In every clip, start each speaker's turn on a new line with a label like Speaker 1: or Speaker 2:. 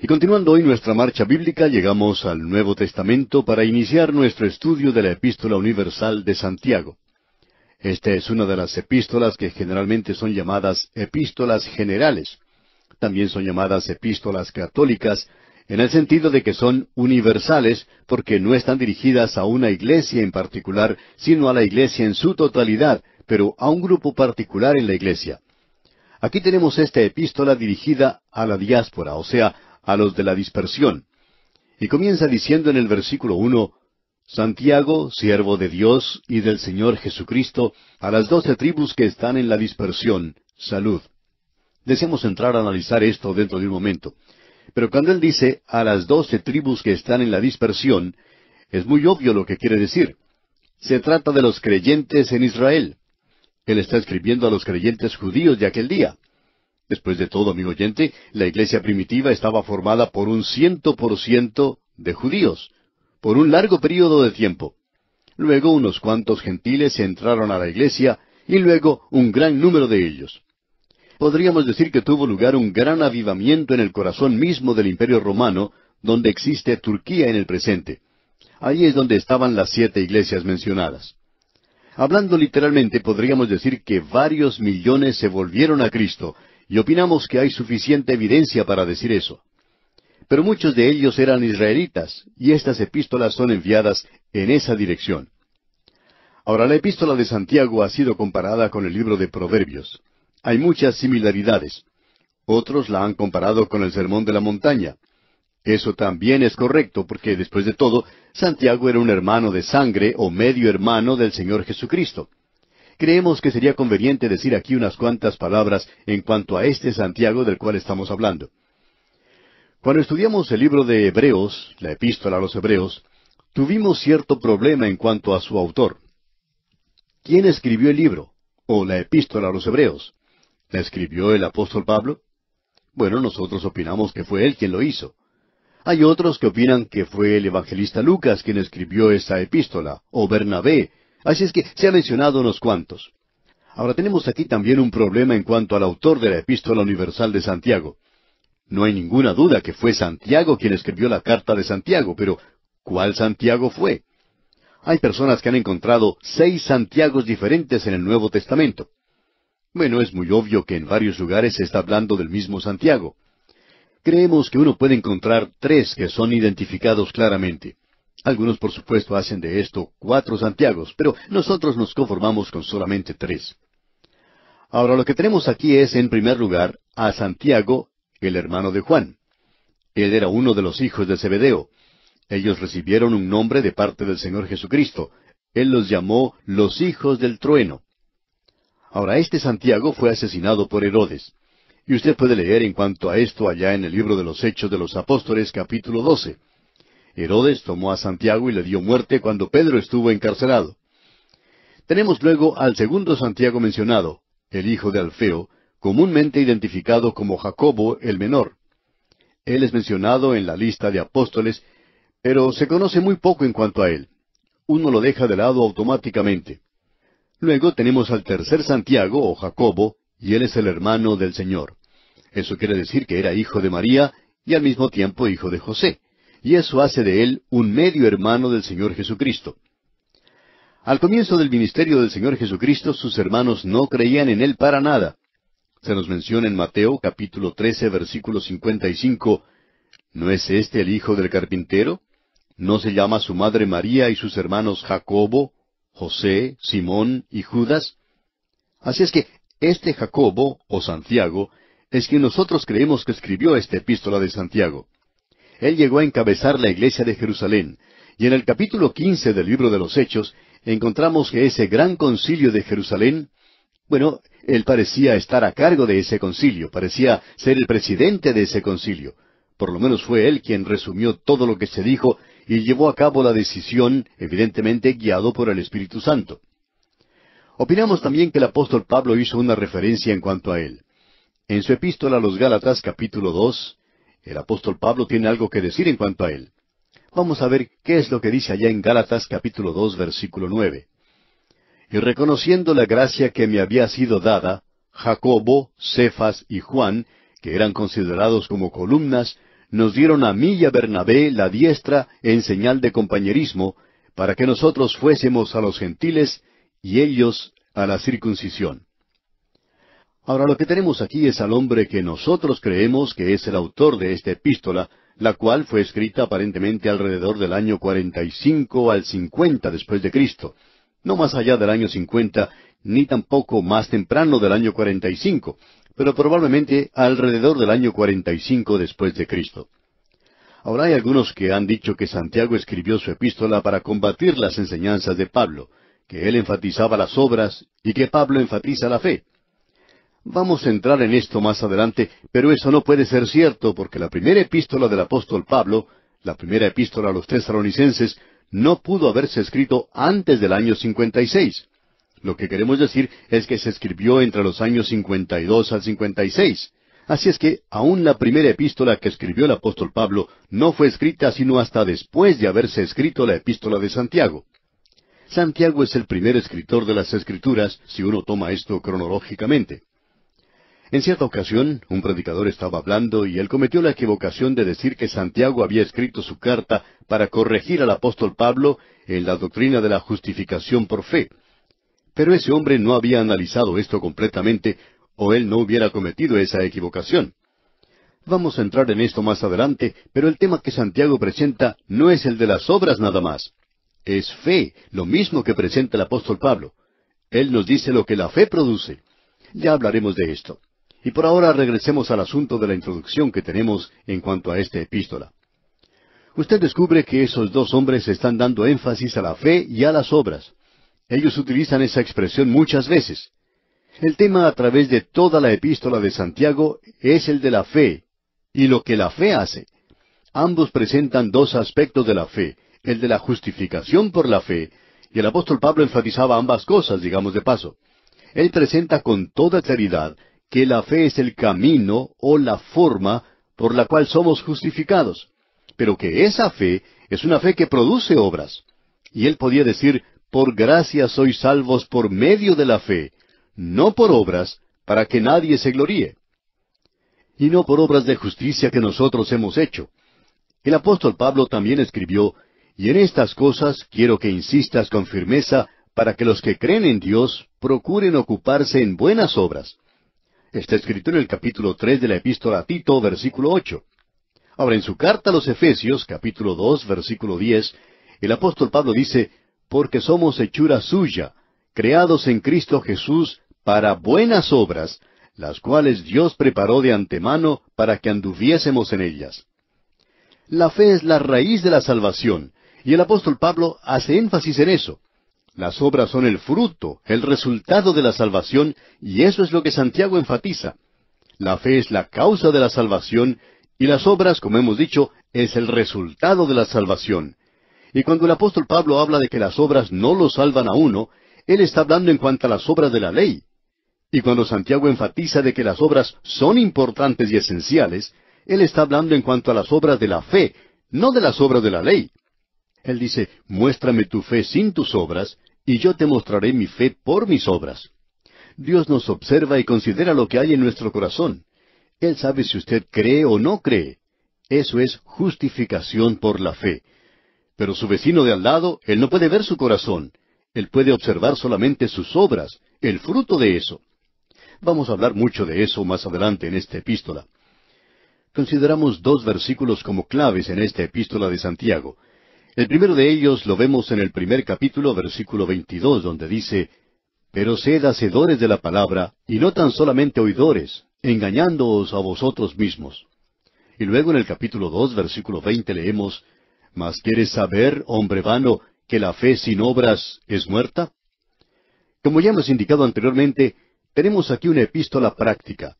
Speaker 1: Y continuando hoy nuestra marcha bíblica, llegamos al Nuevo Testamento para iniciar nuestro estudio de la Epístola Universal de Santiago. Esta es una de las epístolas que generalmente son llamadas epístolas generales. También son llamadas epístolas católicas, en el sentido de que son universales porque no están dirigidas a una iglesia en particular, sino a la iglesia en su totalidad, pero a un grupo particular en la iglesia. Aquí tenemos esta epístola dirigida a la diáspora, o sea, a los de la dispersión. Y comienza diciendo en el versículo uno, Santiago, siervo de Dios y del Señor Jesucristo, a las doce tribus que están en la dispersión, salud. Deseamos entrar a analizar esto dentro de un momento. Pero cuando él dice a las doce tribus que están en la dispersión, es muy obvio lo que quiere decir. Se trata de los creyentes en Israel. Él está escribiendo a los creyentes judíos de aquel día. Después de todo, amigo oyente, la iglesia primitiva estaba formada por un ciento por ciento de judíos, por un largo período de tiempo. Luego unos cuantos gentiles entraron a la iglesia y luego un gran número de ellos. Podríamos decir que tuvo lugar un gran avivamiento en el corazón mismo del imperio romano, donde existe Turquía en el presente. Allí es donde estaban las siete iglesias mencionadas. Hablando literalmente, podríamos decir que varios millones se volvieron a Cristo, y opinamos que hay suficiente evidencia para decir eso. Pero muchos de ellos eran israelitas, y estas epístolas son enviadas en esa dirección. Ahora, la epístola de Santiago ha sido comparada con el libro de Proverbios. Hay muchas similaridades. Otros la han comparado con el Sermón de la Montaña. Eso también es correcto, porque después de todo, Santiago era un hermano de sangre o medio hermano del Señor Jesucristo. Creemos que sería conveniente decir aquí unas cuantas palabras en cuanto a este Santiago del cual estamos hablando. Cuando estudiamos el libro de Hebreos, la epístola a los Hebreos, tuvimos cierto problema en cuanto a su autor. ¿Quién escribió el libro? O la epístola a los Hebreos. ¿La escribió el apóstol Pablo? Bueno, nosotros opinamos que fue él quien lo hizo. Hay otros que opinan que fue el evangelista Lucas quien escribió esa epístola, o Bernabé, Así es que se ha mencionado unos cuantos. Ahora tenemos aquí también un problema en cuanto al autor de la Epístola Universal de Santiago. No hay ninguna duda que fue Santiago quien escribió la carta de Santiago, pero ¿cuál Santiago fue? Hay personas que han encontrado seis Santiagos diferentes en el Nuevo Testamento. Bueno, es muy obvio que en varios lugares se está hablando del mismo Santiago. Creemos que uno puede encontrar tres que son identificados claramente. Algunos, por supuesto, hacen de esto cuatro Santiagos, pero nosotros nos conformamos con solamente tres. Ahora lo que tenemos aquí es, en primer lugar, a Santiago, el hermano de Juan. Él era uno de los hijos de Zebedeo. Ellos recibieron un nombre de parte del Señor Jesucristo. Él los llamó los hijos del trueno. Ahora, este Santiago fue asesinado por Herodes. Y usted puede leer en cuanto a esto allá en el libro de los Hechos de los Apóstoles capítulo 12. Herodes tomó a Santiago y le dio muerte cuando Pedro estuvo encarcelado. Tenemos luego al segundo Santiago mencionado, el hijo de Alfeo, comúnmente identificado como Jacobo el menor. Él es mencionado en la lista de apóstoles, pero se conoce muy poco en cuanto a él. Uno lo deja de lado automáticamente. Luego tenemos al tercer Santiago o Jacobo, y él es el hermano del Señor. Eso quiere decir que era hijo de María y al mismo tiempo hijo de José y eso hace de él un medio hermano del Señor Jesucristo. Al comienzo del ministerio del Señor Jesucristo, sus hermanos no creían en él para nada. Se nos menciona en Mateo capítulo 13 versículo 55, ¿no es este el hijo del carpintero? ¿No se llama su madre María y sus hermanos Jacobo, José, Simón y Judas? Así es que este Jacobo, o Santiago, es quien nosotros creemos que escribió esta epístola de Santiago él llegó a encabezar la iglesia de Jerusalén. Y en el capítulo quince del libro de los Hechos encontramos que ese gran concilio de Jerusalén, bueno, él parecía estar a cargo de ese concilio, parecía ser el presidente de ese concilio. Por lo menos fue él quien resumió todo lo que se dijo y llevó a cabo la decisión, evidentemente guiado por el Espíritu Santo. Opinamos también que el apóstol Pablo hizo una referencia en cuanto a él. En su epístola a los Gálatas capítulo dos, el apóstol Pablo tiene algo que decir en cuanto a él. Vamos a ver qué es lo que dice allá en Gálatas capítulo dos versículo nueve. Y reconociendo la gracia que me había sido dada, Jacobo, Cefas y Juan, que eran considerados como columnas, nos dieron a mí y a Bernabé la diestra en señal de compañerismo, para que nosotros fuésemos a los gentiles y ellos a la circuncisión. Ahora lo que tenemos aquí es al hombre que nosotros creemos que es el autor de esta epístola, la cual fue escrita aparentemente alrededor del año 45 al 50 después de Cristo, no más allá del año 50, ni tampoco más temprano del año 45, pero probablemente alrededor del año 45 después de Cristo. Ahora hay algunos que han dicho que Santiago escribió su epístola para combatir las enseñanzas de Pablo, que él enfatizaba las obras y que Pablo enfatiza la fe. Vamos a entrar en esto más adelante, pero eso no puede ser cierto porque la primera epístola del apóstol Pablo, la primera epístola a los tesalonicenses, no pudo haberse escrito antes del año 56. Lo que queremos decir es que se escribió entre los años 52 al 56. Así es que aún la primera epístola que escribió el apóstol Pablo no fue escrita sino hasta después de haberse escrito la epístola de Santiago. Santiago es el primer escritor de las Escrituras, si uno toma esto cronológicamente. En cierta ocasión, un predicador estaba hablando y él cometió la equivocación de decir que Santiago había escrito su carta para corregir al apóstol Pablo en la doctrina de la justificación por fe. Pero ese hombre no había analizado esto completamente, o él no hubiera cometido esa equivocación. Vamos a entrar en esto más adelante, pero el tema que Santiago presenta no es el de las obras nada más. Es fe, lo mismo que presenta el apóstol Pablo. Él nos dice lo que la fe produce. Ya hablaremos de esto. Y por ahora regresemos al asunto de la introducción que tenemos en cuanto a esta epístola. Usted descubre que esos dos hombres están dando énfasis a la fe y a las obras. Ellos utilizan esa expresión muchas veces. El tema a través de toda la epístola de Santiago es el de la fe y lo que la fe hace. Ambos presentan dos aspectos de la fe, el de la justificación por la fe, y el apóstol Pablo enfatizaba ambas cosas, digamos de paso. Él presenta con toda claridad que la fe es el camino o la forma por la cual somos justificados, pero que esa fe es una fe que produce obras. Y él podía decir, por gracia sois salvos por medio de la fe, no por obras, para que nadie se gloríe. Y no por obras de justicia que nosotros hemos hecho. El apóstol Pablo también escribió, y en estas cosas quiero que insistas con firmeza para que los que creen en Dios procuren ocuparse en buenas obras. Está escrito en el capítulo tres de la epístola a Tito, versículo ocho. Ahora, en su carta a los Efesios, capítulo dos, versículo diez, el apóstol Pablo dice, porque somos hechura suya, creados en Cristo Jesús para buenas obras, las cuales Dios preparó de antemano para que anduviésemos en ellas. La fe es la raíz de la salvación, y el apóstol Pablo hace énfasis en eso. Las obras son el fruto, el resultado de la salvación, y eso es lo que Santiago enfatiza. La fe es la causa de la salvación, y las obras, como hemos dicho, es el resultado de la salvación. Y cuando el apóstol Pablo habla de que las obras no lo salvan a uno, él está hablando en cuanto a las obras de la ley. Y cuando Santiago enfatiza de que las obras son importantes y esenciales, él está hablando en cuanto a las obras de la fe, no de las obras de la ley. Él dice, muéstrame tu fe sin tus obras, y yo te mostraré mi fe por mis obras. Dios nos observa y considera lo que hay en nuestro corazón. Él sabe si usted cree o no cree. Eso es justificación por la fe. Pero su vecino de al lado, él no puede ver su corazón. Él puede observar solamente sus obras, el fruto de eso. Vamos a hablar mucho de eso más adelante en esta epístola. Consideramos dos versículos como claves en esta epístola de Santiago. El primero de ellos lo vemos en el primer capítulo, versículo 22, donde dice, Pero sed hacedores de la palabra, y no tan solamente oidores, engañándoos a vosotros mismos. Y luego en el capítulo dos, versículo 20 leemos, Mas quieres saber, hombre vano, que la fe sin obras es muerta? Como ya hemos indicado anteriormente, tenemos aquí una epístola práctica.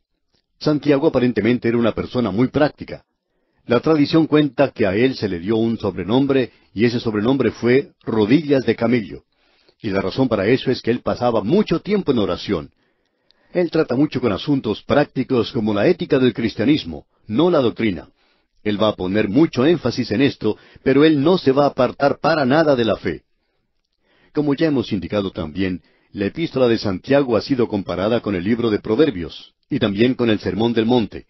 Speaker 1: Santiago aparentemente era una persona muy práctica. La tradición cuenta que a él se le dio un sobrenombre y ese sobrenombre fue rodillas de camello. Y la razón para eso es que él pasaba mucho tiempo en oración. Él trata mucho con asuntos prácticos como la ética del cristianismo, no la doctrina. Él va a poner mucho énfasis en esto, pero él no se va a apartar para nada de la fe. Como ya hemos indicado también, la epístola de Santiago ha sido comparada con el libro de Proverbios y también con el Sermón del Monte.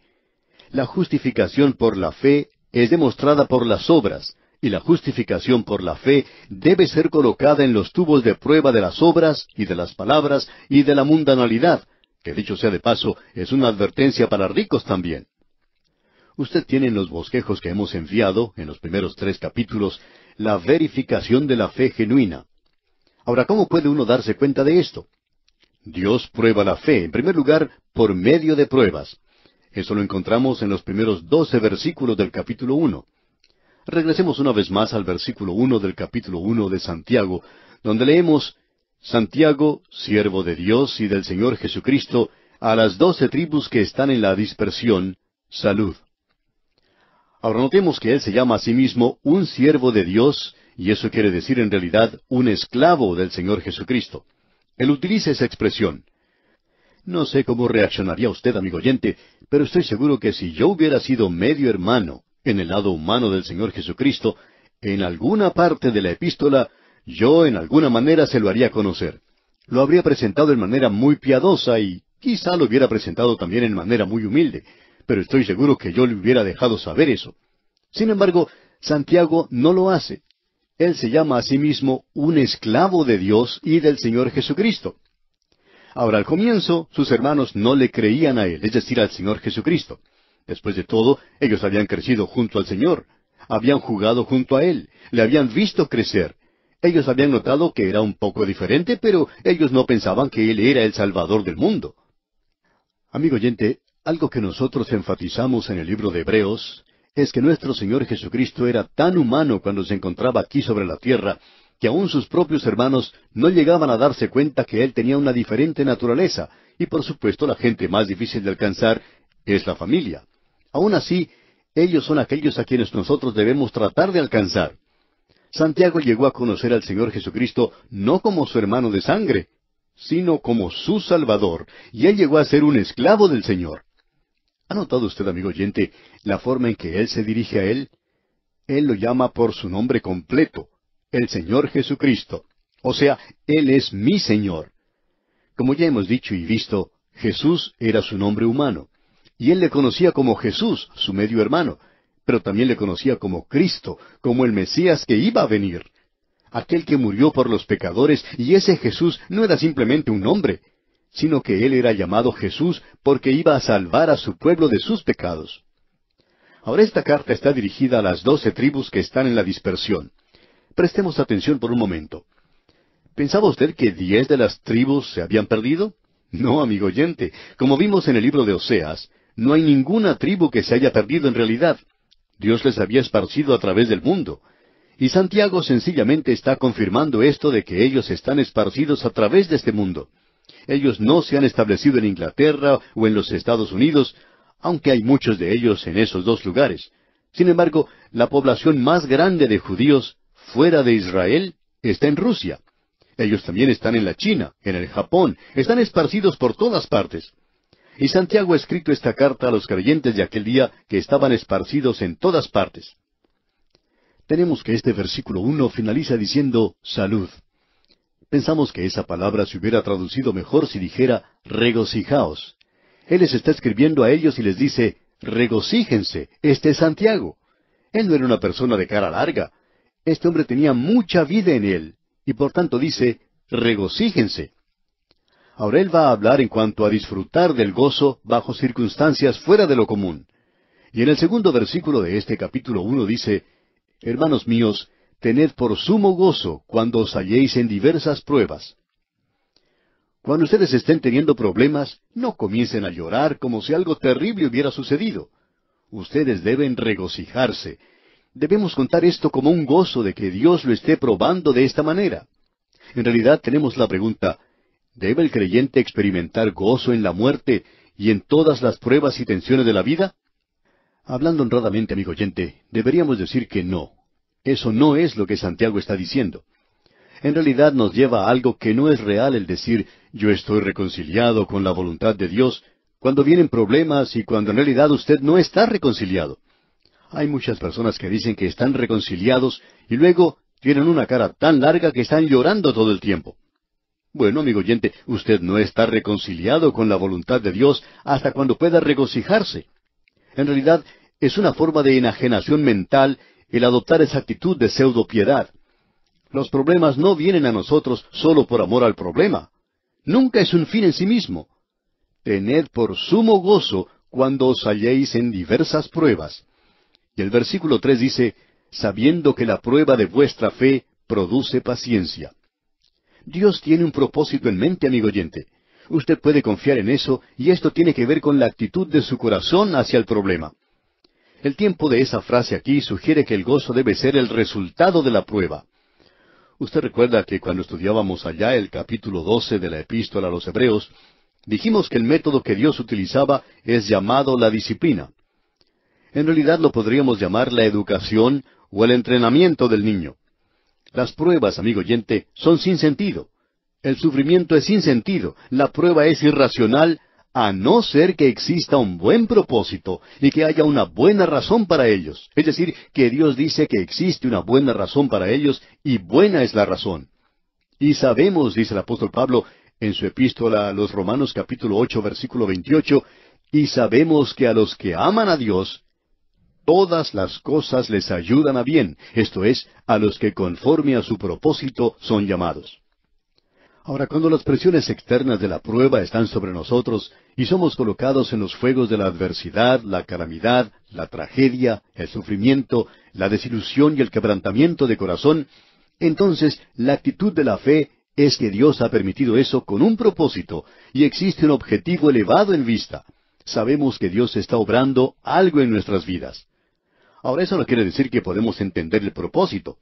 Speaker 1: La justificación por la fe es demostrada por las obras, y la justificación por la fe debe ser colocada en los tubos de prueba de las obras y de las palabras y de la mundanalidad, que dicho sea de paso, es una advertencia para ricos también. Usted tiene en los bosquejos que hemos enviado, en los primeros tres capítulos, la verificación de la fe genuina. Ahora, ¿cómo puede uno darse cuenta de esto? Dios prueba la fe, en primer lugar, por medio de pruebas. Eso lo encontramos en los primeros doce versículos del capítulo uno. Regresemos una vez más al versículo uno del capítulo uno de Santiago, donde leemos Santiago, siervo de Dios y del Señor Jesucristo, a las doce tribus que están en la dispersión, salud. Ahora notemos que él se llama a sí mismo un siervo de Dios, y eso quiere decir en realidad un esclavo del Señor Jesucristo. Él utiliza esa expresión. No sé cómo reaccionaría usted, amigo oyente, pero estoy seguro que si yo hubiera sido medio hermano en el lado humano del Señor Jesucristo, en alguna parte de la epístola, yo en alguna manera se lo haría conocer. Lo habría presentado en manera muy piadosa y quizá lo hubiera presentado también en manera muy humilde, pero estoy seguro que yo le hubiera dejado saber eso. Sin embargo, Santiago no lo hace. Él se llama a sí mismo un esclavo de Dios y del Señor Jesucristo. Ahora, al comienzo, sus hermanos no le creían a él, es decir, al Señor Jesucristo. Después de todo, ellos habían crecido junto al Señor, habían jugado junto a Él, le habían visto crecer. Ellos habían notado que era un poco diferente, pero ellos no pensaban que Él era el Salvador del mundo. Amigo oyente, algo que nosotros enfatizamos en el libro de Hebreos es que nuestro Señor Jesucristo era tan humano cuando se encontraba aquí sobre la tierra, que aun sus propios hermanos no llegaban a darse cuenta que Él tenía una diferente naturaleza, y por supuesto la gente más difícil de alcanzar es la familia. Aún así, ellos son aquellos a quienes nosotros debemos tratar de alcanzar. Santiago llegó a conocer al Señor Jesucristo no como su hermano de sangre, sino como su Salvador, y él llegó a ser un esclavo del Señor. ¿Ha notado usted, amigo oyente, la forma en que Él se dirige a Él? Él lo llama por su nombre completo, el Señor Jesucristo. O sea, Él es mi Señor. Como ya hemos dicho y visto, Jesús era su nombre humano y él le conocía como Jesús, su medio hermano, pero también le conocía como Cristo, como el Mesías que iba a venir, aquel que murió por los pecadores, y ese Jesús no era simplemente un hombre, sino que él era llamado Jesús porque iba a salvar a su pueblo de sus pecados. Ahora esta carta está dirigida a las doce tribus que están en la dispersión. Prestemos atención por un momento. ¿Pensaba usted que diez de las tribus se habían perdido? No, amigo oyente. Como vimos en el libro de Oseas, no hay ninguna tribu que se haya perdido en realidad. Dios les había esparcido a través del mundo. Y Santiago sencillamente está confirmando esto de que ellos están esparcidos a través de este mundo. Ellos no se han establecido en Inglaterra o en los Estados Unidos, aunque hay muchos de ellos en esos dos lugares. Sin embargo, la población más grande de judíos fuera de Israel está en Rusia. Ellos también están en la China, en el Japón, están esparcidos por todas partes. Y Santiago ha escrito esta carta a los creyentes de aquel día que estaban esparcidos en todas partes. Tenemos que este versículo uno finaliza diciendo salud. Pensamos que esa palabra se hubiera traducido mejor si dijera regocijaos. Él les está escribiendo a ellos y les dice, regocíjense, este es Santiago. Él no era una persona de cara larga. Este hombre tenía mucha vida en él, y por tanto dice, regocíjense. Ahora él va a hablar en cuanto a disfrutar del gozo bajo circunstancias fuera de lo común. Y en el segundo versículo de este capítulo uno dice, Hermanos míos, tened por sumo gozo cuando os halléis en diversas pruebas. Cuando ustedes estén teniendo problemas, no comiencen a llorar como si algo terrible hubiera sucedido. Ustedes deben regocijarse. Debemos contar esto como un gozo de que Dios lo esté probando de esta manera. En realidad tenemos la pregunta, ¿Debe el creyente experimentar gozo en la muerte y en todas las pruebas y tensiones de la vida? Hablando honradamente, amigo oyente, deberíamos decir que no. Eso no es lo que Santiago está diciendo. En realidad nos lleva a algo que no es real el decir yo estoy reconciliado con la voluntad de Dios cuando vienen problemas y cuando en realidad usted no está reconciliado. Hay muchas personas que dicen que están reconciliados y luego tienen una cara tan larga que están llorando todo el tiempo. Bueno, amigo oyente, usted no está reconciliado con la voluntad de Dios hasta cuando pueda regocijarse. En realidad, es una forma de enajenación mental el adoptar esa actitud de pseudo piedad. Los problemas no vienen a nosotros solo por amor al problema. Nunca es un fin en sí mismo. Tened por sumo gozo cuando os halléis en diversas pruebas. Y el versículo tres dice, sabiendo que la prueba de vuestra fe produce paciencia. Dios tiene un propósito en mente, amigo oyente. Usted puede confiar en eso y esto tiene que ver con la actitud de su corazón hacia el problema. El tiempo de esa frase aquí sugiere que el gozo debe ser el resultado de la prueba. Usted recuerda que cuando estudiábamos allá el capítulo 12 de la epístola a los Hebreos, dijimos que el método que Dios utilizaba es llamado la disciplina. En realidad lo podríamos llamar la educación o el entrenamiento del niño. Las pruebas, amigo oyente, son sin sentido. El sufrimiento es sin sentido, la prueba es irracional, a no ser que exista un buen propósito y que haya una buena razón para ellos. Es decir, que Dios dice que existe una buena razón para ellos y buena es la razón. Y sabemos, dice el apóstol Pablo en su epístola a los Romanos capítulo ocho versículo veintiocho, y sabemos que a los que aman a Dios, todas las cosas les ayudan a bien, esto es, a los que conforme a su propósito son llamados. Ahora, cuando las presiones externas de la prueba están sobre nosotros y somos colocados en los fuegos de la adversidad, la calamidad, la tragedia, el sufrimiento, la desilusión y el quebrantamiento de corazón, entonces la actitud de la fe es que Dios ha permitido eso con un propósito y existe un objetivo elevado en vista. Sabemos que Dios está obrando algo en nuestras vidas. Ahora eso no quiere decir que podemos entender el propósito.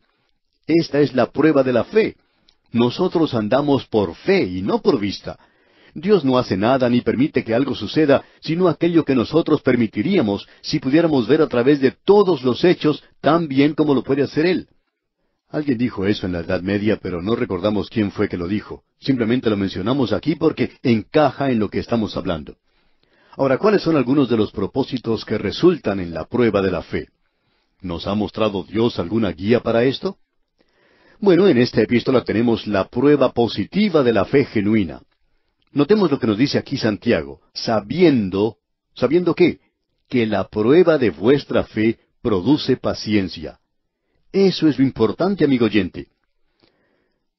Speaker 1: Esta es la prueba de la fe. Nosotros andamos por fe y no por vista. Dios no hace nada ni permite que algo suceda, sino aquello que nosotros permitiríamos si pudiéramos ver a través de todos los hechos tan bien como lo puede hacer Él. Alguien dijo eso en la Edad Media, pero no recordamos quién fue que lo dijo. Simplemente lo mencionamos aquí porque encaja en lo que estamos hablando. Ahora, ¿cuáles son algunos de los propósitos que resultan en la prueba de la fe? ¿Nos ha mostrado Dios alguna guía para esto? Bueno, en esta epístola tenemos la prueba positiva de la fe genuina. Notemos lo que nos dice aquí Santiago, sabiendo, ¿sabiendo qué? Que la prueba de vuestra fe produce paciencia. Eso es lo importante, amigo oyente.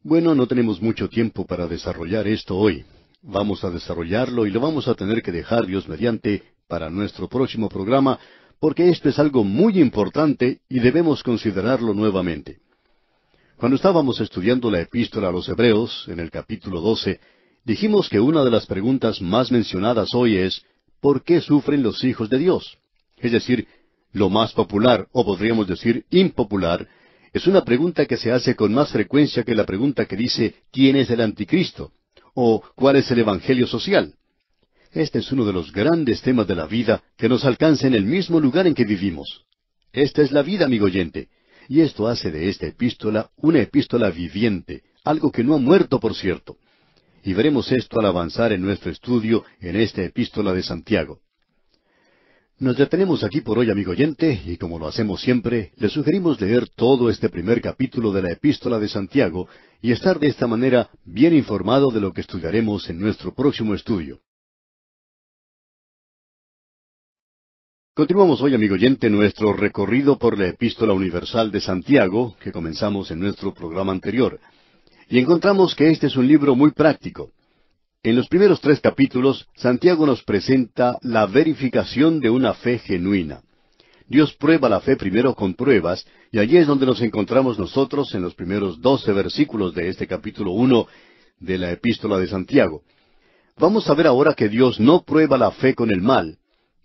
Speaker 1: Bueno, no tenemos mucho tiempo para desarrollar esto hoy. Vamos a desarrollarlo y lo vamos a tener que dejar Dios mediante para nuestro próximo programa, porque esto es algo muy importante y debemos considerarlo nuevamente. Cuando estábamos estudiando la epístola a los Hebreos, en el capítulo 12, dijimos que una de las preguntas más mencionadas hoy es, ¿por qué sufren los hijos de Dios? Es decir, lo más popular, o podríamos decir impopular, es una pregunta que se hace con más frecuencia que la pregunta que dice ¿quién es el anticristo? o ¿cuál es el Evangelio social? Este es uno de los grandes temas de la vida que nos alcanza en el mismo lugar en que vivimos. Esta es la vida, amigo oyente. Y esto hace de esta epístola una epístola viviente, algo que no ha muerto, por cierto. Y veremos esto al avanzar en nuestro estudio en esta epístola de Santiago. Nos detenemos aquí por hoy, amigo oyente, y como lo hacemos siempre, le sugerimos leer todo este primer capítulo de la epístola de Santiago y estar de esta manera bien informado de lo que estudiaremos en nuestro próximo estudio. Continuamos hoy, amigo oyente, nuestro recorrido por la Epístola Universal de Santiago, que comenzamos en nuestro programa anterior. Y encontramos que este es un libro muy práctico. En los primeros tres capítulos, Santiago nos presenta la verificación de una fe genuina. Dios prueba la fe primero con pruebas, y allí es donde nos encontramos nosotros en los primeros doce versículos de este capítulo uno de la Epístola de Santiago. Vamos a ver ahora que Dios no prueba la fe con el mal,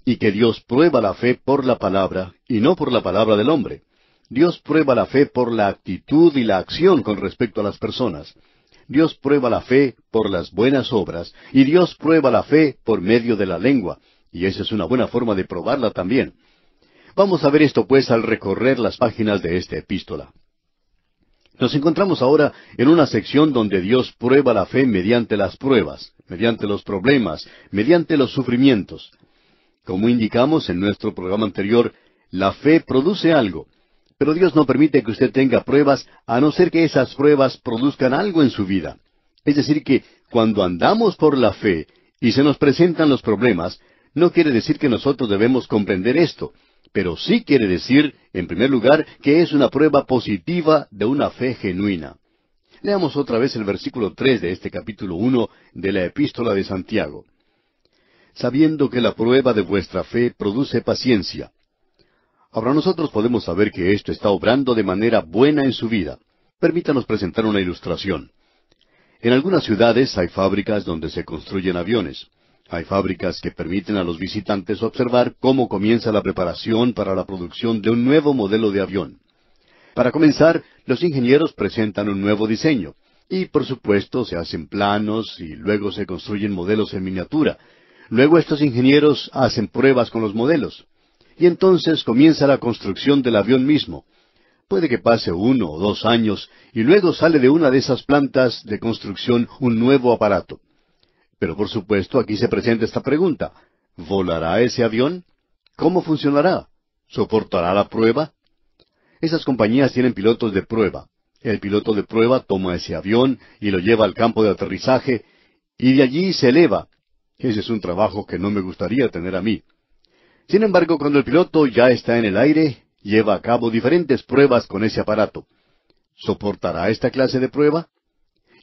Speaker 1: y que Dios prueba la fe por la palabra y no por la palabra del hombre. Dios prueba la fe por la actitud y la acción con respecto a las personas. Dios prueba la fe por las buenas obras y Dios prueba la fe por medio de la lengua. Y esa es una buena forma de probarla también. Vamos a ver esto pues al recorrer las páginas de esta epístola. Nos encontramos ahora en una sección donde Dios prueba la fe mediante las pruebas, mediante los problemas, mediante los sufrimientos. Como indicamos en nuestro programa anterior, la fe produce algo, pero Dios no permite que usted tenga pruebas a no ser que esas pruebas produzcan algo en su vida. Es decir, que cuando andamos por la fe y se nos presentan los problemas, no quiere decir que nosotros debemos comprender esto, pero sí quiere decir, en primer lugar, que es una prueba positiva de una fe genuina. Leamos otra vez el versículo tres de este capítulo uno de la Epístola de Santiago. Sabiendo que la prueba de vuestra fe produce paciencia. Ahora nosotros podemos saber que esto está obrando de manera buena en su vida. Permítanos presentar una ilustración. En algunas ciudades hay fábricas donde se construyen aviones. Hay fábricas que permiten a los visitantes observar cómo comienza la preparación para la producción de un nuevo modelo de avión. Para comenzar, los ingenieros presentan un nuevo diseño, y por supuesto se hacen planos y luego se construyen modelos en miniatura. Luego estos ingenieros hacen pruebas con los modelos. Y entonces comienza la construcción del avión mismo. Puede que pase uno o dos años y luego sale de una de esas plantas de construcción un nuevo aparato. Pero por supuesto aquí se presenta esta pregunta. ¿Volará ese avión? ¿Cómo funcionará? ¿Soportará la prueba? Esas compañías tienen pilotos de prueba. El piloto de prueba toma ese avión y lo lleva al campo de aterrizaje y de allí se eleva. Ese es un trabajo que no me gustaría tener a mí. Sin embargo, cuando el piloto ya está en el aire, lleva a cabo diferentes pruebas con ese aparato. ¿Soportará esta clase de prueba?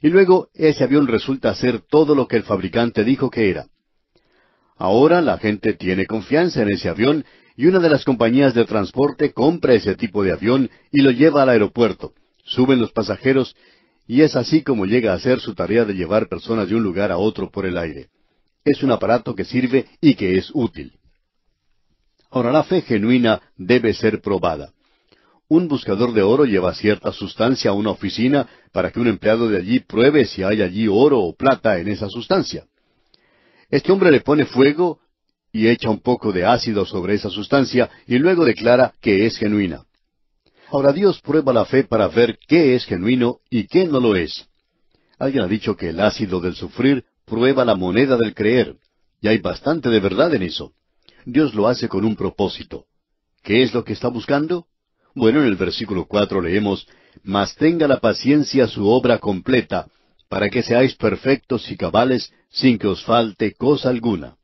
Speaker 1: Y luego ese avión resulta ser todo lo que el fabricante dijo que era. Ahora la gente tiene confianza en ese avión y una de las compañías de transporte compra ese tipo de avión y lo lleva al aeropuerto. Suben los pasajeros y es así como llega a hacer su tarea de llevar personas de un lugar a otro por el aire. Es un aparato que sirve y que es útil. Ahora la fe genuina debe ser probada. Un buscador de oro lleva cierta sustancia a una oficina para que un empleado de allí pruebe si hay allí oro o plata en esa sustancia. Este hombre le pone fuego y echa un poco de ácido sobre esa sustancia y luego declara que es genuina. Ahora Dios prueba la fe para ver qué es genuino y qué no lo es. Alguien ha dicho que el ácido del sufrir prueba la moneda del creer, y hay bastante de verdad en eso. Dios lo hace con un propósito. ¿Qué es lo que está buscando? Bueno, en el versículo cuatro leemos, Mas tenga la paciencia su obra completa, para que seáis perfectos y cabales, sin que os falte cosa alguna.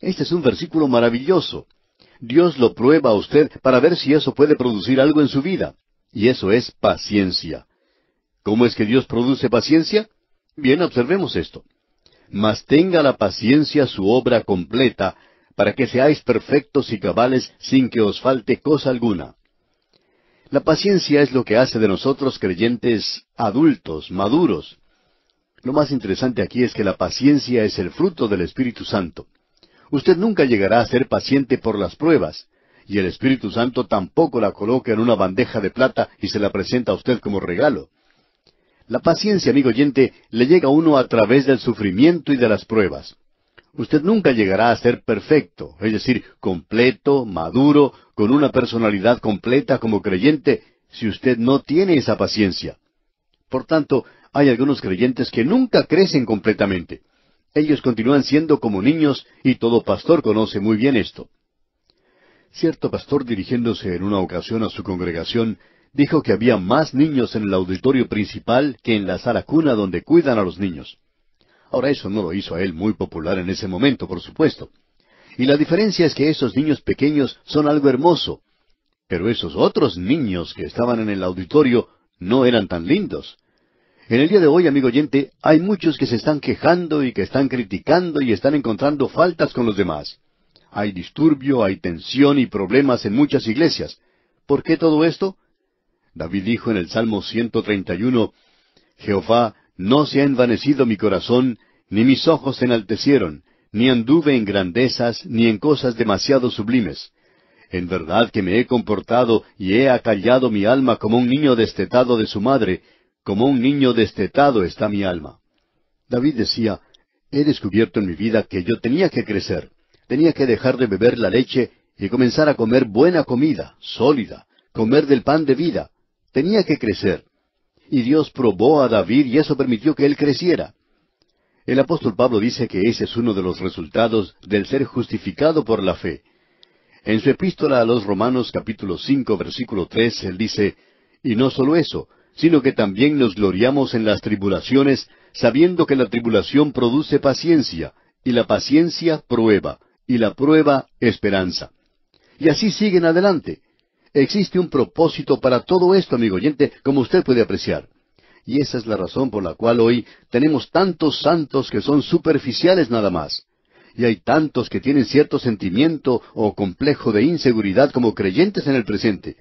Speaker 1: Este es un versículo maravilloso. Dios lo prueba a usted para ver si eso puede producir algo en su vida. Y eso es paciencia. ¿Cómo es que Dios produce paciencia? Bien, observemos esto. Mas tenga la paciencia su obra completa, para que seáis perfectos y cabales sin que os falte cosa alguna. La paciencia es lo que hace de nosotros creyentes adultos, maduros. Lo más interesante aquí es que la paciencia es el fruto del Espíritu Santo. Usted nunca llegará a ser paciente por las pruebas, y el Espíritu Santo tampoco la coloca en una bandeja de plata y se la presenta a usted como regalo. La paciencia, amigo oyente, le llega a uno a través del sufrimiento y de las pruebas. Usted nunca llegará a ser perfecto, es decir, completo, maduro, con una personalidad completa como creyente, si usted no tiene esa paciencia. Por tanto, hay algunos creyentes que nunca crecen completamente. Ellos continúan siendo como niños y todo pastor conoce muy bien esto. Cierto pastor dirigiéndose en una ocasión a su congregación dijo que había más niños en el auditorio principal que en la sala cuna donde cuidan a los niños. Ahora eso no lo hizo a él muy popular en ese momento, por supuesto. Y la diferencia es que esos niños pequeños son algo hermoso, pero esos otros niños que estaban en el auditorio no eran tan lindos. En el día de hoy, amigo oyente, hay muchos que se están quejando y que están criticando y están encontrando faltas con los demás. Hay disturbio, hay tensión y problemas en muchas iglesias. ¿Por qué todo esto? David dijo en el Salmo 131, Jehová, no se ha envanecido mi corazón, ni mis ojos se enaltecieron, ni anduve en grandezas, ni en cosas demasiado sublimes. En verdad que me he comportado y he acallado mi alma como un niño destetado de su madre, como un niño destetado está mi alma. David decía, he descubierto en mi vida que yo tenía que crecer, tenía que dejar de beber la leche y comenzar a comer buena comida, sólida, comer del pan de vida. Tenía que crecer. Y Dios probó a David y eso permitió que él creciera. El apóstol Pablo dice que ese es uno de los resultados del ser justificado por la fe. En su epístola a los Romanos capítulo cinco versículo tres él dice, Y no solo eso, sino que también nos gloriamos en las tribulaciones, sabiendo que la tribulación produce paciencia, y la paciencia prueba, y la prueba esperanza. Y así siguen adelante. Existe un propósito para todo esto, amigo oyente, como usted puede apreciar. Y esa es la razón por la cual hoy tenemos tantos santos que son superficiales nada más. Y hay tantos que tienen cierto sentimiento o complejo de inseguridad como creyentes en el presente.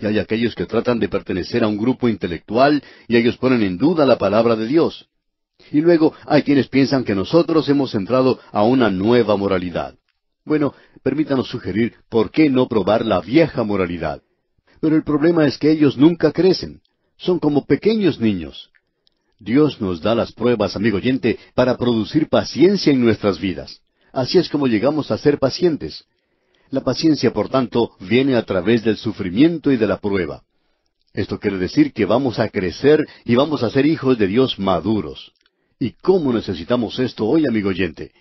Speaker 1: Y hay aquellos que tratan de pertenecer a un grupo intelectual y ellos ponen en duda la palabra de Dios. Y luego hay quienes piensan que nosotros hemos entrado a una nueva moralidad. Bueno, permítanos sugerir por qué no probar la vieja moralidad. Pero el problema es que ellos nunca crecen. Son como pequeños niños. Dios nos da las pruebas, amigo oyente, para producir paciencia en nuestras vidas. Así es como llegamos a ser pacientes. La paciencia, por tanto, viene a través del sufrimiento y de la prueba. Esto quiere decir que vamos a crecer y vamos a ser hijos de Dios maduros. ¿Y cómo necesitamos esto hoy, amigo oyente?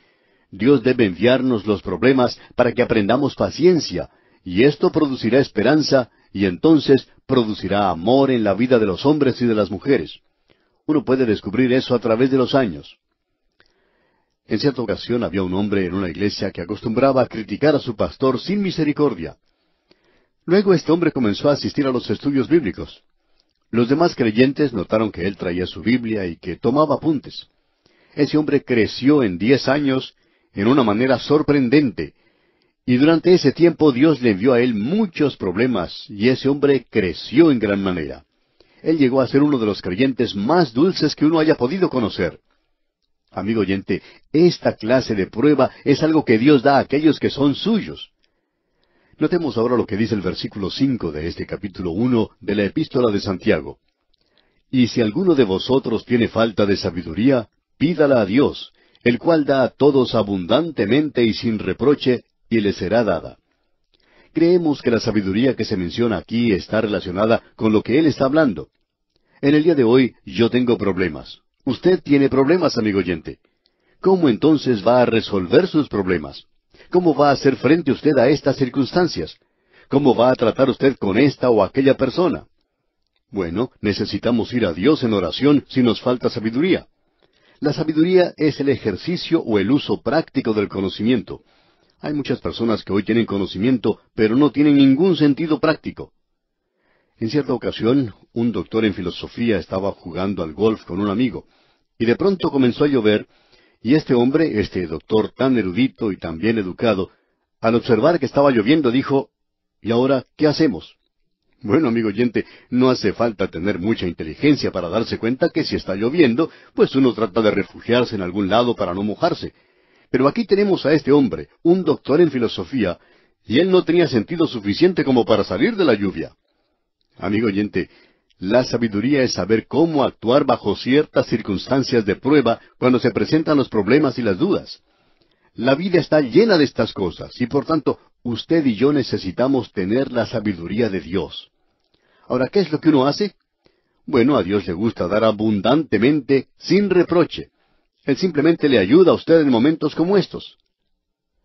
Speaker 1: Dios debe enviarnos los problemas para que aprendamos paciencia, y esto producirá esperanza, y entonces producirá amor en la vida de los hombres y de las mujeres. Uno puede descubrir eso a través de los años. En cierta ocasión había un hombre en una iglesia que acostumbraba a criticar a su pastor sin misericordia. Luego este hombre comenzó a asistir a los estudios bíblicos. Los demás creyentes notaron que él traía su Biblia y que tomaba apuntes. Ese hombre creció en diez años en una manera sorprendente. Y durante ese tiempo Dios le envió a él muchos problemas y ese hombre creció en gran manera. Él llegó a ser uno de los creyentes más dulces que uno haya podido conocer. Amigo oyente, esta clase de prueba es algo que Dios da a aquellos que son suyos. Notemos ahora lo que dice el versículo cinco de este capítulo uno de la Epístola de Santiago. Y si alguno de vosotros tiene falta de sabiduría, pídala a Dios, el cual da a todos abundantemente y sin reproche, y le será dada. Creemos que la sabiduría que se menciona aquí está relacionada con lo que Él está hablando. En el día de hoy yo tengo problemas. Usted tiene problemas, amigo oyente. ¿Cómo entonces va a resolver sus problemas? ¿Cómo va a hacer frente usted a estas circunstancias? ¿Cómo va a tratar usted con esta o aquella persona? Bueno, necesitamos ir a Dios en oración si nos falta sabiduría. La sabiduría es el ejercicio o el uso práctico del conocimiento. Hay muchas personas que hoy tienen conocimiento, pero no tienen ningún sentido práctico. En cierta ocasión, un doctor en filosofía estaba jugando al golf con un amigo, y de pronto comenzó a llover, y este hombre, este doctor tan erudito y tan bien educado, al observar que estaba lloviendo, dijo, ¿Y ahora qué hacemos? Bueno, amigo oyente, no hace falta tener mucha inteligencia para darse cuenta que si está lloviendo, pues uno trata de refugiarse en algún lado para no mojarse. Pero aquí tenemos a este hombre, un doctor en filosofía, y él no tenía sentido suficiente como para salir de la lluvia. Amigo oyente, la sabiduría es saber cómo actuar bajo ciertas circunstancias de prueba cuando se presentan los problemas y las dudas. La vida está llena de estas cosas y por tanto usted y yo necesitamos tener la sabiduría de Dios. Ahora, ¿qué es lo que uno hace? Bueno, a Dios le gusta dar abundantemente, sin reproche. Él simplemente le ayuda a usted en momentos como estos.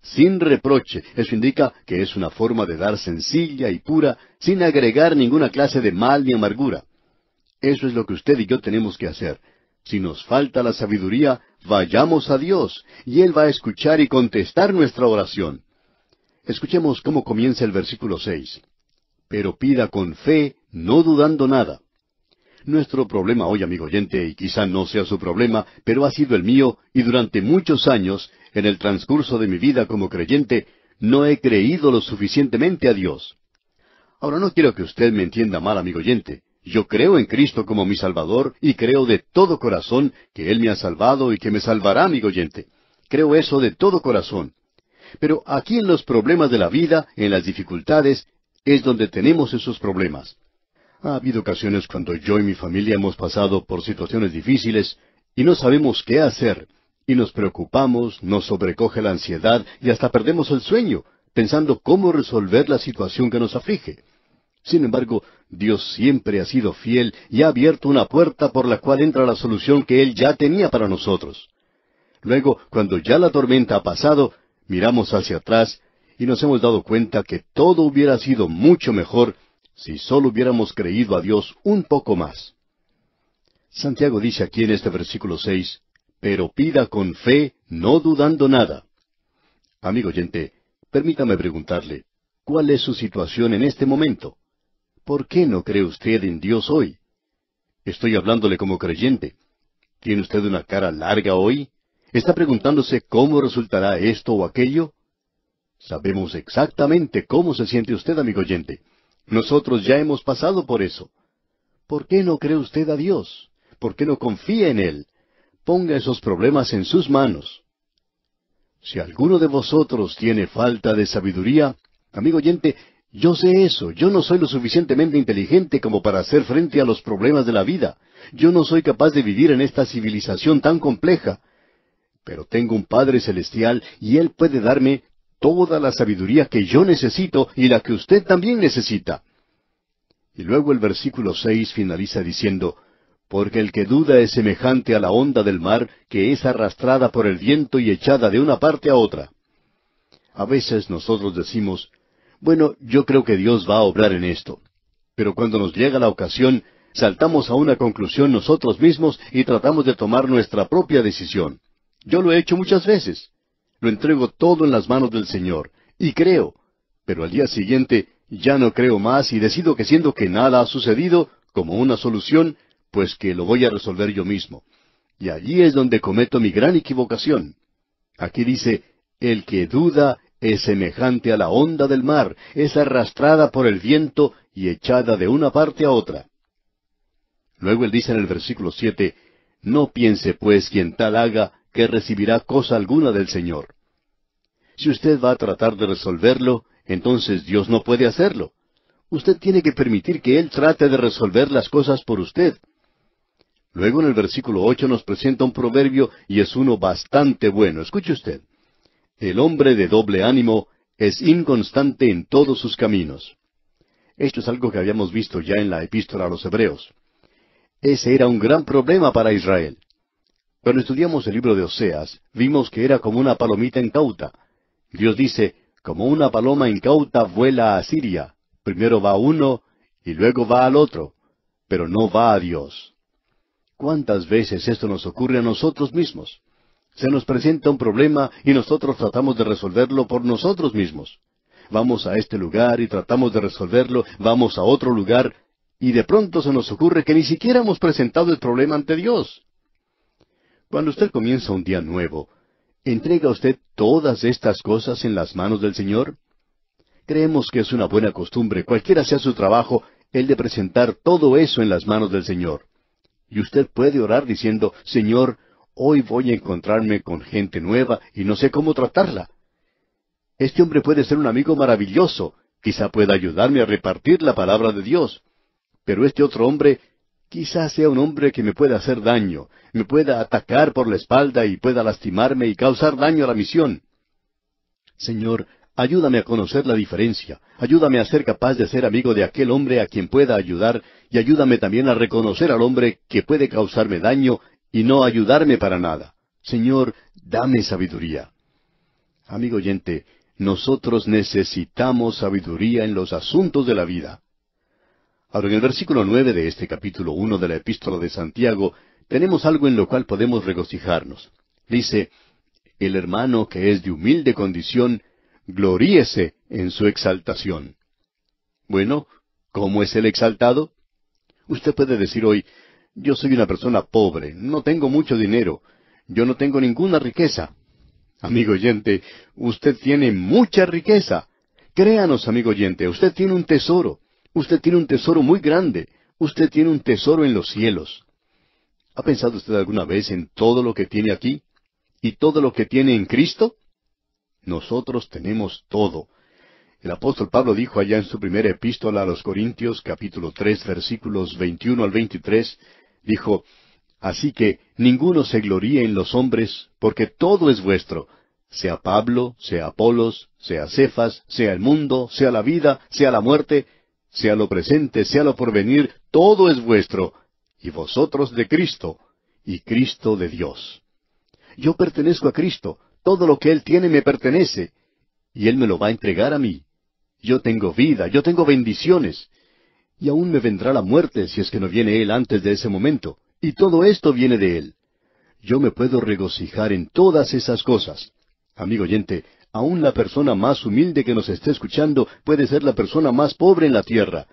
Speaker 1: Sin reproche. Eso indica que es una forma de dar sencilla y pura, sin agregar ninguna clase de mal ni amargura. Eso es lo que usted y yo tenemos que hacer. Si nos falta la sabiduría, vayamos a Dios, y Él va a escuchar y contestar nuestra oración. Escuchemos cómo comienza el versículo seis. Pero pida con fe, no dudando nada. Nuestro problema hoy, amigo oyente, y quizá no sea su problema, pero ha sido el mío, y durante muchos años, en el transcurso de mi vida como creyente, no he creído lo suficientemente a Dios. Ahora no quiero que usted me entienda mal, amigo oyente. Yo creo en Cristo como mi Salvador y creo de todo corazón que Él me ha salvado y que me salvará, amigo oyente. Creo eso de todo corazón. Pero aquí en los problemas de la vida, en las dificultades, es donde tenemos esos problemas. Ha habido ocasiones cuando yo y mi familia hemos pasado por situaciones difíciles y no sabemos qué hacer, y nos preocupamos, nos sobrecoge la ansiedad y hasta perdemos el sueño, pensando cómo resolver la situación que nos aflige. Sin embargo, Dios siempre ha sido fiel y ha abierto una puerta por la cual entra la solución que Él ya tenía para nosotros. Luego, cuando ya la tormenta ha pasado, miramos hacia atrás y nos hemos dado cuenta que todo hubiera sido mucho mejor si solo hubiéramos creído a Dios un poco más. Santiago dice aquí en este versículo seis, pero pida con fe, no dudando nada. Amigo oyente, permítame preguntarle, ¿cuál es su situación en este momento? ¿Por qué no cree usted en Dios hoy? Estoy hablándole como creyente. ¿Tiene usted una cara larga hoy? ¿Está preguntándose cómo resultará esto o aquello? Sabemos exactamente cómo se siente usted, amigo oyente. Nosotros ya hemos pasado por eso. ¿Por qué no cree usted a Dios? ¿Por qué no confía en Él? Ponga esos problemas en sus manos. Si alguno de vosotros tiene falta de sabiduría, amigo oyente, yo sé eso, yo no soy lo suficientemente inteligente como para hacer frente a los problemas de la vida. Yo no soy capaz de vivir en esta civilización tan compleja. Pero tengo un Padre Celestial y Él puede darme toda la sabiduría que yo necesito y la que usted también necesita. Y luego el versículo seis finaliza diciendo, porque el que duda es semejante a la onda del mar que es arrastrada por el viento y echada de una parte a otra. A veces nosotros decimos, bueno, yo creo que Dios va a obrar en esto. Pero cuando nos llega la ocasión, saltamos a una conclusión nosotros mismos y tratamos de tomar nuestra propia decisión. Yo lo he hecho muchas veces. Lo entrego todo en las manos del Señor, y creo, pero al día siguiente ya no creo más y decido que siendo que nada ha sucedido, como una solución, pues que lo voy a resolver yo mismo. Y allí es donde cometo mi gran equivocación. Aquí dice, el que duda es semejante a la onda del mar, es arrastrada por el viento y echada de una parte a otra. Luego él dice en el versículo siete, No piense pues quien tal haga que recibirá cosa alguna del Señor. Si usted va a tratar de resolverlo, entonces Dios no puede hacerlo. Usted tiene que permitir que Él trate de resolver las cosas por usted. Luego en el versículo ocho nos presenta un proverbio y es uno bastante bueno. Escuche usted. El hombre de doble ánimo es inconstante en todos sus caminos. Esto es algo que habíamos visto ya en la epístola a los Hebreos. Ese era un gran problema para Israel. Cuando estudiamos el libro de Oseas, vimos que era como una palomita incauta. Dios dice, como una paloma incauta vuela a Siria. Primero va uno y luego va al otro, pero no va a Dios. ¿Cuántas veces esto nos ocurre a nosotros mismos? Se nos presenta un problema y nosotros tratamos de resolverlo por nosotros mismos. Vamos a este lugar y tratamos de resolverlo, vamos a otro lugar y de pronto se nos ocurre que ni siquiera hemos presentado el problema ante Dios. Cuando usted comienza un día nuevo, ¿entrega usted todas estas cosas en las manos del Señor? Creemos que es una buena costumbre, cualquiera sea su trabajo, el de presentar todo eso en las manos del Señor. Y usted puede orar diciendo, Señor, hoy voy a encontrarme con gente nueva y no sé cómo tratarla. Este hombre puede ser un amigo maravilloso, quizá pueda ayudarme a repartir la palabra de Dios. Pero este otro hombre quizá sea un hombre que me pueda hacer daño, me pueda atacar por la espalda y pueda lastimarme y causar daño a la misión. Señor, Ayúdame a conocer la diferencia. Ayúdame a ser capaz de ser amigo de aquel hombre a quien pueda ayudar y ayúdame también a reconocer al hombre que puede causarme daño y no ayudarme para nada. Señor, dame sabiduría. Amigo oyente, nosotros necesitamos sabiduría en los asuntos de la vida. Ahora, en el versículo nueve de este capítulo uno de la Epístola de Santiago, tenemos algo en lo cual podemos regocijarnos. Dice, el hermano que es de humilde condición, gloríese en su exaltación. Bueno, ¿cómo es el exaltado? Usted puede decir hoy, yo soy una persona pobre, no tengo mucho dinero, yo no tengo ninguna riqueza. Amigo oyente, usted tiene mucha riqueza. Créanos, amigo oyente, usted tiene un tesoro. Usted tiene un tesoro muy grande. Usted tiene un tesoro en los cielos. ¿Ha pensado usted alguna vez en todo lo que tiene aquí? ¿Y todo lo que tiene en Cristo? Nosotros tenemos todo. El apóstol Pablo dijo allá en su primera epístola a los Corintios, capítulo tres, versículos veintiuno al veintitrés, dijo, Así que ninguno se gloríe en los hombres, porque todo es vuestro, sea Pablo, sea Apolos, sea Cefas, sea el mundo, sea la vida, sea la muerte, sea lo presente, sea lo porvenir, todo es vuestro, y vosotros de Cristo, y Cristo de Dios. Yo pertenezco a Cristo, todo lo que Él tiene me pertenece, y Él me lo va a entregar a mí. Yo tengo vida, yo tengo bendiciones, y aún me vendrá la muerte si es que no viene Él antes de ese momento, y todo esto viene de Él. Yo me puedo regocijar en todas esas cosas. Amigo oyente, aún la persona más humilde que nos esté escuchando puede ser la persona más pobre en la tierra.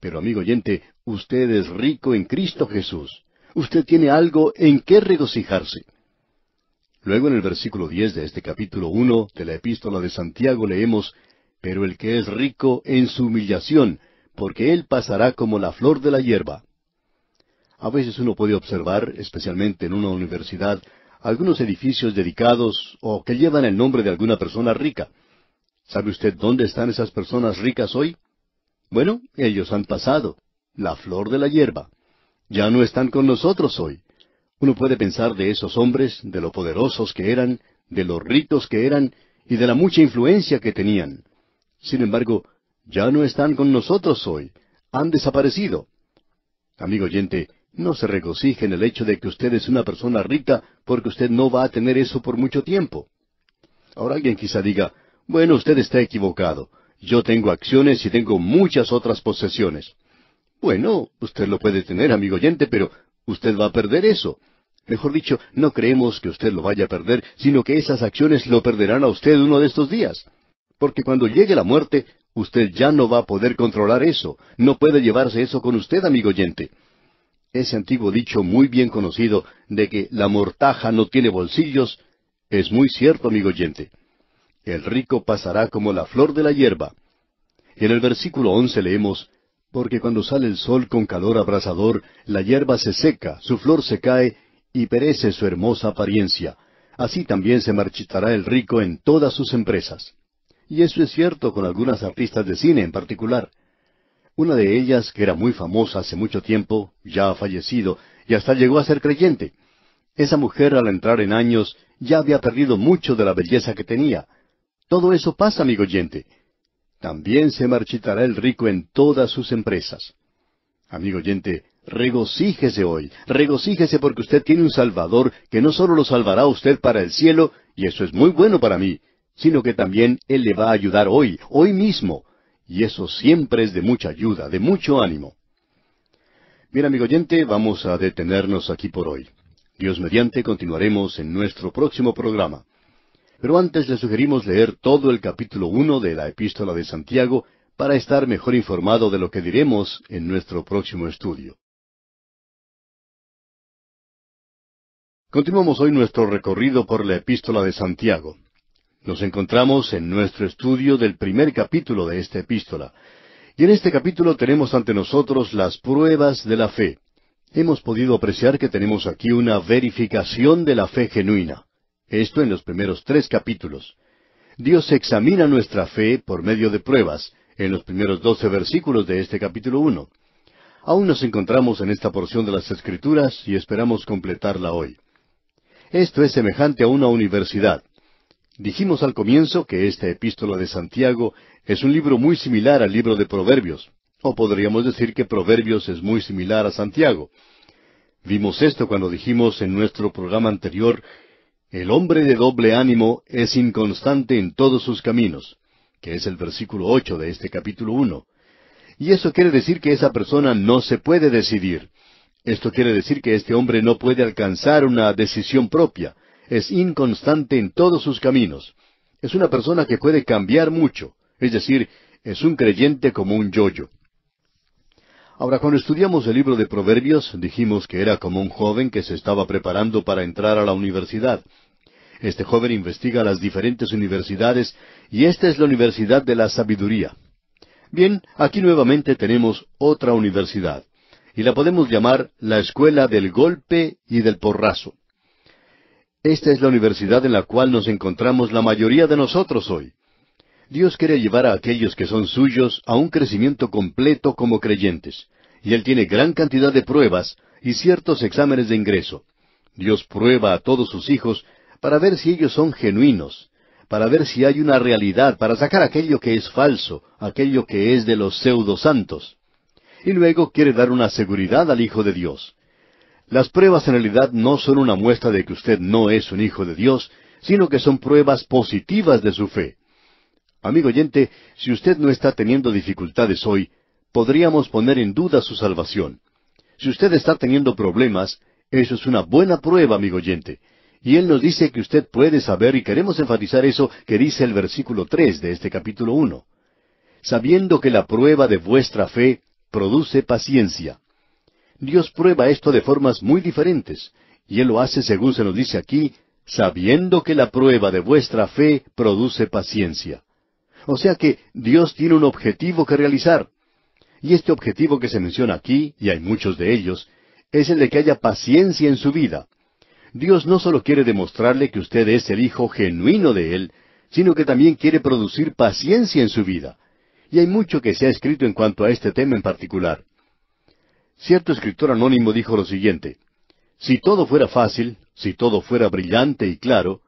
Speaker 1: Pero amigo oyente, usted es rico en Cristo Jesús. Usted tiene algo en qué regocijarse. Luego en el versículo diez de este capítulo uno de la epístola de Santiago leemos Pero el que es rico en su humillación, porque él pasará como la flor de la hierba. A veces uno puede observar, especialmente en una universidad, algunos edificios dedicados o que llevan el nombre de alguna persona rica. ¿Sabe usted dónde están esas personas ricas hoy? Bueno, ellos han pasado, la flor de la hierba. Ya no están con nosotros hoy. Uno puede pensar de esos hombres, de lo poderosos que eran, de los ricos que eran y de la mucha influencia que tenían. Sin embargo, ya no están con nosotros hoy. Han desaparecido. Amigo oyente, no se regocije en el hecho de que usted es una persona rica porque usted no va a tener eso por mucho tiempo. Ahora alguien quizá diga, bueno, usted está equivocado. Yo tengo acciones y tengo muchas otras posesiones. Bueno, usted lo puede tener, amigo oyente, pero usted va a perder eso. Mejor dicho, no creemos que usted lo vaya a perder, sino que esas acciones lo perderán a usted uno de estos días. Porque cuando llegue la muerte, usted ya no va a poder controlar eso. No puede llevarse eso con usted, amigo oyente. Ese antiguo dicho muy bien conocido de que la mortaja no tiene bolsillos es muy cierto, amigo oyente. El rico pasará como la flor de la hierba. En el versículo once leemos, Porque cuando sale el sol con calor abrasador, la hierba se seca, su flor se cae, y perece su hermosa apariencia. Así también se marchitará el rico en todas sus empresas. Y eso es cierto con algunas artistas de cine en particular. Una de ellas, que era muy famosa hace mucho tiempo, ya ha fallecido, y hasta llegó a ser creyente. Esa mujer al entrar en años ya había perdido mucho de la belleza que tenía. Todo eso pasa, amigo oyente. También se marchitará el rico en todas sus empresas. Amigo oyente, regocíjese hoy, regocíjese porque usted tiene un Salvador que no solo lo salvará a usted para el cielo, y eso es muy bueno para mí, sino que también Él le va a ayudar hoy, hoy mismo, y eso siempre es de mucha ayuda, de mucho ánimo. Bien, amigo oyente, vamos a detenernos aquí por hoy. Dios mediante continuaremos en nuestro próximo programa. Pero antes le sugerimos leer todo el capítulo uno de la epístola de Santiago para estar mejor informado de lo que diremos en nuestro próximo estudio. Continuamos hoy nuestro recorrido por la epístola de Santiago. Nos encontramos en nuestro estudio del primer capítulo de esta epístola. Y en este capítulo tenemos ante nosotros las pruebas de la fe. Hemos podido apreciar que tenemos aquí una verificación de la fe genuina. Esto en los primeros tres capítulos. Dios examina nuestra fe por medio de pruebas, en los primeros doce versículos de este capítulo uno. Aún nos encontramos en esta porción de las Escrituras y esperamos completarla hoy. Esto es semejante a una universidad. Dijimos al comienzo que esta epístola de Santiago es un libro muy similar al libro de Proverbios, o podríamos decir que Proverbios es muy similar a Santiago. Vimos esto cuando dijimos en nuestro programa anterior, el hombre de doble ánimo es inconstante en todos sus caminos, que es el versículo ocho de este capítulo uno. Y eso quiere decir que esa persona no se puede decidir. Esto quiere decir que este hombre no puede alcanzar una decisión propia es inconstante en todos sus caminos. Es una persona que puede cambiar mucho, es decir, es un creyente como un yoyo. Ahora, cuando estudiamos el libro de Proverbios, dijimos que era como un joven que se estaba preparando para entrar a la universidad. Este joven investiga las diferentes universidades y esta es la Universidad de la Sabiduría. Bien, aquí nuevamente tenemos otra universidad, y la podemos llamar la Escuela del Golpe y del Porrazo. Esta es la universidad en la cual nos encontramos la mayoría de nosotros hoy. Dios quiere llevar a aquellos que son suyos a un crecimiento completo como creyentes, y Él tiene gran cantidad de pruebas y ciertos exámenes de ingreso. Dios prueba a todos sus hijos para ver si ellos son genuinos, para ver si hay una realidad, para sacar aquello que es falso, aquello que es de los pseudo santos. Y luego quiere dar una seguridad al Hijo de Dios. Las pruebas en realidad no son una muestra de que usted no es un hijo de Dios, sino que son pruebas positivas de su fe. Amigo oyente, si usted no está teniendo dificultades hoy, podríamos poner en duda su salvación. Si usted está teniendo problemas, eso es una buena prueba, amigo oyente. Y Él nos dice que usted puede saber, y queremos enfatizar eso que dice el versículo tres de este capítulo uno. Sabiendo que la prueba de vuestra fe produce paciencia. Dios prueba esto de formas muy diferentes, y Él lo hace según se nos dice aquí, sabiendo que la prueba de vuestra fe produce paciencia. O sea que Dios tiene un objetivo que realizar. Y este objetivo que se menciona aquí, y hay muchos de ellos, es el de que haya paciencia en su vida. Dios no solo quiere demostrarle que usted es el hijo genuino de Él, sino que también quiere producir paciencia en su vida. Y hay mucho que se ha escrito en cuanto a este tema en particular. Cierto escritor anónimo dijo lo siguiente, Si todo fuera fácil, si todo fuera brillante y claro,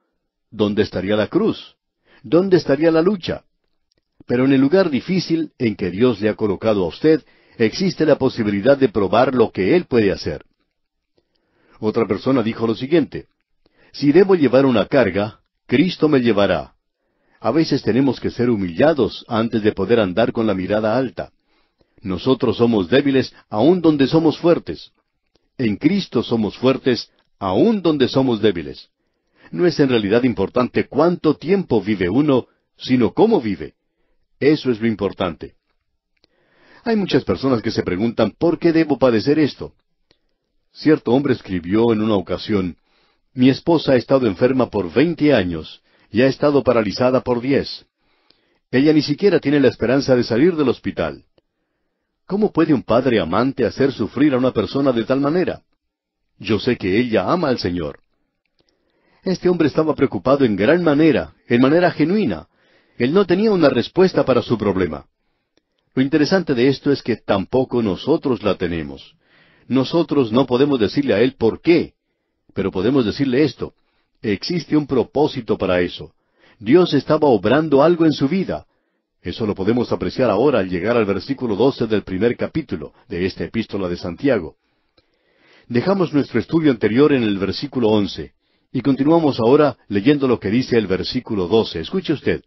Speaker 1: ¿dónde estaría la cruz? ¿Dónde estaría la lucha? Pero en el lugar difícil en que Dios le ha colocado a usted, existe la posibilidad de probar lo que Él puede hacer. Otra persona dijo lo siguiente, Si debo llevar una carga, Cristo me llevará. A veces tenemos que ser humillados antes de poder andar con la mirada alta. Nosotros somos débiles aun donde somos fuertes. En Cristo somos fuertes aun donde somos débiles. No es en realidad importante cuánto tiempo vive uno, sino cómo vive. Eso es lo importante. Hay muchas personas que se preguntan, ¿por qué debo padecer esto? Cierto hombre escribió en una ocasión, Mi esposa ha estado enferma por veinte años y ha estado paralizada por diez. Ella ni siquiera tiene la esperanza de salir del hospital. ¿Cómo puede un padre amante hacer sufrir a una persona de tal manera? Yo sé que ella ama al Señor. Este hombre estaba preocupado en gran manera, en manera genuina. Él no tenía una respuesta para su problema. Lo interesante de esto es que tampoco nosotros la tenemos. Nosotros no podemos decirle a Él por qué, pero podemos decirle esto. Existe un propósito para eso. Dios estaba obrando algo en su vida. Eso lo podemos apreciar ahora al llegar al versículo 12 del primer capítulo de esta epístola de Santiago. Dejamos nuestro estudio anterior en el versículo 11 y continuamos ahora leyendo lo que dice el versículo 12. Escuche usted.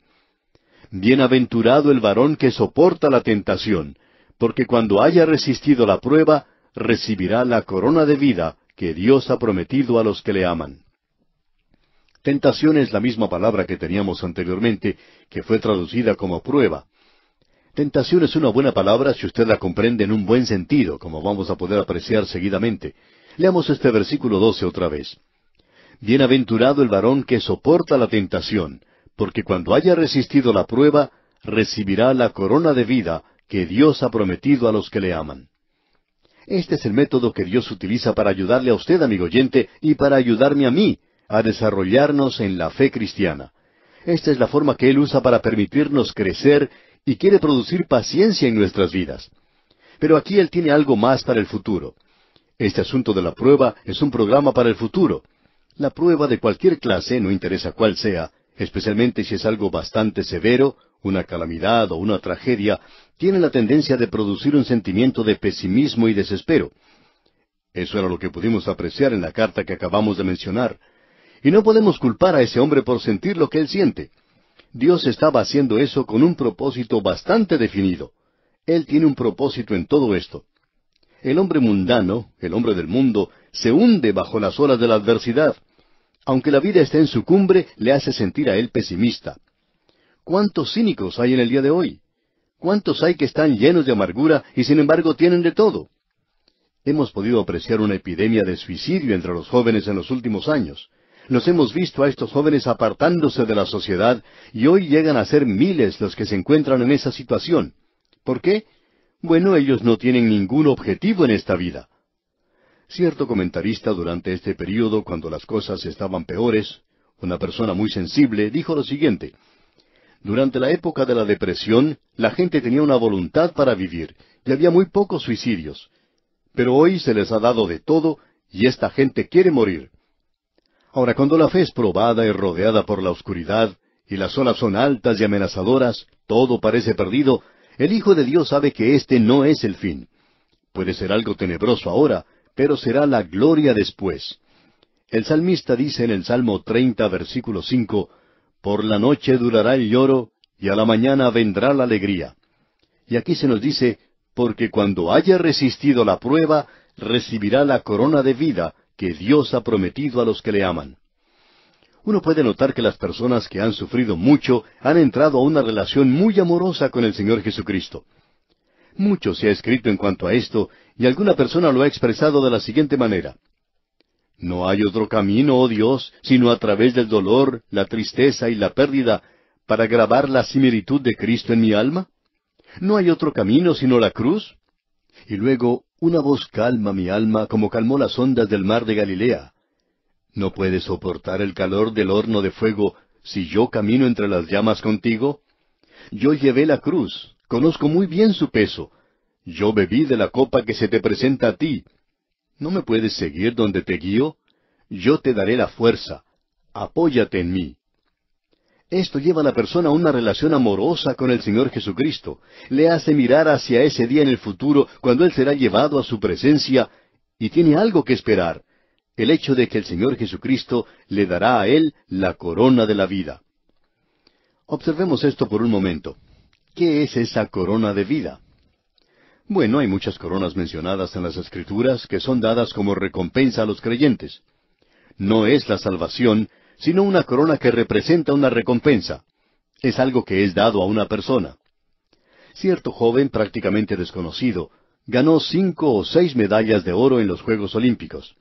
Speaker 1: Bienaventurado el varón que soporta la tentación, porque cuando haya resistido la prueba, recibirá la corona de vida que Dios ha prometido a los que le aman. Tentación es la misma palabra que teníamos anteriormente, que fue traducida como prueba. Tentación es una buena palabra si usted la comprende en un buen sentido, como vamos a poder apreciar seguidamente. Leamos este versículo 12 otra vez. Bienaventurado el varón que soporta la tentación, porque cuando haya resistido la prueba, recibirá la corona de vida que Dios ha prometido a los que le aman. Este es el método que Dios utiliza para ayudarle a usted, amigo oyente, y para ayudarme a mí a desarrollarnos en la fe cristiana. Esta es la forma que Él usa para permitirnos crecer y quiere producir paciencia en nuestras vidas. Pero aquí Él tiene algo más para el futuro. Este asunto de la prueba es un programa para el futuro. La prueba de cualquier clase, no interesa cuál sea, especialmente si es algo bastante severo, una calamidad o una tragedia, tiene la tendencia de producir un sentimiento de pesimismo y desespero. Eso era lo que pudimos apreciar en la carta que acabamos de mencionar. Y no podemos culpar a ese hombre por sentir lo que él siente. Dios estaba haciendo eso con un propósito bastante definido. Él tiene un propósito en todo esto. El hombre mundano, el hombre del mundo, se hunde bajo las olas de la adversidad. Aunque la vida esté en su cumbre, le hace sentir a él pesimista. ¿Cuántos cínicos hay en el día de hoy? ¿Cuántos hay que están llenos de amargura y sin embargo tienen de todo? Hemos podido apreciar una epidemia de suicidio entre los jóvenes en los últimos años. Nos hemos visto a estos jóvenes apartándose de la sociedad y hoy llegan a ser miles los que se encuentran en esa situación. ¿Por qué? Bueno, ellos no tienen ningún objetivo en esta vida. Cierto comentarista durante este período, cuando las cosas estaban peores, una persona muy sensible, dijo lo siguiente, durante la época de la depresión, la gente tenía una voluntad para vivir y había muy pocos suicidios. Pero hoy se les ha dado de todo y esta gente quiere morir. Ahora, cuando la fe es probada y rodeada por la oscuridad, y las olas son altas y amenazadoras, todo parece perdido, el Hijo de Dios sabe que este no es el fin. Puede ser algo tenebroso ahora, pero será la gloria después. El salmista dice en el Salmo 30, versículo 5, por la noche durará el lloro, y a la mañana vendrá la alegría. Y aquí se nos dice, porque cuando haya resistido la prueba, recibirá la corona de vida que Dios ha prometido a los que le aman. uno puede notar que las personas que han sufrido mucho han entrado a una relación muy amorosa con el Señor Jesucristo. Mucho se ha escrito en cuanto a esto, y alguna persona lo ha expresado de la siguiente manera. No hay otro camino, oh Dios, sino a través del dolor, la tristeza y la pérdida, para grabar la similitud de Cristo en mi alma. ¿No hay otro camino sino la cruz? Y luego una voz calma mi alma como calmó las ondas del mar de Galilea. ¿No puedes soportar el calor del horno de fuego si yo camino entre las llamas contigo? Yo llevé la cruz, conozco muy bien su peso. Yo bebí de la copa que se te presenta a ti. ¿No me puedes seguir donde te guío? Yo te daré la fuerza. Apóyate en mí. Esto lleva a la persona a una relación amorosa con el Señor Jesucristo. Le hace mirar hacia ese día en el futuro cuando Él será llevado a su presencia y tiene algo que esperar. El hecho de que el Señor Jesucristo le dará a Él la corona de la vida. Observemos esto por un momento. ¿Qué es esa corona de vida? Bueno, hay muchas coronas mencionadas en las Escrituras que son dadas como recompensa a los creyentes. No es la salvación, sino una corona que representa una recompensa. Es algo que es dado a una persona. Cierto joven prácticamente desconocido ganó cinco o seis medallas de oro en los Juegos Olímpicos.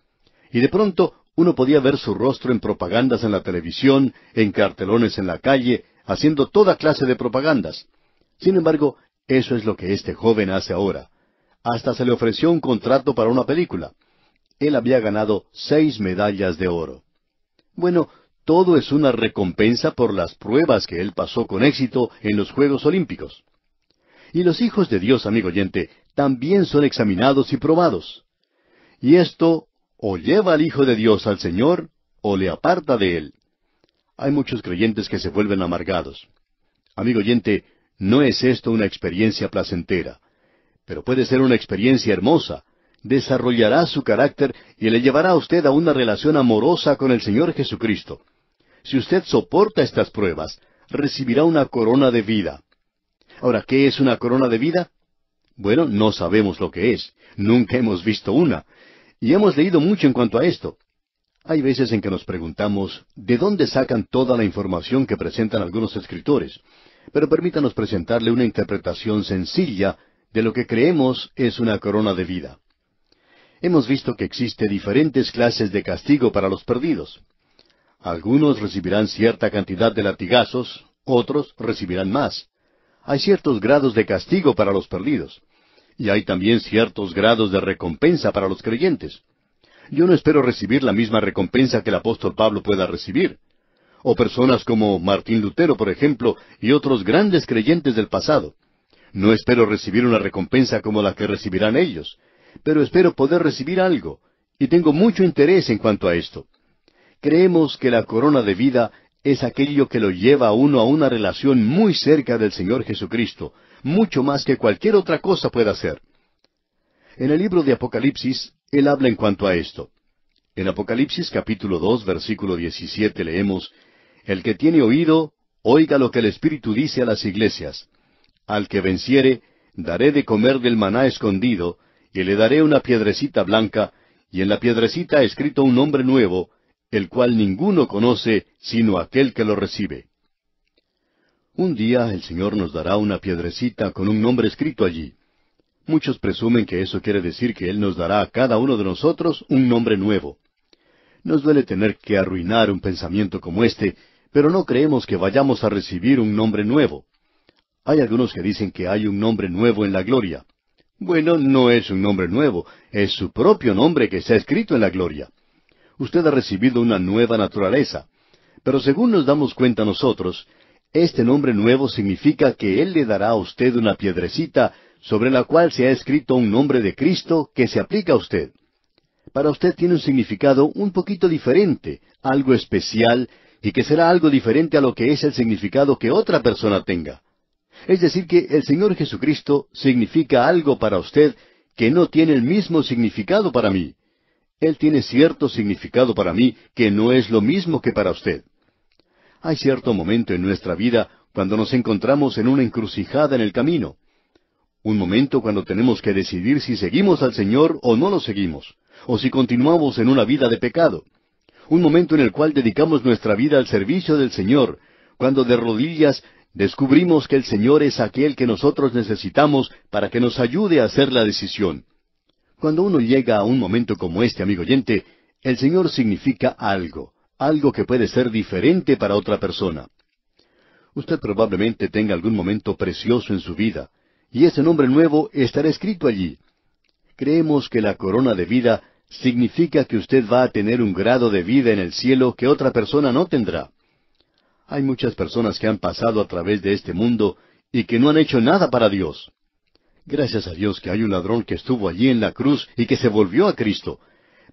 Speaker 1: Y de pronto uno podía ver su rostro en propagandas en la televisión, en cartelones en la calle, haciendo toda clase de propagandas. Sin embargo, eso es lo que este joven hace ahora. Hasta se le ofreció un contrato para una película. Él había ganado seis medallas de oro. Bueno, todo es una recompensa por las pruebas que él pasó con éxito en los Juegos Olímpicos. Y los hijos de Dios, amigo oyente, también son examinados y probados. Y esto o lleva al Hijo de Dios al Señor o le aparta de él. Hay muchos creyentes que se vuelven amargados. Amigo oyente, no es esto una experiencia placentera, pero puede ser una experiencia hermosa. Desarrollará su carácter y le llevará a usted a una relación amorosa con el Señor Jesucristo. Si usted soporta estas pruebas, recibirá una corona de vida. Ahora, ¿qué es una corona de vida? Bueno, no sabemos lo que es. Nunca hemos visto una. Y hemos leído mucho en cuanto a esto. Hay veces en que nos preguntamos, ¿de dónde sacan toda la información que presentan algunos escritores? Pero permítanos presentarle una interpretación sencilla de lo que creemos es una corona de vida. Hemos visto que existe diferentes clases de castigo para los perdidos. Algunos recibirán cierta cantidad de latigazos, otros recibirán más. Hay ciertos grados de castigo para los perdidos. Y hay también ciertos grados de recompensa para los creyentes. Yo no espero recibir la misma recompensa que el apóstol Pablo pueda recibir. O personas como Martín Lutero, por ejemplo, y otros grandes creyentes del pasado. No espero recibir una recompensa como la que recibirán ellos, pero espero poder recibir algo, y tengo mucho interés en cuanto a esto. Creemos que la corona de vida es aquello que lo lleva a uno a una relación muy cerca del Señor Jesucristo, mucho más que cualquier otra cosa pueda ser. En el libro de Apocalipsis, él habla en cuanto a esto. En Apocalipsis capítulo dos, versículo 17 leemos, El que tiene oído, oiga lo que el Espíritu dice a las iglesias. Al que venciere, daré de comer del maná escondido, y le daré una piedrecita blanca, y en la piedrecita escrito un nombre nuevo, el cual ninguno conoce sino aquel que lo recibe. Un día el Señor nos dará una piedrecita con un nombre escrito allí. Muchos presumen que eso quiere decir que Él nos dará a cada uno de nosotros un nombre nuevo. Nos duele tener que arruinar un pensamiento como este, pero no creemos que vayamos a recibir un nombre nuevo. Hay algunos que dicen que hay un nombre nuevo en la gloria. Bueno, no es un nombre nuevo, es su propio nombre que se ha escrito en la gloria usted ha recibido una nueva naturaleza. Pero según nos damos cuenta nosotros, este nombre nuevo significa que Él le dará a usted una piedrecita sobre la cual se ha escrito un nombre de Cristo que se aplica a usted. Para usted tiene un significado un poquito diferente, algo especial, y que será algo diferente a lo que es el significado que otra persona tenga. Es decir, que el Señor Jesucristo significa algo para usted que no tiene el mismo significado para mí. Él tiene cierto significado para mí que no es lo mismo que para usted. Hay cierto momento en nuestra vida cuando nos encontramos en una encrucijada en el camino. Un momento cuando tenemos que decidir si seguimos al Señor o no lo seguimos, o si continuamos en una vida de pecado. un momento en el cual dedicamos nuestra vida al servicio del Señor, cuando de rodillas descubrimos que el Señor es aquel que nosotros necesitamos para que nos ayude a hacer la decisión. Cuando uno llega a un momento como este, amigo oyente, el Señor significa algo, algo que puede ser diferente para otra persona. Usted probablemente tenga algún momento precioso en su vida, y ese nombre nuevo estará escrito allí. Creemos que la corona de vida significa que usted va a tener un grado de vida en el cielo que otra persona no tendrá. Hay muchas personas que han pasado a través de este mundo y que no han hecho nada para Dios. Gracias a Dios que hay un ladrón que estuvo allí en la cruz y que se volvió a Cristo.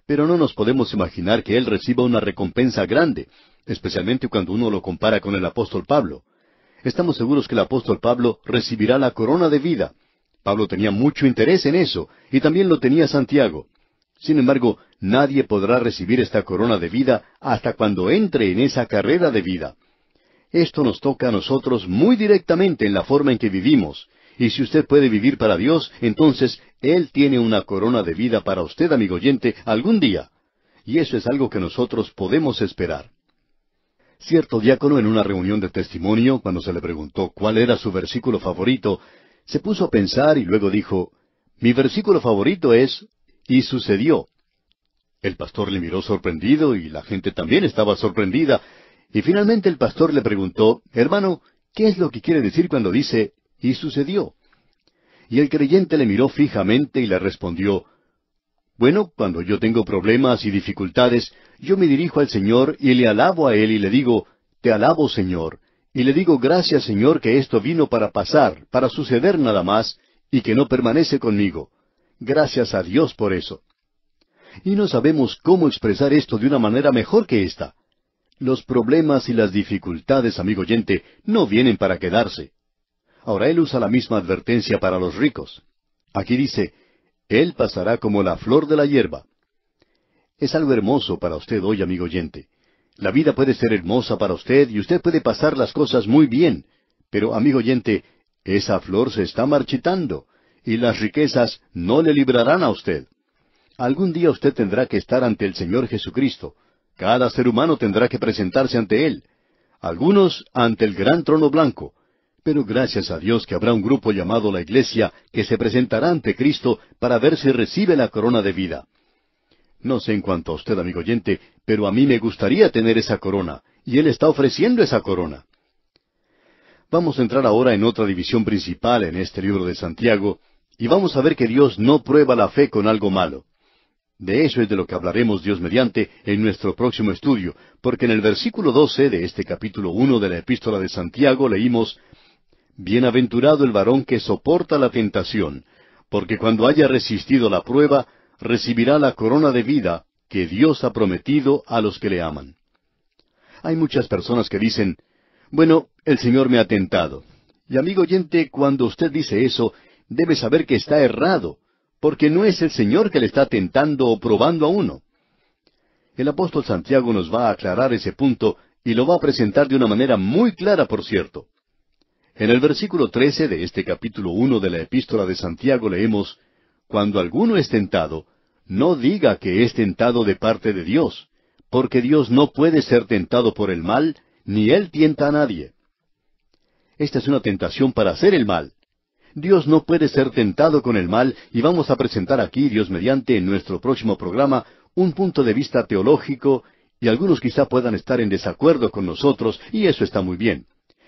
Speaker 1: Pero no nos podemos imaginar que Él reciba una recompensa grande, especialmente cuando uno lo compara con el apóstol Pablo. Estamos seguros que el apóstol Pablo recibirá la corona de vida, Pablo tenía mucho interés en eso, y también lo tenía Santiago. Sin embargo, nadie podrá recibir esta corona de vida hasta cuando entre en esa carrera de vida. Esto nos toca a nosotros muy directamente en la forma en que vivimos, y si usted puede vivir para Dios, entonces Él tiene una corona de vida para usted, amigo oyente, algún día. Y eso es algo que nosotros podemos esperar. Cierto diácono en una reunión de testimonio, cuando se le preguntó cuál era su versículo favorito, se puso a pensar y luego dijo, mi versículo favorito es, y sucedió. El pastor le miró sorprendido y la gente también estaba sorprendida, y finalmente el pastor le preguntó, hermano, ¿qué es lo que quiere decir cuando dice, y sucedió? Y el creyente le miró fijamente y le respondió, bueno, cuando yo tengo problemas y dificultades, yo me dirijo al Señor y le alabo a Él y le digo, Te alabo, Señor, y le digo gracias Señor que esto vino para pasar, para suceder nada más, y que no permanece conmigo. Gracias a Dios por eso. Y no sabemos cómo expresar esto de una manera mejor que esta. Los problemas y las dificultades, amigo oyente, no vienen para quedarse. Ahora él usa la misma advertencia para los ricos. Aquí dice, Él pasará como la flor de la hierba. Es algo hermoso para usted hoy, amigo oyente. La vida puede ser hermosa para usted y usted puede pasar las cosas muy bien, pero amigo oyente, esa flor se está marchitando y las riquezas no le librarán a usted. Algún día usted tendrá que estar ante el Señor Jesucristo. Cada ser humano tendrá que presentarse ante Él. Algunos ante el gran trono blanco. Pero gracias a Dios que habrá un grupo llamado la Iglesia que se presentará ante Cristo para ver si recibe la corona de vida. No sé en cuanto a usted, amigo oyente, pero a mí me gustaría tener esa corona, y Él está ofreciendo esa corona. Vamos a entrar ahora en otra división principal en este libro de Santiago, y vamos a ver que Dios no prueba la fe con algo malo. De eso es de lo que hablaremos Dios mediante en nuestro próximo estudio, porque en el versículo doce de este capítulo uno de la epístola de Santiago leímos Bienaventurado el varón que soporta la tentación, porque cuando haya resistido la prueba, recibirá la corona de vida que Dios ha prometido a los que le aman. Hay muchas personas que dicen, bueno, el Señor me ha tentado. Y amigo oyente, cuando usted dice eso, debe saber que está errado, porque no es el Señor que le está tentando o probando a uno. El apóstol Santiago nos va a aclarar ese punto y lo va a presentar de una manera muy clara, por cierto. En el versículo trece de este capítulo uno de la epístola de Santiago leemos cuando alguno es tentado, no diga que es tentado de parte de Dios, porque Dios no puede ser tentado por el mal, ni Él tienta a nadie. Esta es una tentación para hacer el mal. Dios no puede ser tentado con el mal y vamos a presentar aquí, Dios mediante, en nuestro próximo programa, un punto de vista teológico y algunos quizá puedan estar en desacuerdo con nosotros y eso está muy bien.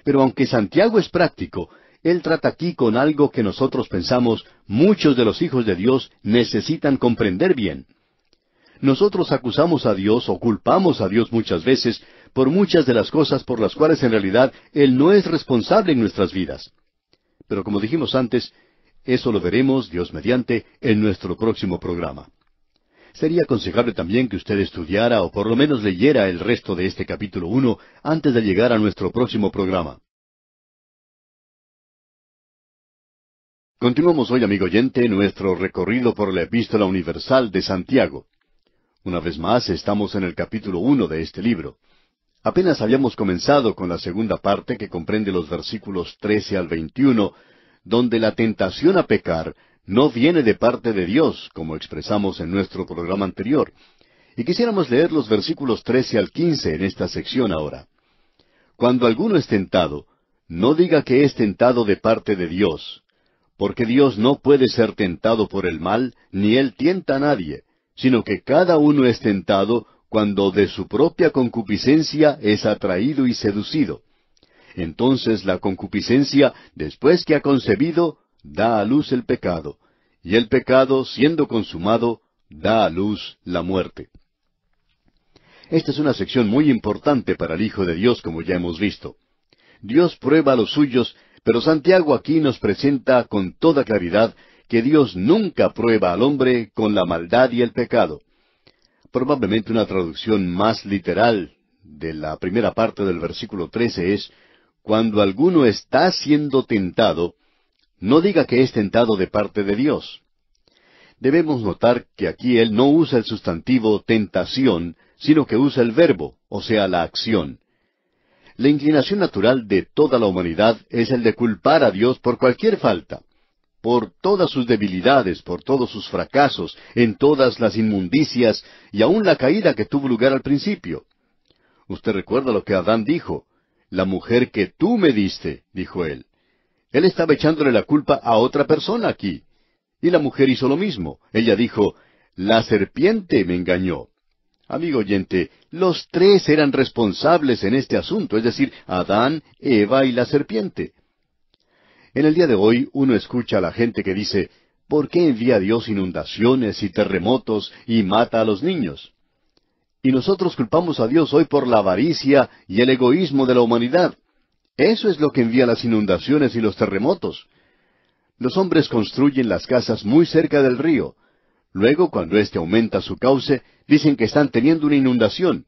Speaker 1: Pero aunque Santiago es práctico, él trata aquí con algo que nosotros pensamos muchos de los hijos de Dios necesitan comprender bien. Nosotros acusamos a Dios o culpamos a Dios muchas veces por muchas de las cosas por las cuales en realidad Él no es responsable en nuestras vidas. Pero como dijimos antes, eso lo veremos, Dios mediante, en nuestro próximo programa. Sería aconsejable también que usted estudiara o por lo menos leyera el resto de este capítulo uno antes de llegar a nuestro próximo programa. Continuamos hoy, amigo oyente, nuestro recorrido por la Epístola Universal de Santiago. Una vez más, estamos en el capítulo uno de este libro. Apenas habíamos comenzado con la segunda parte que comprende los versículos trece al veintiuno, donde la tentación a pecar no viene de parte de Dios, como expresamos en nuestro programa anterior. Y quisiéramos leer los versículos trece al quince en esta sección ahora. Cuando alguno es tentado, no diga que es tentado de parte de Dios, porque Dios no puede ser tentado por el mal, ni Él tienta a nadie, sino que cada uno es tentado cuando de su propia concupiscencia es atraído y seducido. Entonces la concupiscencia, después que ha concebido, da a luz el pecado, y el pecado, siendo consumado, da a luz la muerte. Esta es una sección muy importante para el Hijo de Dios, como ya hemos visto. Dios prueba a los suyos, pero Santiago aquí nos presenta con toda claridad que Dios nunca prueba al hombre con la maldad y el pecado. Probablemente una traducción más literal de la primera parte del versículo 13 es, cuando alguno está siendo tentado, no diga que es tentado de parte de Dios. Debemos notar que aquí él no usa el sustantivo tentación, sino que usa el verbo, o sea, la acción. La inclinación natural de toda la humanidad es el de culpar a Dios por cualquier falta por todas sus debilidades, por todos sus fracasos, en todas las inmundicias y aun la caída que tuvo lugar al principio. Usted recuerda lo que Adán dijo, la mujer que tú me diste, dijo él. Él estaba echándole la culpa a otra persona aquí. Y la mujer hizo lo mismo. Ella dijo, la serpiente me engañó. Amigo oyente, los tres eran responsables en este asunto, es decir, Adán, Eva y la serpiente. En el día de hoy uno escucha a la gente que dice, ¿por qué envía Dios inundaciones y terremotos y mata a los niños? Y nosotros culpamos a Dios hoy por la avaricia y el egoísmo de la humanidad. Eso es lo que envía las inundaciones y los terremotos. Los hombres construyen las casas muy cerca del río. Luego, cuando éste aumenta su cauce, dicen que están teniendo una inundación.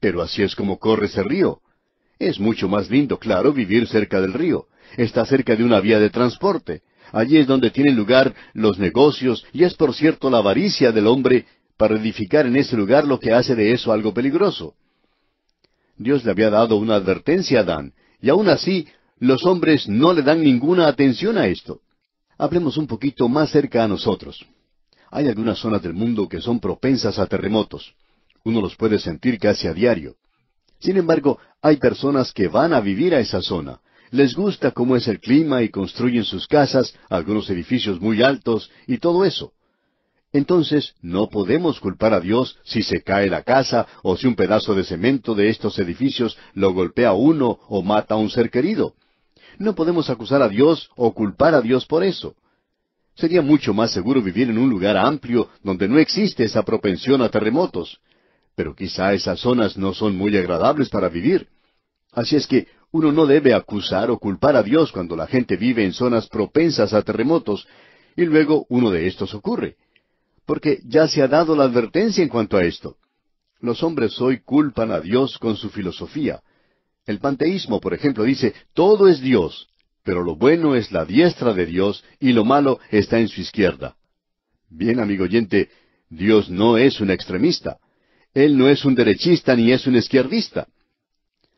Speaker 1: Pero así es como corre ese río. Es mucho más lindo, claro, vivir cerca del río está cerca de una vía de transporte. Allí es donde tienen lugar los negocios y es por cierto la avaricia del hombre para edificar en ese lugar lo que hace de eso algo peligroso. Dios le había dado una advertencia a Adán, y aún así los hombres no le dan ninguna atención a esto. Hablemos un poquito más cerca a nosotros. Hay algunas zonas del mundo que son propensas a terremotos. Uno los puede sentir casi a diario. Sin embargo, hay personas que van a vivir a esa zona, les gusta cómo es el clima y construyen sus casas, algunos edificios muy altos y todo eso. Entonces, no podemos culpar a Dios si se cae la casa o si un pedazo de cemento de estos edificios lo golpea a uno o mata a un ser querido. No podemos acusar a Dios o culpar a Dios por eso. Sería mucho más seguro vivir en un lugar amplio donde no existe esa propensión a terremotos. Pero quizá esas zonas no son muy agradables para vivir. Así es que uno no debe acusar o culpar a Dios cuando la gente vive en zonas propensas a terremotos y luego uno de estos ocurre. Porque ya se ha dado la advertencia en cuanto a esto. Los hombres hoy culpan a Dios con su filosofía. El panteísmo, por ejemplo, dice, todo es Dios, pero lo bueno es la diestra de Dios y lo malo está en su izquierda. Bien, amigo oyente, Dios no es un extremista. Él no es un derechista ni es un izquierdista.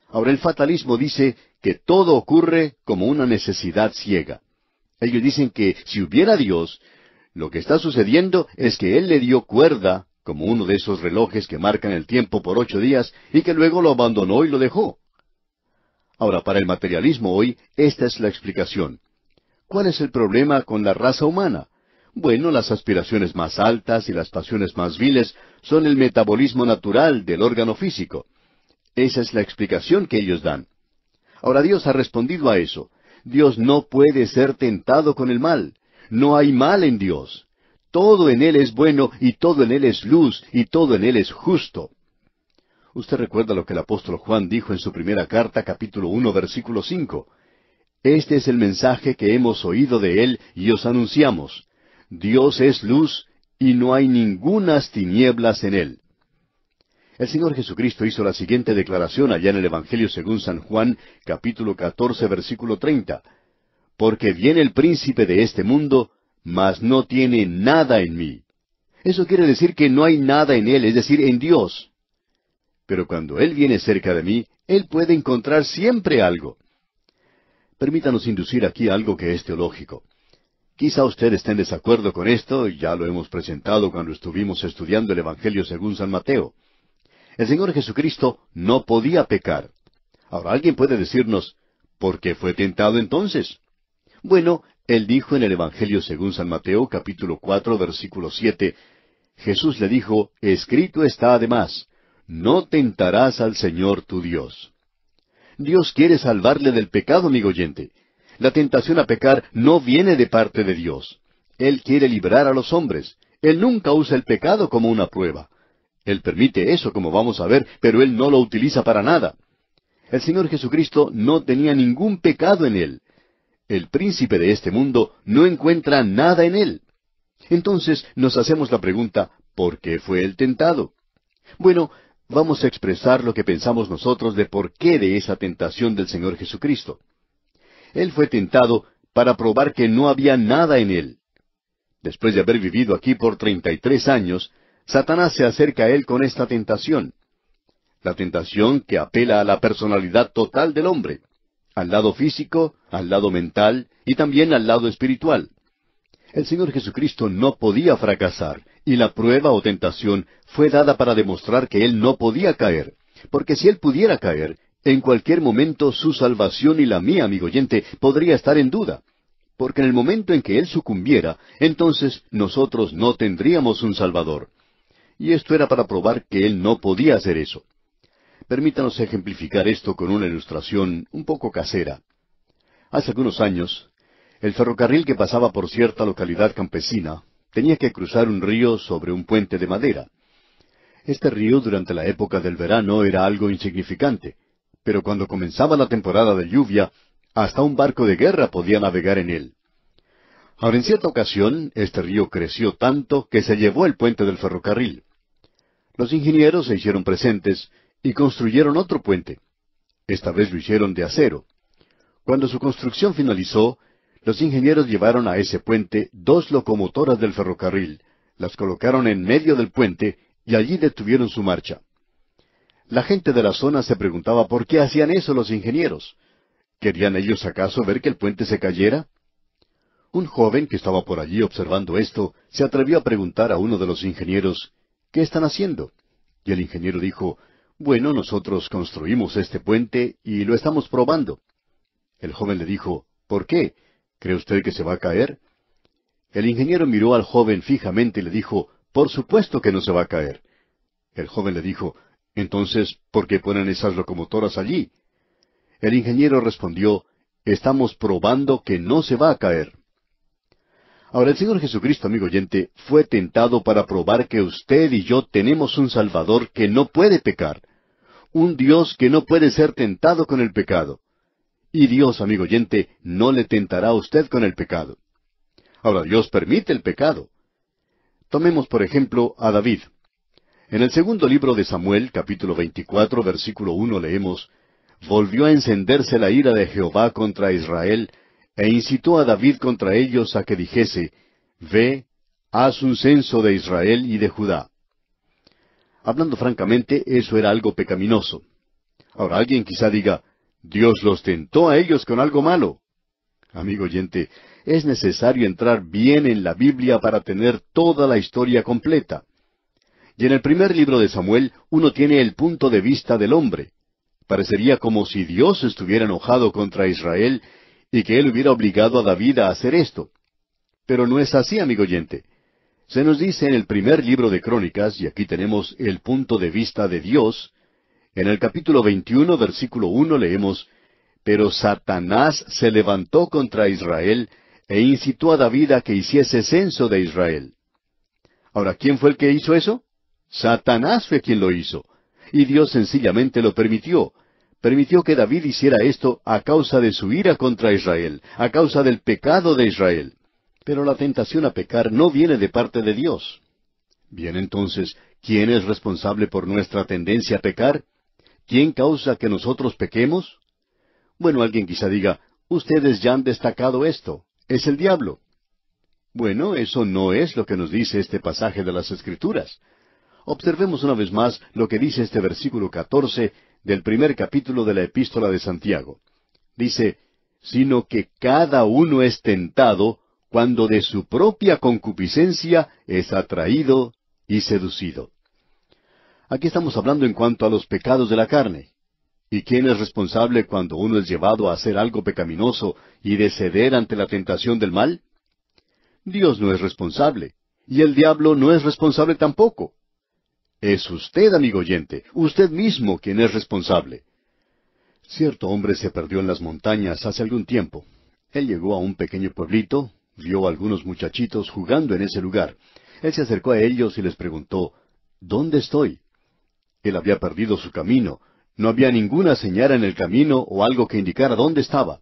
Speaker 1: Ahora el fatalismo dice que todo ocurre como una necesidad ciega. Ellos dicen que si hubiera Dios, lo que está sucediendo es que Él le dio cuerda, como uno de esos relojes que marcan el tiempo por ocho días, y que luego lo abandonó y lo dejó. Ahora, para el materialismo hoy, esta es la explicación. ¿Cuál es el problema con la raza humana? Bueno, las aspiraciones más altas y las pasiones más viles son el metabolismo natural del órgano físico. Esa es la explicación que ellos dan. Ahora Dios ha respondido a eso. Dios no puede ser tentado con el mal. No hay mal en Dios. Todo en Él es bueno y todo en Él es luz y todo en Él es justo. Usted recuerda lo que el apóstol Juan dijo en su primera carta, capítulo uno, versículo cinco. Este es el mensaje que hemos oído de Él y os anunciamos. Dios es luz y no hay ningunas tinieblas en Él. El Señor Jesucristo hizo la siguiente declaración allá en el Evangelio según San Juan, capítulo 14, versículo 30. Porque viene el príncipe de este mundo, mas no tiene nada en mí. Eso quiere decir que no hay nada en Él, es decir, en Dios. Pero cuando Él viene cerca de mí, Él puede encontrar siempre algo. Permítanos inducir aquí algo que es teológico. Quizá usted esté en desacuerdo con esto, ya lo hemos presentado cuando estuvimos estudiando el Evangelio según San Mateo. El Señor Jesucristo no podía pecar. Ahora alguien puede decirnos, ¿por qué fue tentado entonces? Bueno, él dijo en el Evangelio según San Mateo capítulo cuatro versículo siete, Jesús le dijo, Escrito está además, no tentarás al Señor tu Dios. Dios quiere salvarle del pecado, amigo oyente. La tentación a pecar no viene de parte de Dios. Él quiere librar a los hombres. Él nunca usa el pecado como una prueba. Él permite eso, como vamos a ver, pero Él no lo utiliza para nada. El Señor Jesucristo no tenía ningún pecado en Él. El príncipe de este mundo no encuentra nada en Él. Entonces nos hacemos la pregunta, ¿por qué fue Él tentado? Bueno, vamos a expresar lo que pensamos nosotros de por qué de esa tentación del Señor Jesucristo. Él fue tentado para probar que no había nada en él. Después de haber vivido aquí por treinta y tres años, Satanás se acerca a él con esta tentación. La tentación que apela a la personalidad total del hombre, al lado físico, al lado mental y también al lado espiritual. El Señor Jesucristo no podía fracasar, y la prueba o tentación fue dada para demostrar que Él no podía caer, porque si Él pudiera caer, en cualquier momento su salvación y la mía, amigo oyente, podría estar en duda. Porque en el momento en que Él sucumbiera, entonces nosotros no tendríamos un Salvador. Y esto era para probar que Él no podía hacer eso. Permítanos ejemplificar esto con una ilustración un poco casera. Hace algunos años, el ferrocarril que pasaba por cierta localidad campesina tenía que cruzar un río sobre un puente de madera. Este río durante la época del verano era algo insignificante, pero cuando comenzaba la temporada de lluvia, hasta un barco de guerra podía navegar en él. Ahora, en cierta ocasión, este río creció tanto que se llevó el puente del ferrocarril. Los ingenieros se hicieron presentes y construyeron otro puente. Esta vez lo hicieron de acero. Cuando su construcción finalizó, los ingenieros llevaron a ese puente dos locomotoras del ferrocarril, las colocaron en medio del puente y allí detuvieron su marcha. La gente de la zona se preguntaba por qué hacían eso los ingenieros. ¿Querían ellos acaso ver que el puente se cayera? Un joven que estaba por allí observando esto se atrevió a preguntar a uno de los ingenieros, ¿qué están haciendo? Y el ingeniero dijo, bueno, nosotros construimos este puente y lo estamos probando. El joven le dijo, ¿por qué? ¿Cree usted que se va a caer? El ingeniero miró al joven fijamente y le dijo, por supuesto que no se va a caer. El joven le dijo, entonces, ¿por qué ponen esas locomotoras allí? El ingeniero respondió, estamos probando que no se va a caer. Ahora, el Señor Jesucristo, amigo oyente, fue tentado para probar que usted y yo tenemos un Salvador que no puede pecar, un Dios que no puede ser tentado con el pecado. Y Dios, amigo oyente, no le tentará a usted con el pecado. Ahora, Dios permite el pecado. Tomemos, por ejemplo, a David. En el segundo libro de Samuel, capítulo 24, versículo 1, leemos, Volvió a encenderse la ira de Jehová contra Israel, e incitó a David contra ellos a que dijese, Ve, haz un censo de Israel y de Judá. Hablando francamente, eso era algo pecaminoso. Ahora alguien quizá diga, Dios los tentó a ellos con algo malo. Amigo oyente, es necesario entrar bien en la Biblia para tener toda la historia completa. Y en el primer libro de Samuel uno tiene el punto de vista del hombre. Parecería como si Dios estuviera enojado contra Israel y que él hubiera obligado a David a hacer esto. Pero no es así, amigo oyente. Se nos dice en el primer libro de Crónicas, y aquí tenemos el punto de vista de Dios, en el capítulo 21, versículo 1 leemos, Pero Satanás se levantó contra Israel e incitó a David a que hiciese censo de Israel. Ahora, ¿quién fue el que hizo eso? Satanás fue quien lo hizo. Y Dios sencillamente lo permitió. Permitió que David hiciera esto a causa de su ira contra Israel, a causa del pecado de Israel. Pero la tentación a pecar no viene de parte de Dios. Bien entonces, ¿quién es responsable por nuestra tendencia a pecar? ¿Quién causa que nosotros pequemos? Bueno, alguien quizá diga, ustedes ya han destacado esto, es el diablo. Bueno, eso no es lo que nos dice este pasaje de las Escrituras. Observemos una vez más lo que dice este versículo catorce del primer capítulo de la epístola de Santiago. Dice, sino que cada uno es tentado cuando de su propia concupiscencia es atraído y seducido. Aquí estamos hablando en cuanto a los pecados de la carne. ¿Y quién es responsable cuando uno es llevado a hacer algo pecaminoso y de ceder ante la tentación del mal? Dios no es responsable, y el diablo no es responsable tampoco. Es usted, amigo oyente, usted mismo quien es responsable. Cierto hombre se perdió en las montañas hace algún tiempo. Él llegó a un pequeño pueblito, vio a algunos muchachitos jugando en ese lugar. Él se acercó a ellos y les preguntó, ¿Dónde estoy? Él había perdido su camino. No había ninguna señal en el camino o algo que indicara dónde estaba.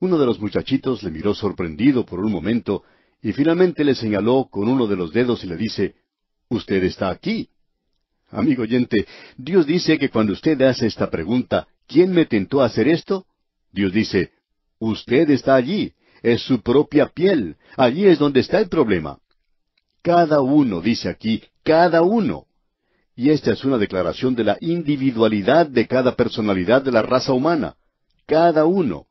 Speaker 1: Uno de los muchachitos le miró sorprendido por un momento y finalmente le señaló con uno de los dedos y le dice, Usted está aquí. Amigo oyente, Dios dice que cuando usted hace esta pregunta, ¿quién me tentó a hacer esto? Dios dice, usted está allí, es su propia piel, allí es donde está el problema. Cada uno, dice aquí, cada uno. Y esta es una declaración de la individualidad de cada personalidad de la raza humana. Cada uno.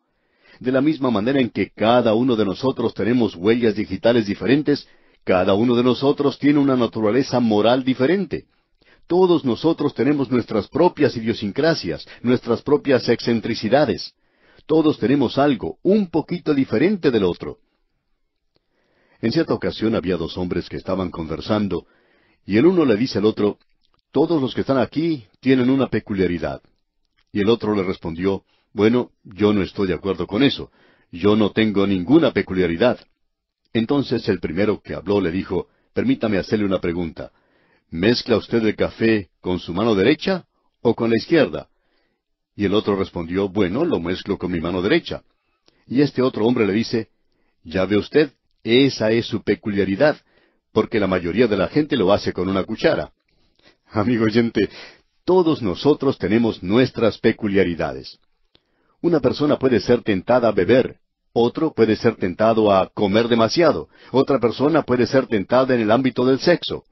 Speaker 1: De la misma manera en que cada uno de nosotros tenemos huellas digitales diferentes, cada uno de nosotros tiene una naturaleza moral diferente. Todos nosotros tenemos nuestras propias idiosincrasias, nuestras propias excentricidades. Todos tenemos algo, un poquito diferente del otro. En cierta ocasión había dos hombres que estaban conversando, y el uno le dice al otro, Todos los que están aquí tienen una peculiaridad. Y el otro le respondió, Bueno, yo no estoy de acuerdo con eso. Yo no tengo ninguna peculiaridad. Entonces el primero que habló le dijo, Permítame hacerle una pregunta. ¿Mezcla usted el café con su mano derecha o con la izquierda? Y el otro respondió, bueno, lo mezclo con mi mano derecha. Y este otro hombre le dice, ya ve usted, esa es su peculiaridad, porque la mayoría de la gente lo hace con una cuchara. Amigo oyente, todos nosotros tenemos nuestras peculiaridades. Una persona puede ser tentada a beber, otro puede ser tentado a comer demasiado, otra persona puede ser tentada en el ámbito del sexo.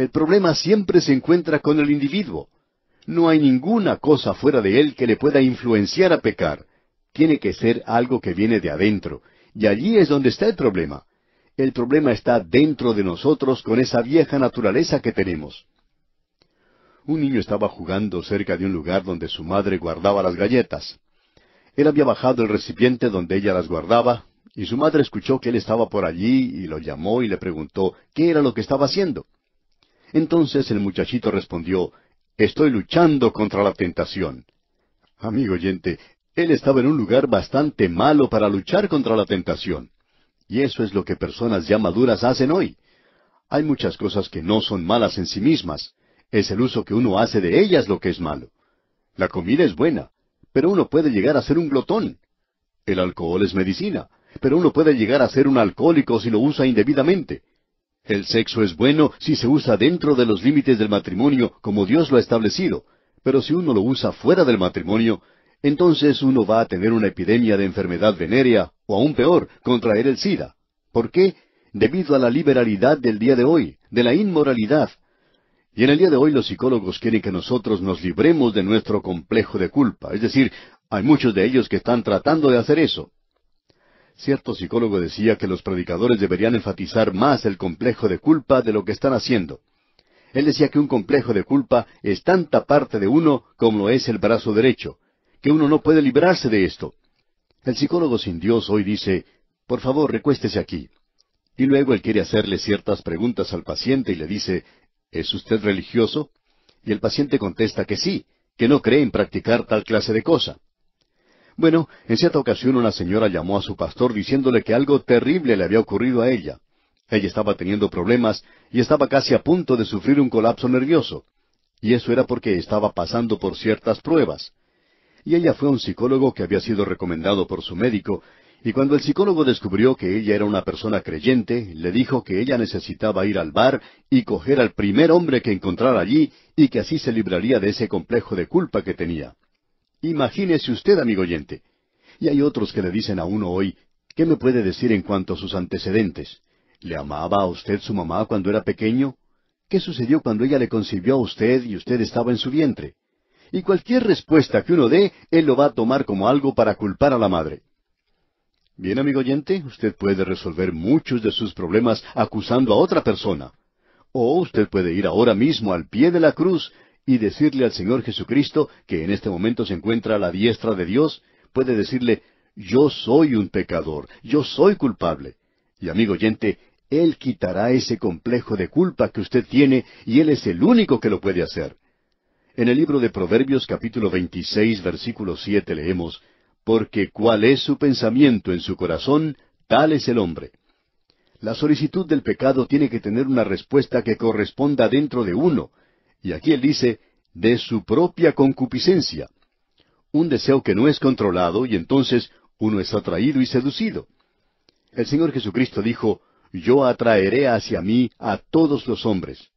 Speaker 1: El problema siempre se encuentra con el individuo. No hay ninguna cosa fuera de él que le pueda influenciar a pecar. Tiene que ser algo que viene de adentro. Y allí es donde está el problema. El problema está dentro de nosotros con esa vieja naturaleza que tenemos. Un niño estaba jugando cerca de un lugar donde su madre guardaba las galletas. Él había bajado el recipiente donde ella las guardaba, y su madre escuchó que él estaba por allí y lo llamó y le preguntó qué era lo que estaba haciendo. Entonces el muchachito respondió, Estoy luchando contra la tentación. Amigo oyente, él estaba en un lugar bastante malo para luchar contra la tentación. Y eso es lo que personas ya maduras hacen hoy. Hay muchas cosas que no son malas en sí mismas. Es el uso que uno hace de ellas lo que es malo. La comida es buena, pero uno puede llegar a ser un glotón. El alcohol es medicina, pero uno puede llegar a ser un alcohólico si lo usa indebidamente. El sexo es bueno si se usa dentro de los límites del matrimonio como Dios lo ha establecido, pero si uno lo usa fuera del matrimonio, entonces uno va a tener una epidemia de enfermedad venérea o aún peor, contraer el SIDA. ¿Por qué? Debido a la liberalidad del día de hoy, de la inmoralidad. Y en el día de hoy los psicólogos quieren que nosotros nos libremos de nuestro complejo de culpa. Es decir, hay muchos de ellos que están tratando de hacer eso. Cierto psicólogo decía que los predicadores deberían enfatizar más el complejo de culpa de lo que están haciendo. Él decía que un complejo de culpa es tanta parte de uno como lo es el brazo derecho, que uno no puede librarse de esto. El psicólogo sin Dios hoy dice, por favor, recuéstese aquí. Y luego él quiere hacerle ciertas preguntas al paciente y le dice, ¿es usted religioso? Y el paciente contesta que sí, que no cree en practicar tal clase de cosa. Bueno, en cierta ocasión una señora llamó a su pastor diciéndole que algo terrible le había ocurrido a ella. Ella estaba teniendo problemas y estaba casi a punto de sufrir un colapso nervioso. Y eso era porque estaba pasando por ciertas pruebas. Y ella fue a un psicólogo que había sido recomendado por su médico, y cuando el psicólogo descubrió que ella era una persona creyente, le dijo que ella necesitaba ir al bar y coger al primer hombre que encontrara allí y que así se libraría de ese complejo de culpa que tenía. Imagínese usted, amigo oyente. Y hay otros que le dicen a uno hoy, ¿qué me puede decir en cuanto a sus antecedentes? ¿Le amaba a usted su mamá cuando era pequeño? ¿Qué sucedió cuando ella le concibió a usted y usted estaba en su vientre? Y cualquier respuesta que uno dé, él lo va a tomar como algo para culpar a la madre. Bien, amigo oyente, usted puede resolver muchos de sus problemas acusando a otra persona. O usted puede ir ahora mismo al pie de la cruz y decirle al Señor Jesucristo, que en este momento se encuentra a la diestra de Dios, puede decirle, yo soy un pecador, yo soy culpable. Y amigo oyente, Él quitará ese complejo de culpa que usted tiene y Él es el único que lo puede hacer. En el libro de Proverbios capítulo 26 versículo 7 leemos, Porque cuál es su pensamiento en su corazón, tal es el hombre. La solicitud del pecado tiene que tener una respuesta que corresponda dentro de uno, y aquí él dice, de su propia concupiscencia. Un deseo que no es controlado y entonces uno es atraído y seducido. El Señor Jesucristo dijo, Yo atraeré hacia mí a todos los hombres.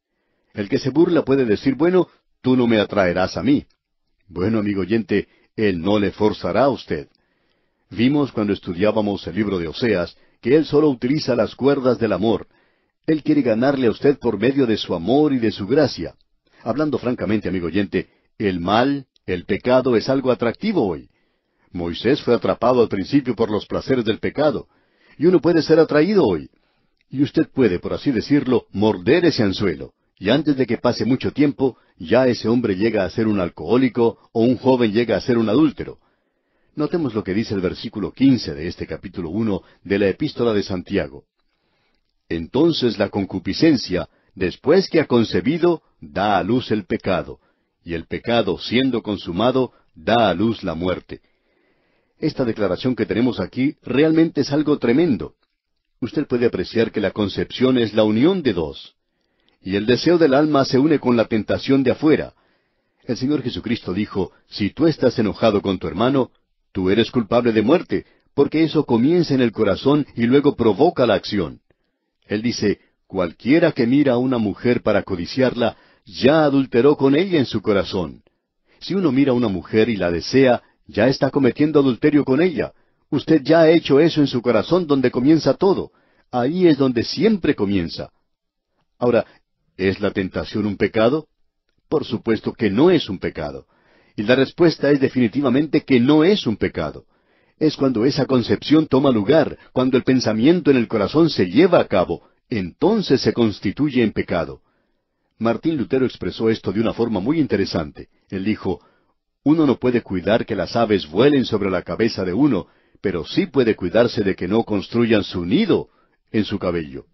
Speaker 1: El que se burla puede decir, bueno, tú no me atraerás a mí. Bueno, amigo oyente, Él no le forzará a usted. Vimos cuando estudiábamos el libro de Oseas que Él solo utiliza las cuerdas del amor. Él quiere ganarle a usted por medio de su amor y de su gracia. Hablando francamente, amigo oyente, el mal, el pecado es algo atractivo hoy. Moisés fue atrapado al principio por los placeres del pecado, y uno puede ser atraído hoy. Y usted puede, por así decirlo, morder ese anzuelo, y antes de que pase mucho tiempo, ya ese hombre llega a ser un alcohólico o un joven llega a ser un adúltero. Notemos lo que dice el versículo quince de este capítulo uno de la epístola de Santiago. Entonces la concupiscencia, después que ha concebido, da a luz el pecado, y el pecado, siendo consumado, da a luz la muerte. Esta declaración que tenemos aquí realmente es algo tremendo. Usted puede apreciar que la concepción es la unión de dos. Y el deseo del alma se une con la tentación de afuera. El Señor Jesucristo dijo, si tú estás enojado con tu hermano, tú eres culpable de muerte, porque eso comienza en el corazón y luego provoca la acción. Él dice, Cualquiera que mira a una mujer para codiciarla, ya adulteró con ella en su corazón. Si uno mira a una mujer y la desea, ya está cometiendo adulterio con ella. Usted ya ha hecho eso en su corazón donde comienza todo. Ahí es donde siempre comienza. Ahora, ¿es la tentación un pecado? Por supuesto que no es un pecado. Y la respuesta es definitivamente que no es un pecado. Es cuando esa concepción toma lugar, cuando el pensamiento en el corazón se lleva a cabo, entonces se constituye en pecado. Martín Lutero expresó esto de una forma muy interesante. Él dijo, uno no puede cuidar que las aves vuelen sobre la cabeza de uno, pero sí puede cuidarse de que no construyan su nido en su cabello.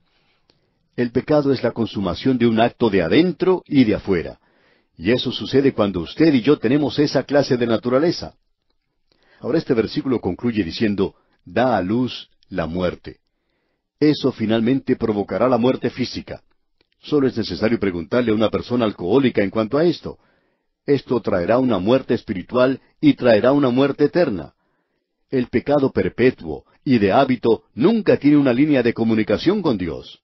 Speaker 1: El pecado es la consumación de un acto de adentro y de afuera. Y eso sucede cuando usted y yo tenemos esa clase de naturaleza. Ahora este versículo concluye diciendo, da a luz la muerte eso finalmente provocará la muerte física. Solo es necesario preguntarle a una persona alcohólica en cuanto a esto. Esto traerá una muerte espiritual y traerá una muerte eterna. El pecado perpetuo y de hábito nunca tiene una línea de comunicación con Dios.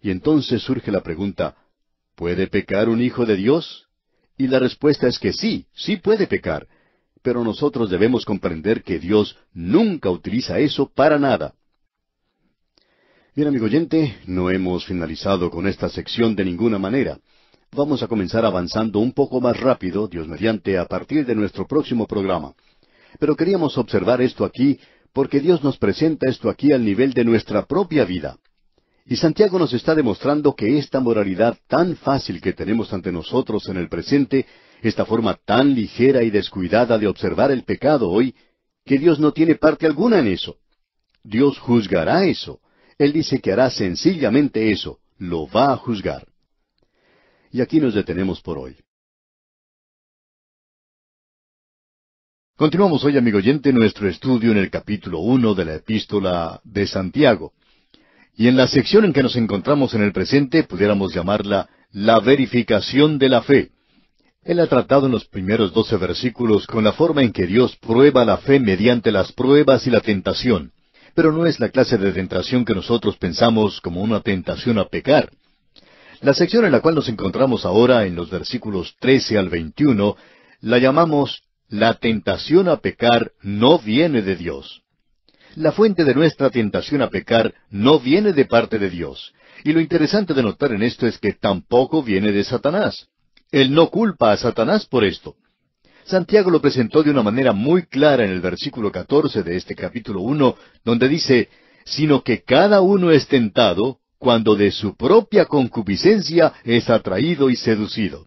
Speaker 1: Y entonces surge la pregunta, ¿puede pecar un hijo de Dios? Y la respuesta es que sí, sí puede pecar, pero nosotros debemos comprender que Dios nunca utiliza eso para nada. Bien, amigo oyente, no hemos finalizado con esta sección de ninguna manera. Vamos a comenzar avanzando un poco más rápido, Dios mediante, a partir de nuestro próximo programa. Pero queríamos observar esto aquí porque Dios nos presenta esto aquí al nivel de nuestra propia vida. Y Santiago nos está demostrando que esta moralidad tan fácil que tenemos ante nosotros en el presente, esta forma tan ligera y descuidada de observar el pecado hoy, que Dios no tiene parte alguna en eso. Dios juzgará eso. Él dice que hará sencillamente eso, lo va a juzgar. Y aquí nos detenemos por hoy. Continuamos hoy, amigo oyente, nuestro estudio en el capítulo uno de la epístola de Santiago. Y en la sección en que nos encontramos en el presente, pudiéramos llamarla la verificación de la fe. Él ha tratado en los primeros doce versículos con la forma en que Dios prueba la fe mediante las pruebas y la tentación pero no es la clase de tentación que nosotros pensamos como una tentación a pecar. La sección en la cual nos encontramos ahora, en los versículos 13 al 21, la llamamos La tentación a pecar no viene de Dios. La fuente de nuestra tentación a pecar no viene de parte de Dios. Y lo interesante de notar en esto es que tampoco viene de Satanás. Él no culpa a Satanás por esto. Santiago lo presentó de una manera muy clara en el versículo 14 de este capítulo 1, donde dice, sino que cada uno es tentado cuando de su propia concupiscencia es atraído y seducido.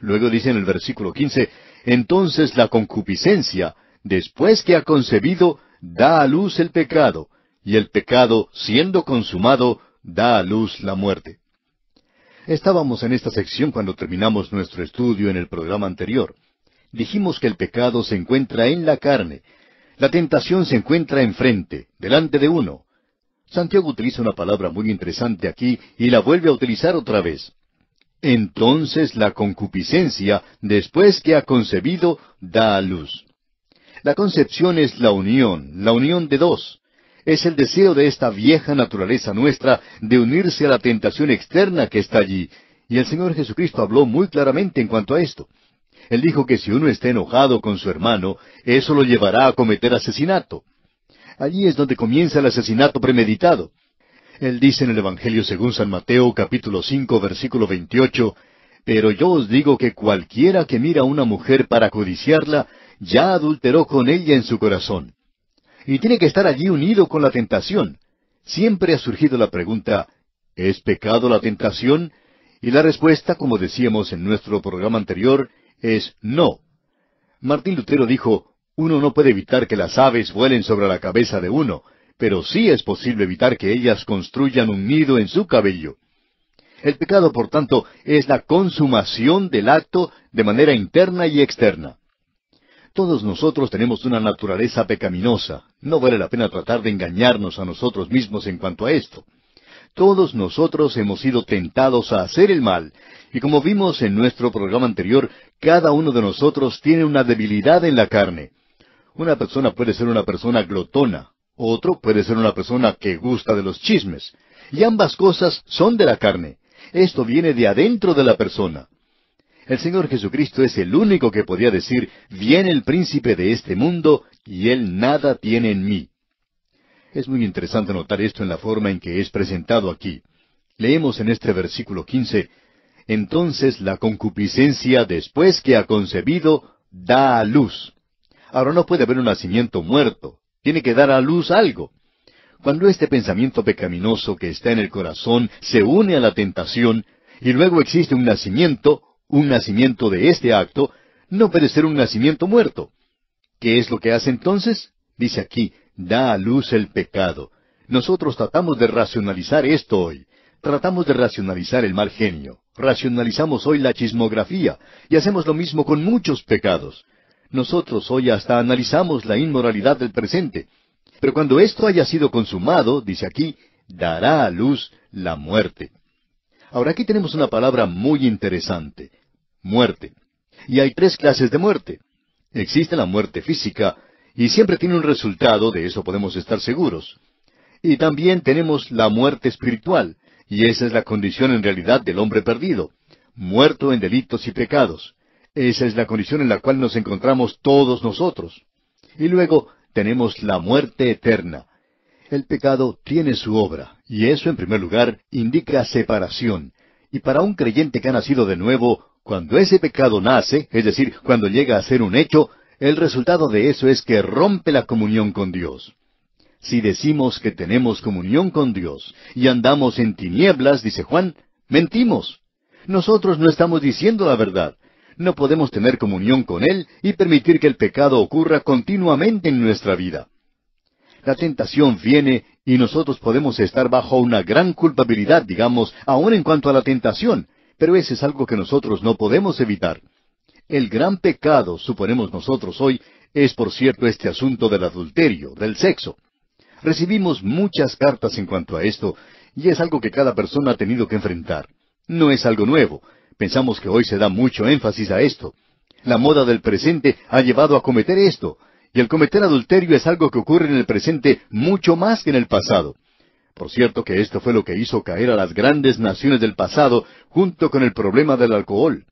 Speaker 1: Luego dice en el versículo 15, entonces la concupiscencia, después que ha concebido, da a luz el pecado, y el pecado, siendo consumado, da a luz la muerte. Estábamos en esta sección cuando terminamos nuestro estudio en el programa anterior. Dijimos que el pecado se encuentra en la carne. La tentación se encuentra enfrente, delante de uno. Santiago utiliza una palabra muy interesante aquí y la vuelve a utilizar otra vez. Entonces la concupiscencia, después que ha concebido, da a luz. La concepción es la unión, la unión de dos. Es el deseo de esta vieja naturaleza nuestra de unirse a la tentación externa que está allí. Y el Señor Jesucristo habló muy claramente en cuanto a esto. Él dijo que si uno está enojado con su hermano, eso lo llevará a cometer asesinato. Allí es donde comienza el asesinato premeditado. Él dice en el Evangelio según San Mateo capítulo cinco versículo veintiocho, Pero yo os digo que cualquiera que mira a una mujer para codiciarla, ya adulteró con ella en su corazón. Y tiene que estar allí unido con la tentación. Siempre ha surgido la pregunta, ¿es pecado la tentación? Y la respuesta, como decíamos en nuestro programa anterior, es no. Martín Lutero dijo, uno no puede evitar que las aves vuelen sobre la cabeza de uno, pero sí es posible evitar que ellas construyan un nido en su cabello. El pecado, por tanto, es la consumación del acto de manera interna y externa. Todos nosotros tenemos una naturaleza pecaminosa. No vale la pena tratar de engañarnos a nosotros mismos en cuanto a esto. Todos nosotros hemos sido tentados a hacer el mal, y como vimos en nuestro programa anterior, cada uno de nosotros tiene una debilidad en la carne. Una persona puede ser una persona glotona, otro puede ser una persona que gusta de los chismes, y ambas cosas son de la carne. Esto viene de adentro de la persona. El Señor Jesucristo es el único que podía decir, viene el príncipe de este mundo y él nada tiene en mí. Es muy interesante notar esto en la forma en que es presentado aquí. Leemos en este versículo quince, Entonces la concupiscencia, después que ha concebido, da a luz. Ahora no puede haber un nacimiento muerto, tiene que dar a luz algo. Cuando este pensamiento pecaminoso que está en el corazón se une a la tentación, y luego existe un nacimiento, un nacimiento de este acto, no puede ser un nacimiento muerto. ¿Qué es lo que hace entonces? Dice aquí, da a luz el pecado. Nosotros tratamos de racionalizar esto hoy. Tratamos de racionalizar el mal genio. Racionalizamos hoy la chismografía y hacemos lo mismo con muchos pecados. Nosotros hoy hasta analizamos la inmoralidad del presente. Pero cuando esto haya sido consumado, dice aquí, dará a luz la muerte. Ahora aquí tenemos una palabra muy interesante, muerte. Y hay tres clases de muerte. Existe la muerte física, y siempre tiene un resultado, de eso podemos estar seguros. Y también tenemos la muerte espiritual, y esa es la condición en realidad del hombre perdido, muerto en delitos y pecados. Esa es la condición en la cual nos encontramos todos nosotros. Y luego tenemos la muerte eterna, el pecado tiene su obra, y eso en primer lugar indica separación. Y para un creyente que ha nacido de nuevo, cuando ese pecado nace, es decir, cuando llega a ser un hecho, el resultado de eso es que rompe la comunión con Dios. Si decimos que tenemos comunión con Dios y andamos en tinieblas, dice Juan, mentimos. Nosotros no estamos diciendo la verdad. No podemos tener comunión con Él y permitir que el pecado ocurra continuamente en nuestra vida. La tentación viene y nosotros podemos estar bajo una gran culpabilidad, digamos, aun en cuanto a la tentación, pero ese es algo que nosotros no podemos evitar. El gran pecado, suponemos nosotros hoy, es por cierto este asunto del adulterio, del sexo. Recibimos muchas cartas en cuanto a esto, y es algo que cada persona ha tenido que enfrentar. No es algo nuevo. Pensamos que hoy se da mucho énfasis a esto. La moda del presente ha llevado a cometer esto, y el cometer adulterio es algo que ocurre en el presente mucho más que en el pasado. Por cierto que esto fue lo que hizo caer a las grandes naciones del pasado junto con el problema del alcohol.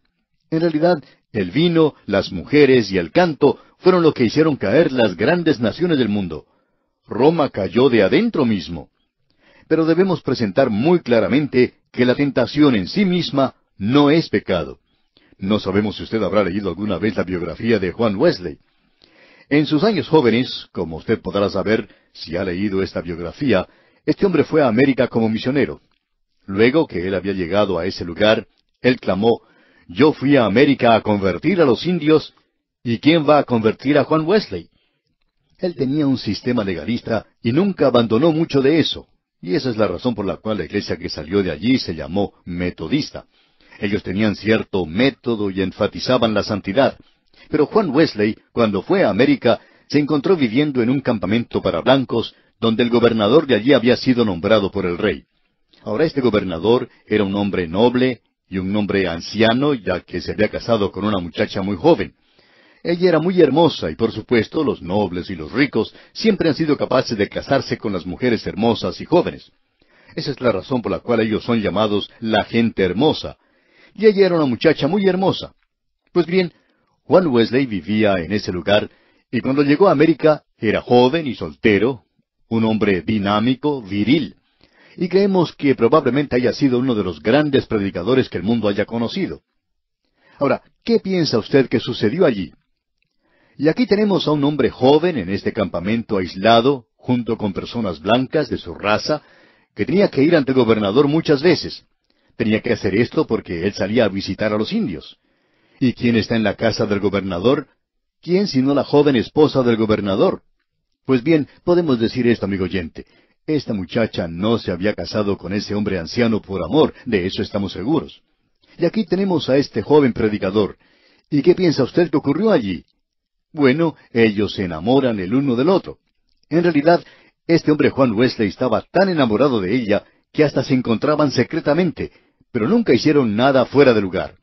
Speaker 1: En realidad, el vino, las mujeres y el canto fueron lo que hicieron caer las grandes naciones del mundo. Roma cayó de adentro mismo. Pero debemos presentar muy claramente que la tentación en sí misma no es pecado. No sabemos si usted habrá leído alguna vez la biografía de Juan Wesley. En sus años jóvenes, como usted podrá saber si ha leído esta biografía, este hombre fue a América como misionero. Luego que él había llegado a ese lugar, él clamó, Yo fui a América a convertir a los indios, ¿y quién va a convertir a Juan Wesley? Él tenía un sistema legalista y nunca abandonó mucho de eso. Y esa es la razón por la cual la iglesia que salió de allí se llamó metodista. Ellos tenían cierto método y enfatizaban la santidad. Pero Juan Wesley, cuando fue a América, se encontró viviendo en un campamento para blancos, donde el gobernador de allí había sido nombrado por el rey. Ahora este gobernador era un hombre noble y un hombre anciano, ya que se había casado con una muchacha muy joven. Ella era muy hermosa y por supuesto los nobles y los ricos siempre han sido capaces de casarse con las mujeres hermosas y jóvenes. Esa es la razón por la cual ellos son llamados la gente hermosa. Y ella era una muchacha muy hermosa. Pues bien, Juan Wesley vivía en ese lugar y cuando llegó a América era joven y soltero, un hombre dinámico, viril. Y creemos que probablemente haya sido uno de los grandes predicadores que el mundo haya conocido. Ahora, ¿qué piensa usted que sucedió allí? Y aquí tenemos a un hombre joven en este campamento aislado, junto con personas blancas de su raza, que tenía que ir ante el gobernador muchas veces. Tenía que hacer esto porque él salía a visitar a los indios. ¿Y quién está en la casa del gobernador? ¿Quién sino la joven esposa del gobernador? Pues bien, podemos decir esto, amigo oyente. Esta muchacha no se había casado con ese hombre anciano por amor, de eso estamos seguros. Y aquí tenemos a este joven predicador. ¿Y qué piensa usted que ocurrió allí? Bueno, ellos se enamoran el uno del otro. En realidad, este hombre Juan Wesley estaba tan enamorado de ella que hasta se encontraban secretamente, pero nunca hicieron nada fuera de lugar.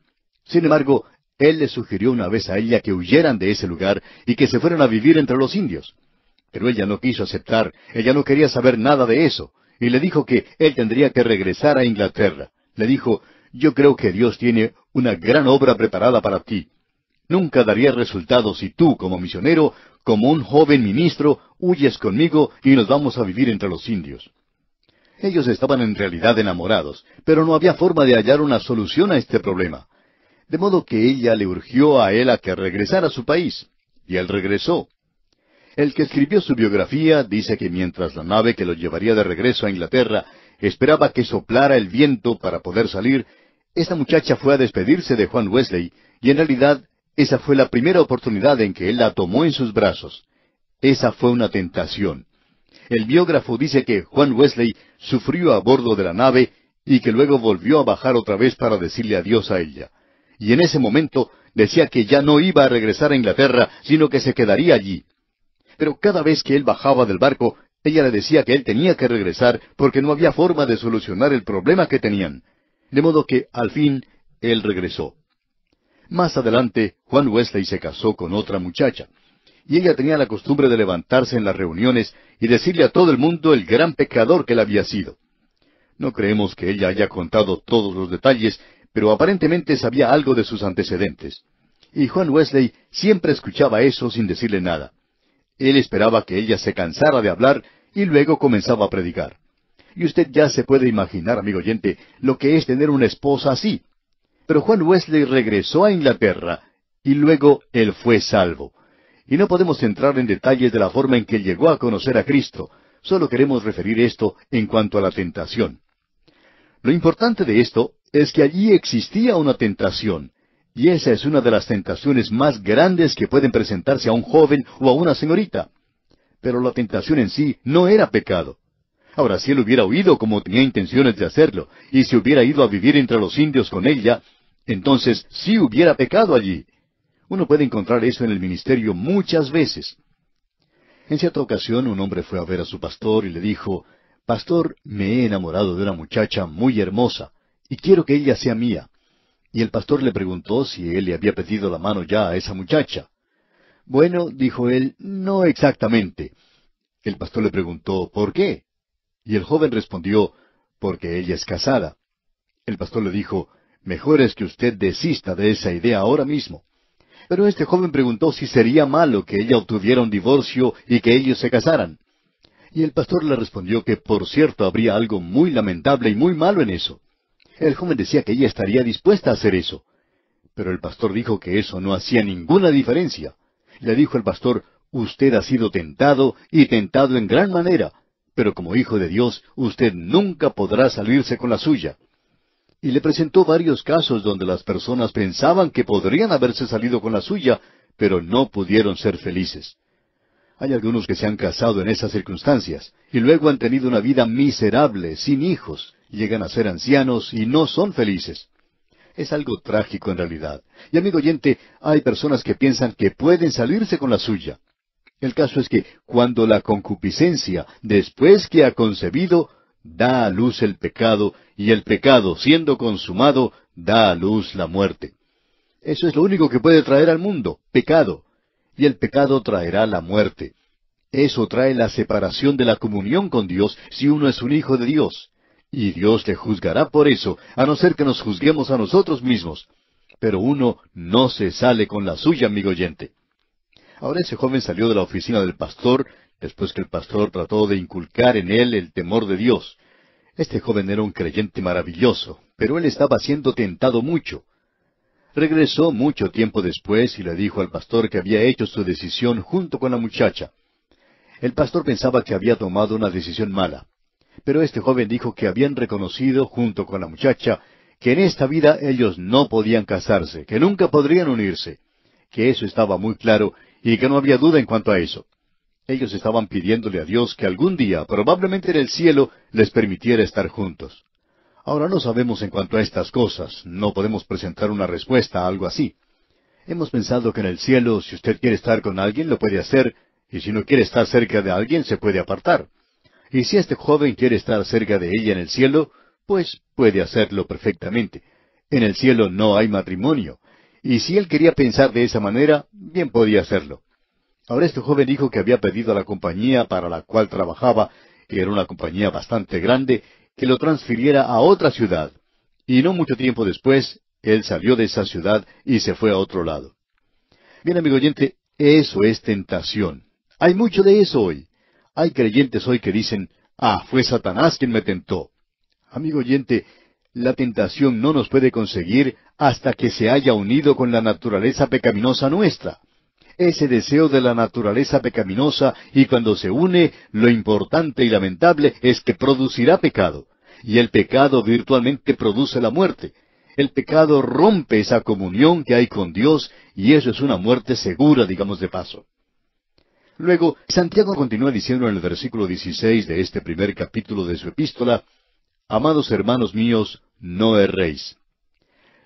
Speaker 1: Sin embargo, él le sugirió una vez a ella que huyeran de ese lugar y que se fueran a vivir entre los indios. Pero ella no quiso aceptar, ella no quería saber nada de eso, y le dijo que él tendría que regresar a Inglaterra. Le dijo, yo creo que Dios tiene una gran obra preparada para ti nunca daría resultado si tú, como misionero, como un joven ministro, huyes conmigo y nos vamos a vivir entre los indios. Ellos estaban en realidad enamorados, pero no había forma de hallar una solución a este problema. De modo que ella le urgió a él a que regresara a su país, y él regresó. El que escribió su biografía dice que mientras la nave que lo llevaría de regreso a Inglaterra esperaba que soplara el viento para poder salir, esta muchacha fue a despedirse de Juan Wesley, y en realidad esa fue la primera oportunidad en que él la tomó en sus brazos. Esa fue una tentación. El biógrafo dice que Juan Wesley sufrió a bordo de la nave y que luego volvió a bajar otra vez para decirle adiós a ella. Y en ese momento decía que ya no iba a regresar a Inglaterra, sino que se quedaría allí. Pero cada vez que él bajaba del barco, ella le decía que él tenía que regresar porque no había forma de solucionar el problema que tenían. De modo que, al fin, él regresó. Más adelante, Juan Wesley se casó con otra muchacha, y ella tenía la costumbre de levantarse en las reuniones y decirle a todo el mundo el gran pecador que él había sido. No creemos que ella haya contado todos los detalles, pero aparentemente sabía algo de sus antecedentes. Y Juan Wesley siempre escuchaba eso sin decirle nada. Él esperaba que ella se cansara de hablar y luego comenzaba a predicar. Y usted ya se puede imaginar, amigo oyente, lo que es tener una esposa así. Pero Juan Wesley regresó a Inglaterra y luego él fue salvo. Y no podemos entrar en detalles de la forma en que llegó a conocer a Cristo, solo queremos referir esto en cuanto a la tentación. Lo importante de esto es que allí existía una tentación, y esa es una de las tentaciones más grandes que pueden presentarse a un joven o a una señorita. Pero la tentación en sí no era pecado. Ahora, si él hubiera huido como tenía intenciones de hacerlo, y si hubiera ido a vivir entre los indios con ella, entonces sí hubiera pecado allí. Uno puede encontrar eso en el ministerio muchas veces. En cierta ocasión un hombre fue a ver a su pastor y le dijo, Pastor, me he enamorado de una muchacha muy hermosa, y quiero que ella sea mía. Y el pastor le preguntó si él le había pedido la mano ya a esa muchacha. Bueno, dijo él, no exactamente. El pastor le preguntó, ¿por qué? Y el joven respondió, porque ella es casada. El pastor le dijo, Mejor es que usted desista de esa idea ahora mismo. Pero este joven preguntó si sería malo que ella obtuviera un divorcio y que ellos se casaran. Y el pastor le respondió que por cierto habría algo muy lamentable y muy malo en eso. El joven decía que ella estaría dispuesta a hacer eso. Pero el pastor dijo que eso no hacía ninguna diferencia. Le dijo el pastor, usted ha sido tentado y tentado en gran manera, pero como hijo de Dios usted nunca podrá salirse con la suya. Y le presentó varios casos donde las personas pensaban que podrían haberse salido con la suya, pero no pudieron ser felices. Hay algunos que se han casado en esas circunstancias y luego han tenido una vida miserable, sin hijos, llegan a ser ancianos y no son felices. Es algo trágico en realidad. Y amigo oyente, hay personas que piensan que pueden salirse con la suya. El caso es que cuando la concupiscencia, después que ha concebido, da a luz el pecado, y el pecado, siendo consumado, da a luz la muerte. Eso es lo único que puede traer al mundo, pecado. Y el pecado traerá la muerte. Eso trae la separación de la comunión con Dios si uno es un hijo de Dios. Y Dios le juzgará por eso, a no ser que nos juzguemos a nosotros mismos. Pero uno no se sale con la suya, amigo oyente. Ahora ese joven salió de la oficina del pastor, después que el pastor trató de inculcar en él el temor de Dios. Este joven era un creyente maravilloso, pero él estaba siendo tentado mucho. Regresó mucho tiempo después y le dijo al pastor que había hecho su decisión junto con la muchacha. El pastor pensaba que había tomado una decisión mala. Pero este joven dijo que habían reconocido, junto con la muchacha, que en esta vida ellos no podían casarse, que nunca podrían unirse, que eso estaba muy claro y que no había duda en cuanto a eso. Ellos estaban pidiéndole a Dios que algún día, probablemente en el cielo, les permitiera estar juntos. Ahora no sabemos en cuanto a estas cosas, no podemos presentar una respuesta a algo así. Hemos pensado que en el cielo, si usted quiere estar con alguien, lo puede hacer, y si no quiere estar cerca de alguien, se puede apartar. Y si este joven quiere estar cerca de ella en el cielo, pues puede hacerlo perfectamente. En el cielo no hay matrimonio. Y si él quería pensar de esa manera, bien podía hacerlo. Ahora este joven dijo que había pedido a la compañía para la cual trabajaba, que era una compañía bastante grande, que lo transfiriera a otra ciudad. Y no mucho tiempo después, él salió de esa ciudad y se fue a otro lado. Bien, amigo oyente, eso es tentación. Hay mucho de eso hoy. Hay creyentes hoy que dicen, ah, fue Satanás quien me tentó. Amigo oyente, la tentación no nos puede conseguir hasta que se haya unido con la naturaleza pecaminosa nuestra. Ese deseo de la naturaleza pecaminosa y cuando se une, lo importante y lamentable es que producirá pecado. Y el pecado virtualmente produce la muerte. El pecado rompe esa comunión que hay con Dios y eso es una muerte segura, digamos de paso. Luego, Santiago continúa diciendo en el versículo 16 de este primer capítulo de su epístola, Amados hermanos míos, no erréis.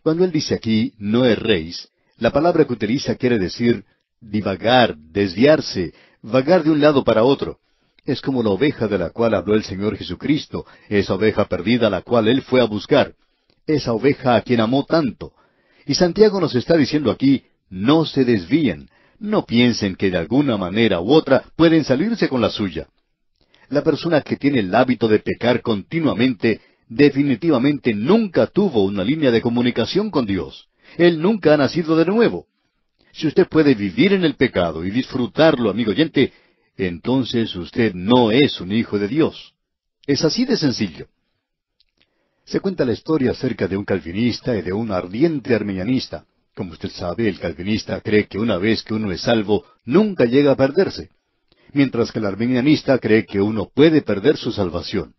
Speaker 1: Cuando él dice aquí, no erréis, la palabra que utiliza quiere decir divagar, desviarse, vagar de un lado para otro. Es como la oveja de la cual habló el Señor Jesucristo, esa oveja perdida a la cual Él fue a buscar, esa oveja a quien amó tanto. Y Santiago nos está diciendo aquí, no se desvíen, no piensen que de alguna manera u otra pueden salirse con la suya. La persona que tiene el hábito de pecar continuamente definitivamente nunca tuvo una línea de comunicación con Dios. Él nunca ha nacido de nuevo. Si usted puede vivir en el pecado y disfrutarlo, amigo oyente, entonces usted no es un hijo de Dios. Es así de sencillo. Se cuenta la historia acerca de un calvinista y de un ardiente armenianista. Como usted sabe, el calvinista cree que una vez que uno es salvo, nunca llega a perderse, mientras que el armenianista cree que uno puede perder su salvación.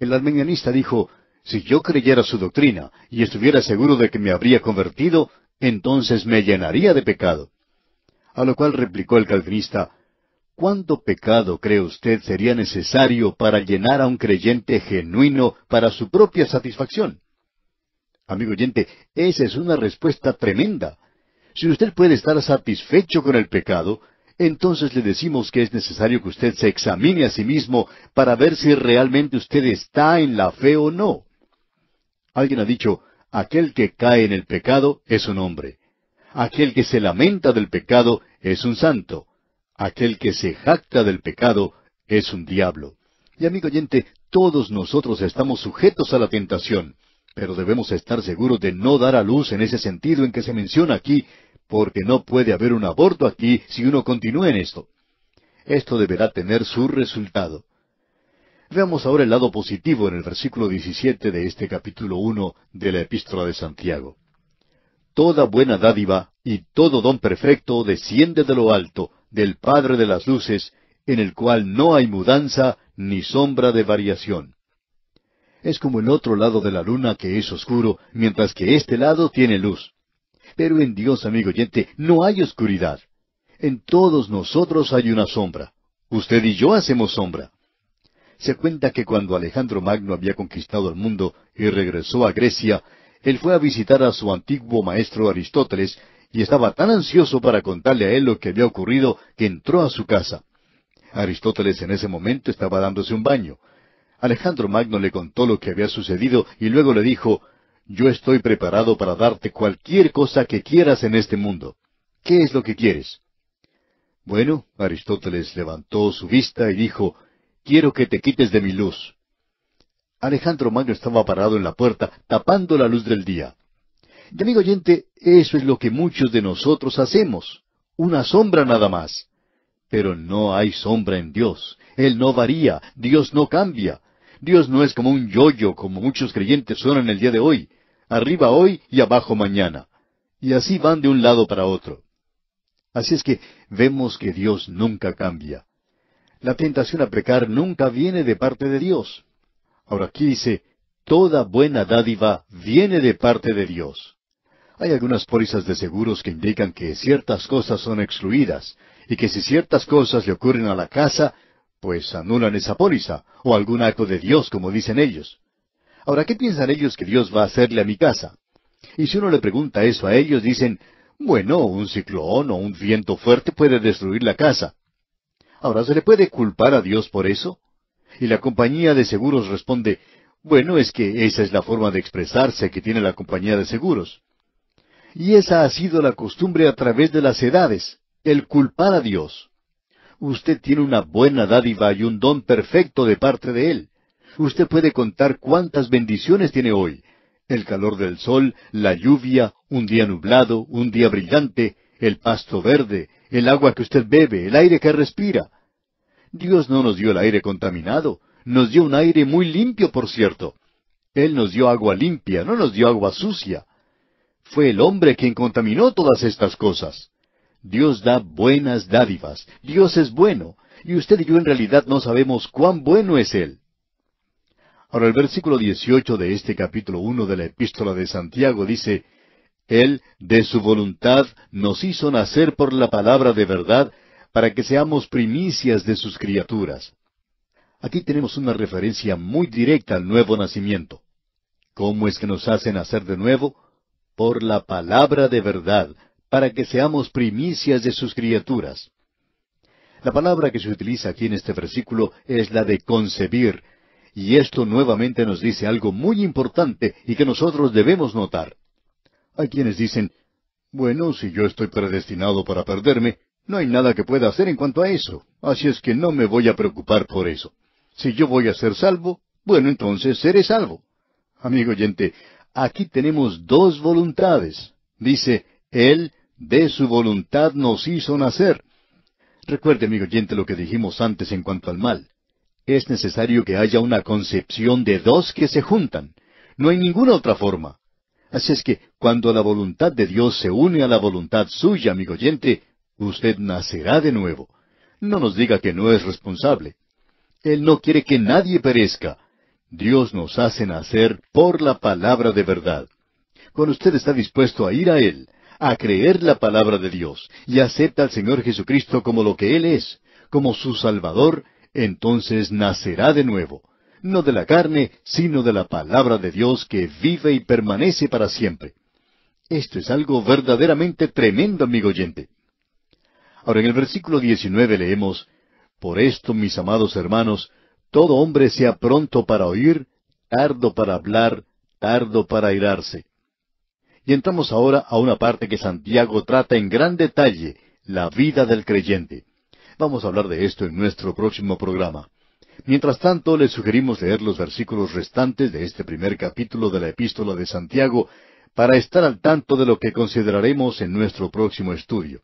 Speaker 1: El armenianista dijo, si yo creyera su doctrina y estuviera seguro de que me habría convertido, entonces me llenaría de pecado. A lo cual replicó el calvinista, ¿cuánto pecado cree usted sería necesario para llenar a un creyente genuino para su propia satisfacción? Amigo oyente, esa es una respuesta tremenda. Si usted puede estar satisfecho con el pecado, entonces le decimos que es necesario que usted se examine a sí mismo para ver si realmente usted está en la fe o no. Alguien ha dicho, aquel que cae en el pecado es un hombre. Aquel que se lamenta del pecado es un santo. Aquel que se jacta del pecado es un diablo. Y amigo oyente, todos nosotros estamos sujetos a la tentación. Pero debemos estar seguros de no dar a luz en ese sentido en que se menciona aquí, porque no puede haber un aborto aquí si uno continúa en esto. Esto deberá tener su resultado. Veamos ahora el lado positivo en el versículo 17 de este capítulo 1 de la epístola de Santiago. toda buena dádiva y todo don perfecto desciende de lo alto, del Padre de las Luces, en el cual no hay mudanza ni sombra de variación. Es como el otro lado de la luna que es oscuro, mientras que este lado tiene luz. Pero en Dios, amigo oyente, no hay oscuridad. En todos nosotros hay una sombra. Usted y yo hacemos sombra. Se cuenta que cuando Alejandro Magno había conquistado el mundo y regresó a Grecia, él fue a visitar a su antiguo maestro Aristóteles y estaba tan ansioso para contarle a él lo que había ocurrido que entró a su casa. Aristóteles en ese momento estaba dándose un baño. Alejandro Magno le contó lo que había sucedido y luego le dijo, Yo estoy preparado para darte cualquier cosa que quieras en este mundo. ¿Qué es lo que quieres? Bueno, Aristóteles levantó su vista y dijo, Quiero que te quites de mi luz. Alejandro Magno estaba parado en la puerta, tapando la luz del día. Y amigo oyente, eso es lo que muchos de nosotros hacemos. Una sombra nada más. Pero no hay sombra en Dios. Él no varía. Dios no cambia. Dios no es como un yoyo, como muchos creyentes son en el día de hoy. Arriba hoy y abajo mañana. Y así van de un lado para otro. Así es que vemos que Dios nunca cambia. La tentación a pecar nunca viene de parte de Dios. Ahora aquí dice, toda buena dádiva viene de parte de Dios. Hay algunas pólizas de seguros que indican que ciertas cosas son excluidas, y que si ciertas cosas le ocurren a la casa, pues anulan esa póliza, o algún acto de Dios, como dicen ellos. Ahora, ¿qué piensan ellos que Dios va a hacerle a mi casa? Y si uno le pregunta eso a ellos, dicen, bueno, un ciclón o un viento fuerte puede destruir la casa. Ahora, ¿se le puede culpar a Dios por eso? Y la compañía de seguros responde, bueno, es que esa es la forma de expresarse que tiene la compañía de seguros. Y esa ha sido la costumbre a través de las edades, el culpar a Dios. Usted tiene una buena dádiva y un don perfecto de parte de Él. Usted puede contar cuántas bendiciones tiene hoy. El calor del sol, la lluvia, un día nublado, un día brillante, el pasto verde, el agua que usted bebe, el aire que respira. Dios no nos dio el aire contaminado, nos dio un aire muy limpio, por cierto. Él nos dio agua limpia, no nos dio agua sucia. Fue el hombre quien contaminó todas estas cosas. Dios da buenas dádivas, Dios es bueno, y usted y yo en realidad no sabemos cuán bueno es Él. Ahora el versículo 18 de este capítulo 1 de la epístola de Santiago dice, Él, de su voluntad, nos hizo nacer por la palabra de verdad, para que seamos primicias de sus criaturas. Aquí tenemos una referencia muy directa al nuevo nacimiento. ¿Cómo es que nos hace nacer de nuevo? Por la palabra de verdad, para que seamos primicias de sus criaturas. La palabra que se utiliza aquí en este versículo es la de concebir, y esto nuevamente nos dice algo muy importante y que nosotros debemos notar. Hay quienes dicen, bueno, si yo estoy predestinado para perderme, no hay nada que pueda hacer en cuanto a eso, así es que no me voy a preocupar por eso. Si yo voy a ser salvo, bueno, entonces seré salvo. Amigo oyente, aquí tenemos dos voluntades. Dice, Él de su voluntad nos hizo nacer. Recuerde, amigo oyente, lo que dijimos antes en cuanto al mal. Es necesario que haya una concepción de dos que se juntan. No hay ninguna otra forma. Así es que cuando la voluntad de Dios se une a la voluntad suya, amigo oyente, usted nacerá de nuevo. No nos diga que no es responsable. Él no quiere que nadie perezca. Dios nos hace nacer por la palabra de verdad. Cuando usted está dispuesto a ir a Él, a creer la palabra de Dios, y acepta al Señor Jesucristo como lo que Él es, como su Salvador, entonces nacerá de nuevo, no de la carne, sino de la palabra de Dios que vive y permanece para siempre. Esto es algo verdaderamente tremendo, amigo oyente. Ahora en el versículo 19 leemos, por esto, mis amados hermanos, todo hombre sea pronto para oír, tardo para hablar, tardo para airarse. Y entramos ahora a una parte que Santiago trata en gran detalle, la vida del creyente. Vamos a hablar de esto en nuestro próximo programa. Mientras tanto, les sugerimos leer los versículos restantes de este primer capítulo de la epístola de Santiago para estar al tanto de lo que consideraremos en nuestro próximo estudio.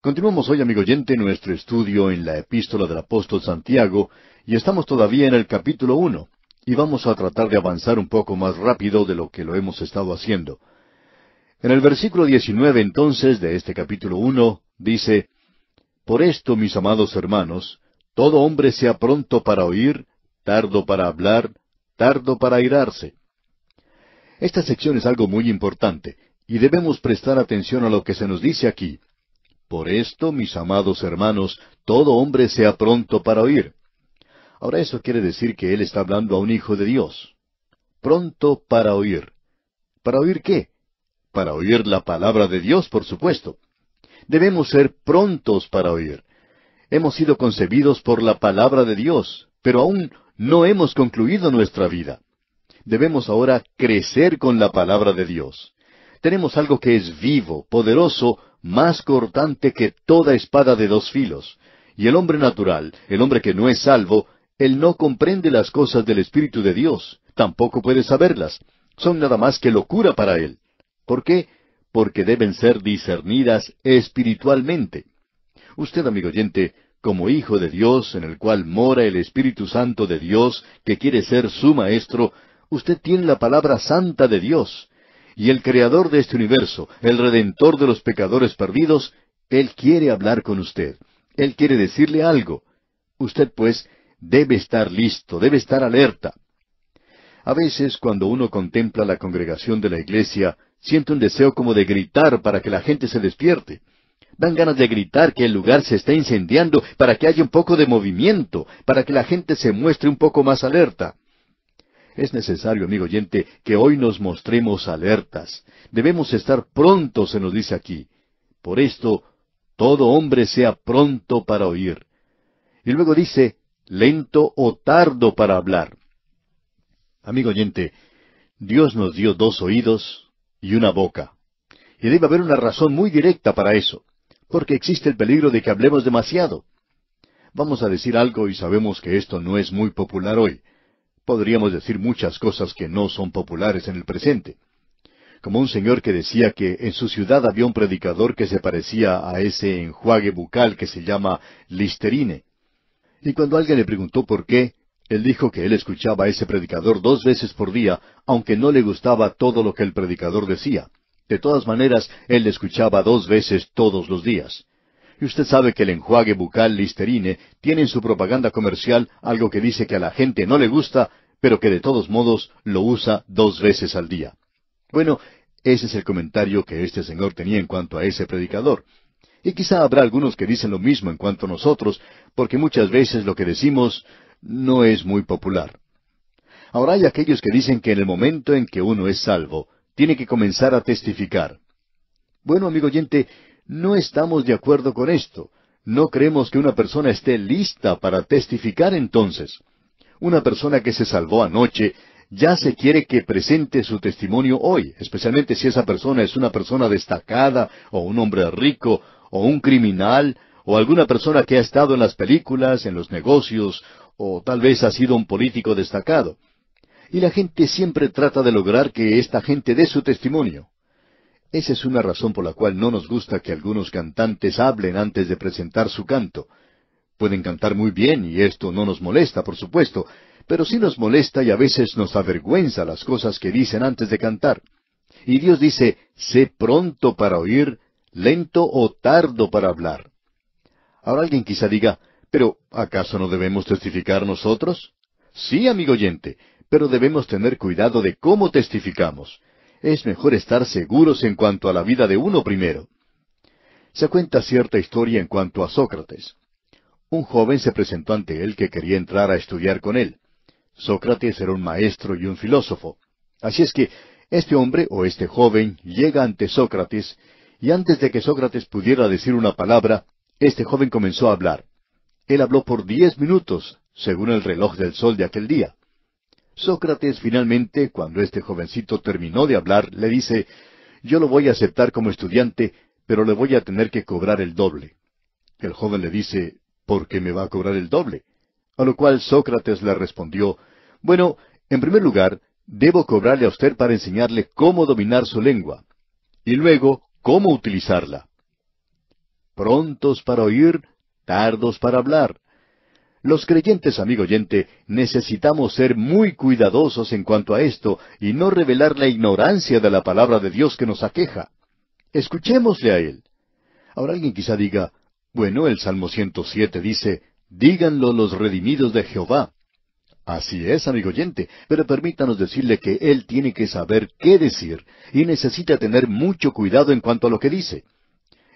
Speaker 1: Continuamos hoy, amigo oyente, nuestro estudio en la epístola del apóstol Santiago, y estamos todavía en el capítulo uno. Y vamos a tratar de avanzar un poco más rápido de lo que lo hemos estado haciendo. En el versículo 19 entonces de este capítulo 1 dice, Por esto, mis amados hermanos, todo hombre sea pronto para oír, tardo para hablar, tardo para airarse. Esta sección es algo muy importante, y debemos prestar atención a lo que se nos dice aquí. Por esto, mis amados hermanos, todo hombre sea pronto para oír. Ahora eso quiere decir que él está hablando a un hijo de Dios. Pronto para oír. ¿Para oír qué? Para oír la palabra de Dios, por supuesto. Debemos ser prontos para oír. Hemos sido concebidos por la palabra de Dios, pero aún no hemos concluido nuestra vida. Debemos ahora crecer con la palabra de Dios. Tenemos algo que es vivo, poderoso, más cortante que toda espada de dos filos. Y el hombre natural, el hombre que no es salvo, él no comprende las cosas del Espíritu de Dios, tampoco puede saberlas. Son nada más que locura para él. ¿Por qué? Porque deben ser discernidas espiritualmente. Usted, amigo oyente, como hijo de Dios, en el cual mora el Espíritu Santo de Dios, que quiere ser su maestro, usted tiene la palabra santa de Dios. Y el Creador de este universo, el Redentor de los pecadores perdidos, Él quiere hablar con usted. Él quiere decirle algo. Usted, pues, debe estar listo, debe estar alerta. A veces, cuando uno contempla la congregación de la iglesia, siente un deseo como de gritar para que la gente se despierte. Dan ganas de gritar que el lugar se está incendiando para que haya un poco de movimiento, para que la gente se muestre un poco más alerta. Es necesario, amigo oyente, que hoy nos mostremos alertas. Debemos estar prontos, se nos dice aquí. Por esto, todo hombre sea pronto para oír. Y luego dice, lento o tardo para hablar. Amigo oyente, Dios nos dio dos oídos y una boca. Y debe haber una razón muy directa para eso porque existe el peligro de que hablemos demasiado. Vamos a decir algo y sabemos que esto no es muy popular hoy. Podríamos decir muchas cosas que no son populares en el presente. Como un señor que decía que en su ciudad había un predicador que se parecía a ese enjuague bucal que se llama Listerine. Y cuando alguien le preguntó por qué, él dijo que él escuchaba a ese predicador dos veces por día, aunque no le gustaba todo lo que el predicador decía. De todas maneras, él le escuchaba dos veces todos los días. Y usted sabe que el enjuague bucal Listerine tiene en su propaganda comercial algo que dice que a la gente no le gusta, pero que de todos modos lo usa dos veces al día. Bueno, ese es el comentario que este señor tenía en cuanto a ese predicador. Y quizá habrá algunos que dicen lo mismo en cuanto a nosotros, porque muchas veces lo que decimos no es muy popular. Ahora hay aquellos que dicen que en el momento en que uno es salvo, tiene que comenzar a testificar. Bueno, amigo oyente, no estamos de acuerdo con esto. No creemos que una persona esté lista para testificar entonces. Una persona que se salvó anoche ya se quiere que presente su testimonio hoy, especialmente si esa persona es una persona destacada, o un hombre rico, o un criminal, o alguna persona que ha estado en las películas, en los negocios, o tal vez ha sido un político destacado. Y la gente siempre trata de lograr que esta gente dé su testimonio. Esa es una razón por la cual no nos gusta que algunos cantantes hablen antes de presentar su canto. Pueden cantar muy bien y esto no nos molesta, por supuesto, pero sí nos molesta y a veces nos avergüenza las cosas que dicen antes de cantar. Y Dios dice, sé pronto para oír, lento o tardo para hablar. Ahora alguien quizá diga, pero ¿acaso no debemos testificar nosotros? Sí, amigo oyente, pero debemos tener cuidado de cómo testificamos. Es mejor estar seguros en cuanto a la vida de uno primero. Se cuenta cierta historia en cuanto a Sócrates. Un joven se presentó ante él que quería entrar a estudiar con él. Sócrates era un maestro y un filósofo. Así es que este hombre o este joven llega ante Sócrates y antes de que Sócrates pudiera decir una palabra, este joven comenzó a hablar. Él habló por diez minutos, según el reloj del sol de aquel día. Sócrates finalmente, cuando este jovencito terminó de hablar, le dice, yo lo voy a aceptar como estudiante, pero le voy a tener que cobrar el doble. El joven le dice, ¿por qué me va a cobrar el doble? A lo cual Sócrates le respondió, bueno, en primer lugar, debo cobrarle a usted para enseñarle cómo dominar su lengua, y luego cómo utilizarla. Prontos para oír, tardos para hablar. Los creyentes, amigo oyente, necesitamos ser muy cuidadosos en cuanto a esto y no revelar la ignorancia de la palabra de Dios que nos aqueja. Escuchémosle a Él. Ahora alguien quizá diga, bueno, el Salmo 107 dice, díganlo los redimidos de Jehová. Así es, amigo oyente, pero permítanos decirle que Él tiene que saber qué decir y necesita tener mucho cuidado en cuanto a lo que dice.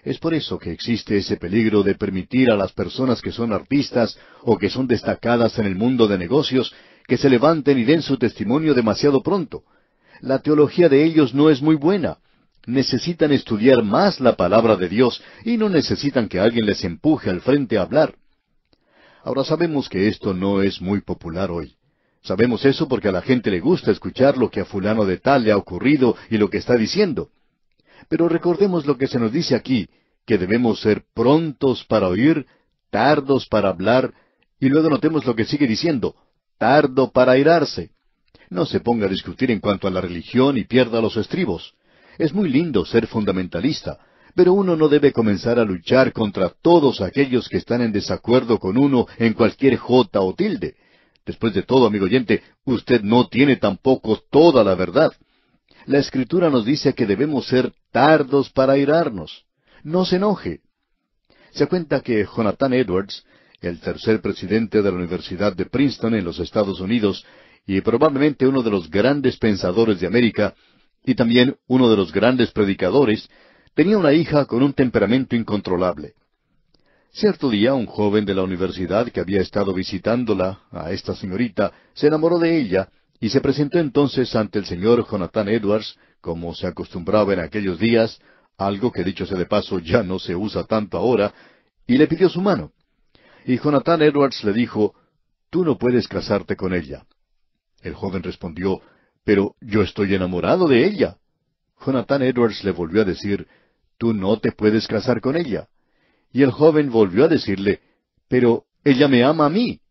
Speaker 1: Es por eso que existe ese peligro de permitir a las personas que son artistas o que son destacadas en el mundo de negocios que se levanten y den su testimonio demasiado pronto. La teología de ellos no es muy buena. Necesitan estudiar más la palabra de Dios y no necesitan que alguien les empuje al frente a hablar. Ahora sabemos que esto no es muy popular hoy. Sabemos eso porque a la gente le gusta escuchar lo que a fulano de tal le ha ocurrido y lo que está diciendo. Pero recordemos lo que se nos dice aquí, que debemos ser prontos para oír, tardos para hablar, y luego notemos lo que sigue diciendo, tardo para airarse. No se ponga a discutir en cuanto a la religión y pierda los estribos. Es muy lindo ser fundamentalista, pero uno no debe comenzar a luchar contra todos aquellos que están en desacuerdo con uno en cualquier jota o tilde. Después de todo, amigo oyente, usted no tiene tampoco toda la verdad. La Escritura nos dice que debemos ser tardos para airarnos. No se enoje. Se cuenta que Jonathan Edwards, el tercer presidente de la Universidad de Princeton en los Estados Unidos, y probablemente uno de los grandes pensadores de América, y también uno de los grandes predicadores, tenía una hija con un temperamento incontrolable. Cierto día un joven de la universidad que había estado visitándola, a esta señorita, se enamoró de ella y se presentó entonces ante el señor Jonathan Edwards, como se acostumbraba en aquellos días, algo que dicho sea de paso ya no se usa tanto ahora, y le pidió su mano. Y Jonathan Edwards le dijo, Tú no puedes casarte con ella. El joven respondió, Pero yo estoy enamorado de ella. Jonathan Edwards le volvió a decir, Tú no te puedes casar con ella. Y el joven volvió a decirle, Pero ella me ama a mí.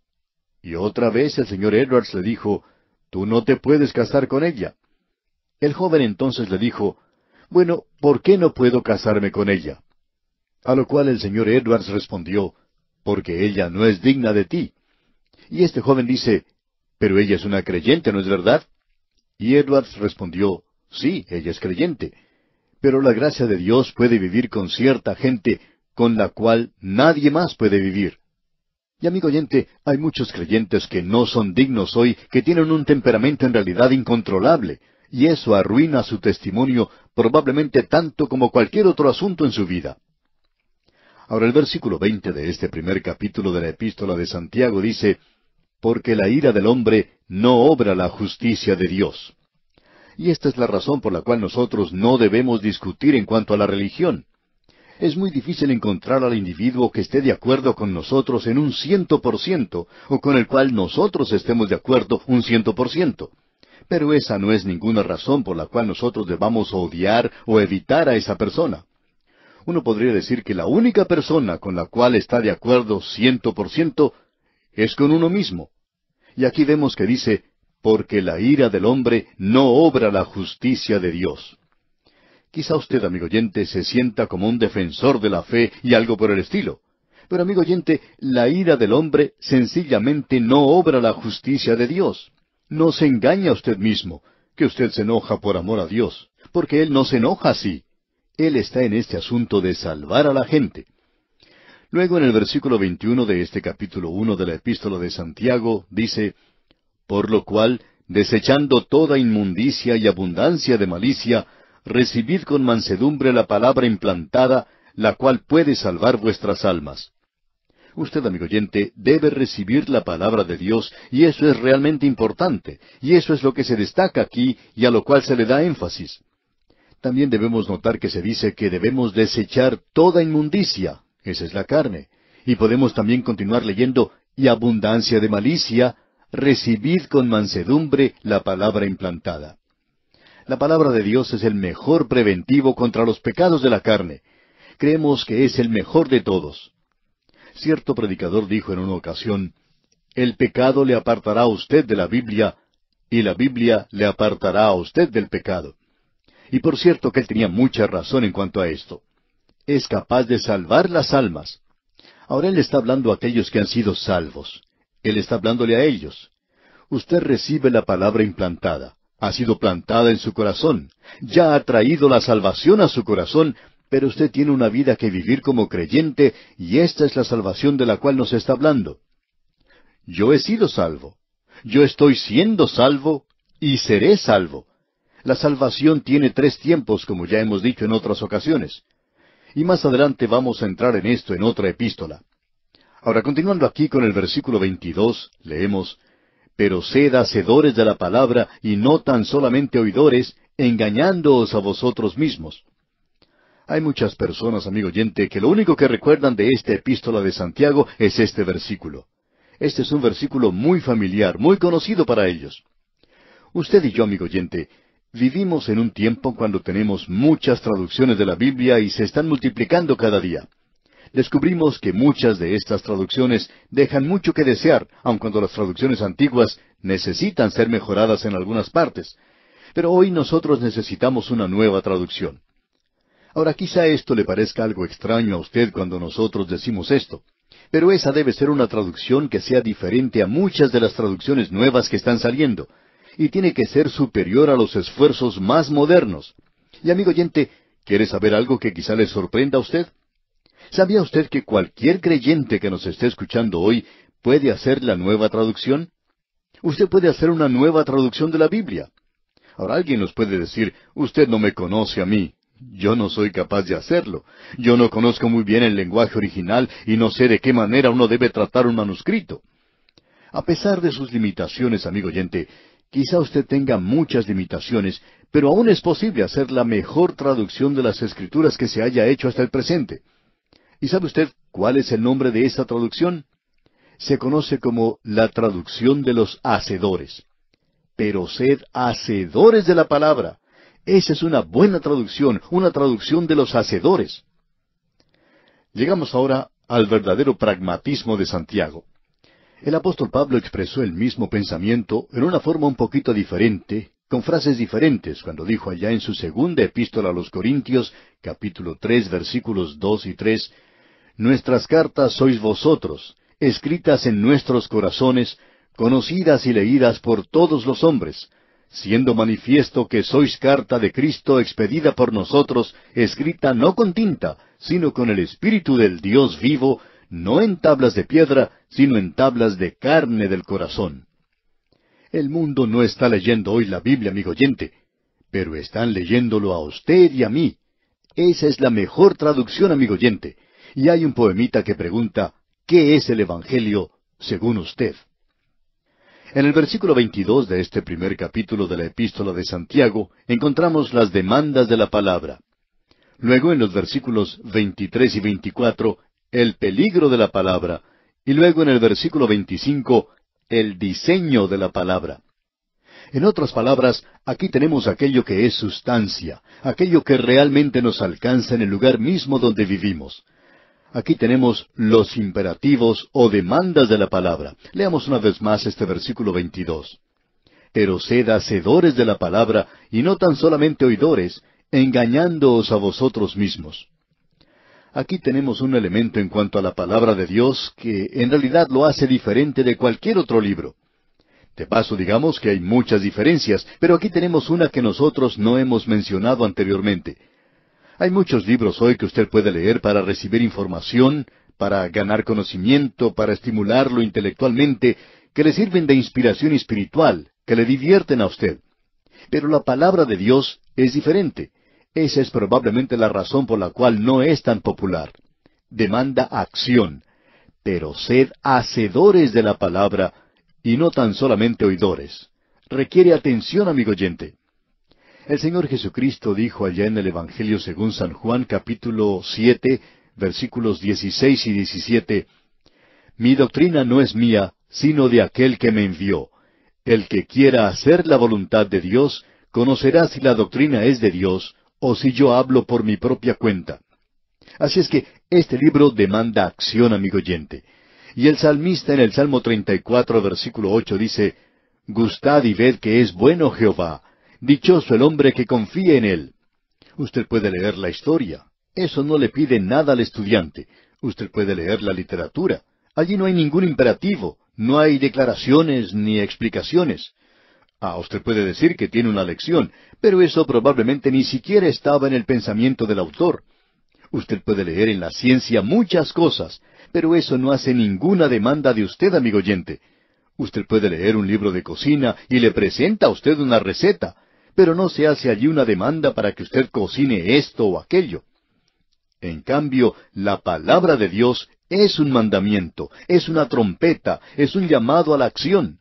Speaker 1: Y otra vez el señor Edwards le dijo, Tú no te puedes casar con ella. El joven entonces le dijo, Bueno, ¿por qué no puedo casarme con ella? A lo cual el señor Edwards respondió, Porque ella no es digna de ti. Y este joven dice, Pero ella es una creyente, ¿no es verdad? Y Edwards respondió, Sí, ella es creyente. Pero la gracia de Dios puede vivir con cierta gente con la cual nadie más puede vivir. Y amigo oyente, hay muchos creyentes que no son dignos hoy, que tienen un temperamento en realidad incontrolable, y eso arruina su testimonio probablemente tanto como cualquier otro asunto en su vida. Ahora el versículo veinte de este primer capítulo de la epístola de Santiago dice, Porque la ira del hombre no obra la justicia de Dios. Y esta es la razón por la cual nosotros no debemos discutir en cuanto a la religión es muy difícil encontrar al individuo que esté de acuerdo con nosotros en un ciento por ciento, o con el cual nosotros estemos de acuerdo un ciento por ciento. Pero esa no es ninguna razón por la cual nosotros debamos odiar o evitar a esa persona. Uno podría decir que la única persona con la cual está de acuerdo ciento por ciento es con uno mismo. Y aquí vemos que dice, porque la ira del hombre no obra la justicia de Dios. Quizá usted, amigo oyente, se sienta como un defensor de la fe y algo por el estilo. Pero, amigo oyente, la ira del hombre sencillamente no obra la justicia de Dios. No se engaña a usted mismo, que usted se enoja por amor a Dios, porque Él no se enoja así. Él está en este asunto de salvar a la gente. Luego en el versículo 21 de este capítulo 1 de la epístola de Santiago dice, Por lo cual, desechando toda inmundicia y abundancia de malicia, recibid con mansedumbre la palabra implantada, la cual puede salvar vuestras almas. Usted, amigo oyente, debe recibir la palabra de Dios, y eso es realmente importante, y eso es lo que se destaca aquí y a lo cual se le da énfasis. También debemos notar que se dice que debemos desechar toda inmundicia, esa es la carne, y podemos también continuar leyendo, y abundancia de malicia, recibid con mansedumbre la palabra implantada. La palabra de Dios es el mejor preventivo contra los pecados de la carne. Creemos que es el mejor de todos. Cierto predicador dijo en una ocasión, El pecado le apartará a usted de la Biblia, y la Biblia le apartará a usted del pecado. Y por cierto que él tenía mucha razón en cuanto a esto. Es capaz de salvar las almas. Ahora él está hablando a aquellos que han sido salvos. Él está hablándole a ellos. Usted recibe la palabra implantada, ha sido plantada en su corazón, ya ha traído la salvación a su corazón, pero usted tiene una vida que vivir como creyente y esta es la salvación de la cual nos está hablando. Yo he sido salvo, yo estoy siendo salvo y seré salvo. La salvación tiene tres tiempos, como ya hemos dicho en otras ocasiones. Y más adelante vamos a entrar en esto en otra epístola. Ahora, continuando aquí con el versículo 22, leemos, Pero sed hacedores de la palabra y no tan solamente oidores, engañándoos a vosotros mismos. Hay muchas personas, amigo oyente, que lo único que recuerdan de esta epístola de Santiago es este versículo. Este es un versículo muy familiar, muy conocido para ellos. Usted y yo, amigo oyente, vivimos en un tiempo cuando tenemos muchas traducciones de la Biblia y se están multiplicando cada día. Descubrimos que muchas de estas traducciones dejan mucho que desear, aun cuando las traducciones antiguas necesitan ser mejoradas en algunas partes. Pero hoy nosotros necesitamos una nueva traducción. Ahora quizá esto le parezca algo extraño a usted cuando nosotros decimos esto, pero esa debe ser una traducción que sea diferente a muchas de las traducciones nuevas que están saliendo, y tiene que ser superior a los esfuerzos más modernos. Y amigo oyente, ¿quiere saber algo que quizá le sorprenda a usted? ¿Sabía usted que cualquier creyente que nos esté escuchando hoy puede hacer la nueva traducción? Usted puede hacer una nueva traducción de la Biblia. Ahora alguien nos puede decir, usted no me conoce a mí, yo no soy capaz de hacerlo. Yo no conozco muy bien el lenguaje original y no sé de qué manera uno debe tratar un manuscrito. A pesar de sus limitaciones, amigo oyente, quizá usted tenga muchas limitaciones, pero aún es posible hacer la mejor traducción de las escrituras que se haya hecho hasta el presente. ¿Y sabe usted cuál es el nombre de esa traducción? Se conoce como la traducción de los hacedores. Pero sed hacedores de la palabra esa es una buena traducción, una traducción de los hacedores. Llegamos ahora al verdadero pragmatismo de Santiago. El apóstol Pablo expresó el mismo pensamiento en una forma un poquito diferente, con frases diferentes, cuando dijo allá en su segunda epístola a los Corintios, capítulo tres, versículos dos y tres, Nuestras cartas sois vosotros, escritas en nuestros corazones, conocidas y leídas por todos los hombres, siendo manifiesto que sois carta de Cristo expedida por nosotros, escrita no con tinta, sino con el Espíritu del Dios vivo, no en tablas de piedra, sino en tablas de carne del corazón. El mundo no está leyendo hoy la Biblia, amigo oyente, pero están leyéndolo a usted y a mí. Esa es la mejor traducción, amigo oyente. Y hay un poemita que pregunta, ¿qué es el Evangelio según usted? En el versículo 22 de este primer capítulo de la epístola de Santiago encontramos las demandas de la palabra. Luego en los versículos 23 y 24 el peligro de la palabra y luego en el versículo 25 el diseño de la palabra. En otras palabras, aquí tenemos aquello que es sustancia, aquello que realmente nos alcanza en el lugar mismo donde vivimos. Aquí tenemos los imperativos o demandas de la palabra. Leamos una vez más este versículo 22. Pero sed hacedores de la palabra y no tan solamente oidores, engañándoos a vosotros mismos. Aquí tenemos un elemento en cuanto a la palabra de Dios que en realidad lo hace diferente de cualquier otro libro. De paso, digamos que hay muchas diferencias, pero aquí tenemos una que nosotros no hemos mencionado anteriormente. Hay muchos libros hoy que usted puede leer para recibir información, para ganar conocimiento, para estimularlo intelectualmente, que le sirven de inspiración espiritual, que le divierten a usted. Pero la palabra de Dios es diferente. Esa es probablemente la razón por la cual no es tan popular. Demanda acción. Pero sed hacedores de la palabra y no tan solamente oidores. Requiere atención, amigo oyente. El Señor Jesucristo dijo allá en el Evangelio según San Juan capítulo siete, versículos dieciséis y diecisiete, Mi doctrina no es mía, sino de aquel que me envió. El que quiera hacer la voluntad de Dios, conocerá si la doctrina es de Dios, o si yo hablo por mi propia cuenta. Así es que este libro demanda acción, amigo oyente. Y el salmista en el Salmo 34, versículo ocho dice, Gustad y ved que es bueno Jehová, Dichoso el hombre que confíe en él. Usted puede leer la historia. Eso no le pide nada al estudiante. Usted puede leer la literatura. Allí no hay ningún imperativo, No hay declaraciones ni explicaciones. Ah, usted puede decir que tiene una lección, pero eso probablemente ni siquiera estaba en el pensamiento del autor. Usted puede leer en la ciencia muchas cosas, pero eso no hace ninguna demanda de usted, amigo oyente. Usted puede leer un libro de cocina y le presenta a usted una receta, pero no se hace allí una demanda para que usted cocine esto o aquello. En cambio, la palabra de Dios es un mandamiento, es una trompeta, es un llamado a la acción.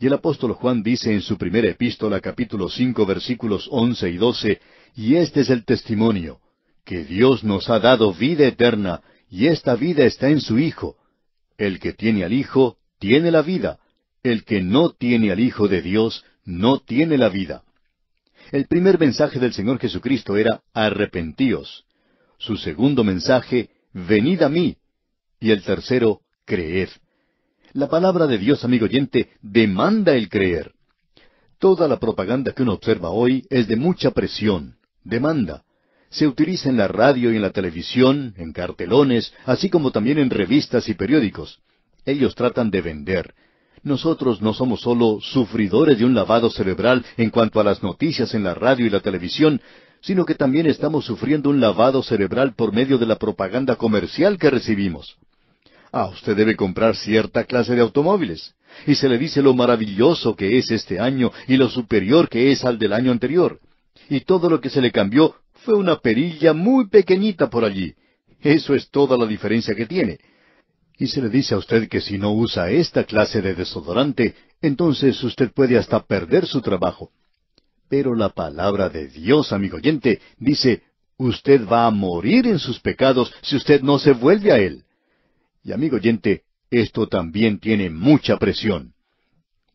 Speaker 1: Y el apóstol Juan dice en su primera epístola capítulo cinco versículos once y doce, y este es el testimonio, que Dios nos ha dado vida eterna, y esta vida está en su Hijo. El que tiene al Hijo, tiene la vida. El que no tiene al Hijo de Dios, no tiene la vida. El primer mensaje del Señor Jesucristo era arrepentíos. Su segundo mensaje, venid a mí. Y el tercero, creed. La palabra de Dios, amigo oyente, demanda el creer. Toda la propaganda que uno observa hoy es de mucha presión, demanda. Se utiliza en la radio y en la televisión, en cartelones, así como también en revistas y periódicos. Ellos tratan de vender. Nosotros no somos solo sufridores de un lavado cerebral en cuanto a las noticias en la radio y la televisión, sino que también estamos sufriendo un lavado cerebral por medio de la propaganda comercial que recibimos. Ah, usted debe comprar cierta clase de automóviles. Y se le dice lo maravilloso que es este año y lo superior que es al del año anterior. Y todo lo que se le cambió fue una perilla muy pequeñita por allí. Eso es toda la diferencia que tiene. Y se le dice a usted que si no usa esta clase de desodorante, entonces usted puede hasta perder su trabajo. Pero la palabra de Dios, amigo oyente, dice, usted va a morir en sus pecados si usted no se vuelve a Él. Y amigo oyente, esto también tiene mucha presión.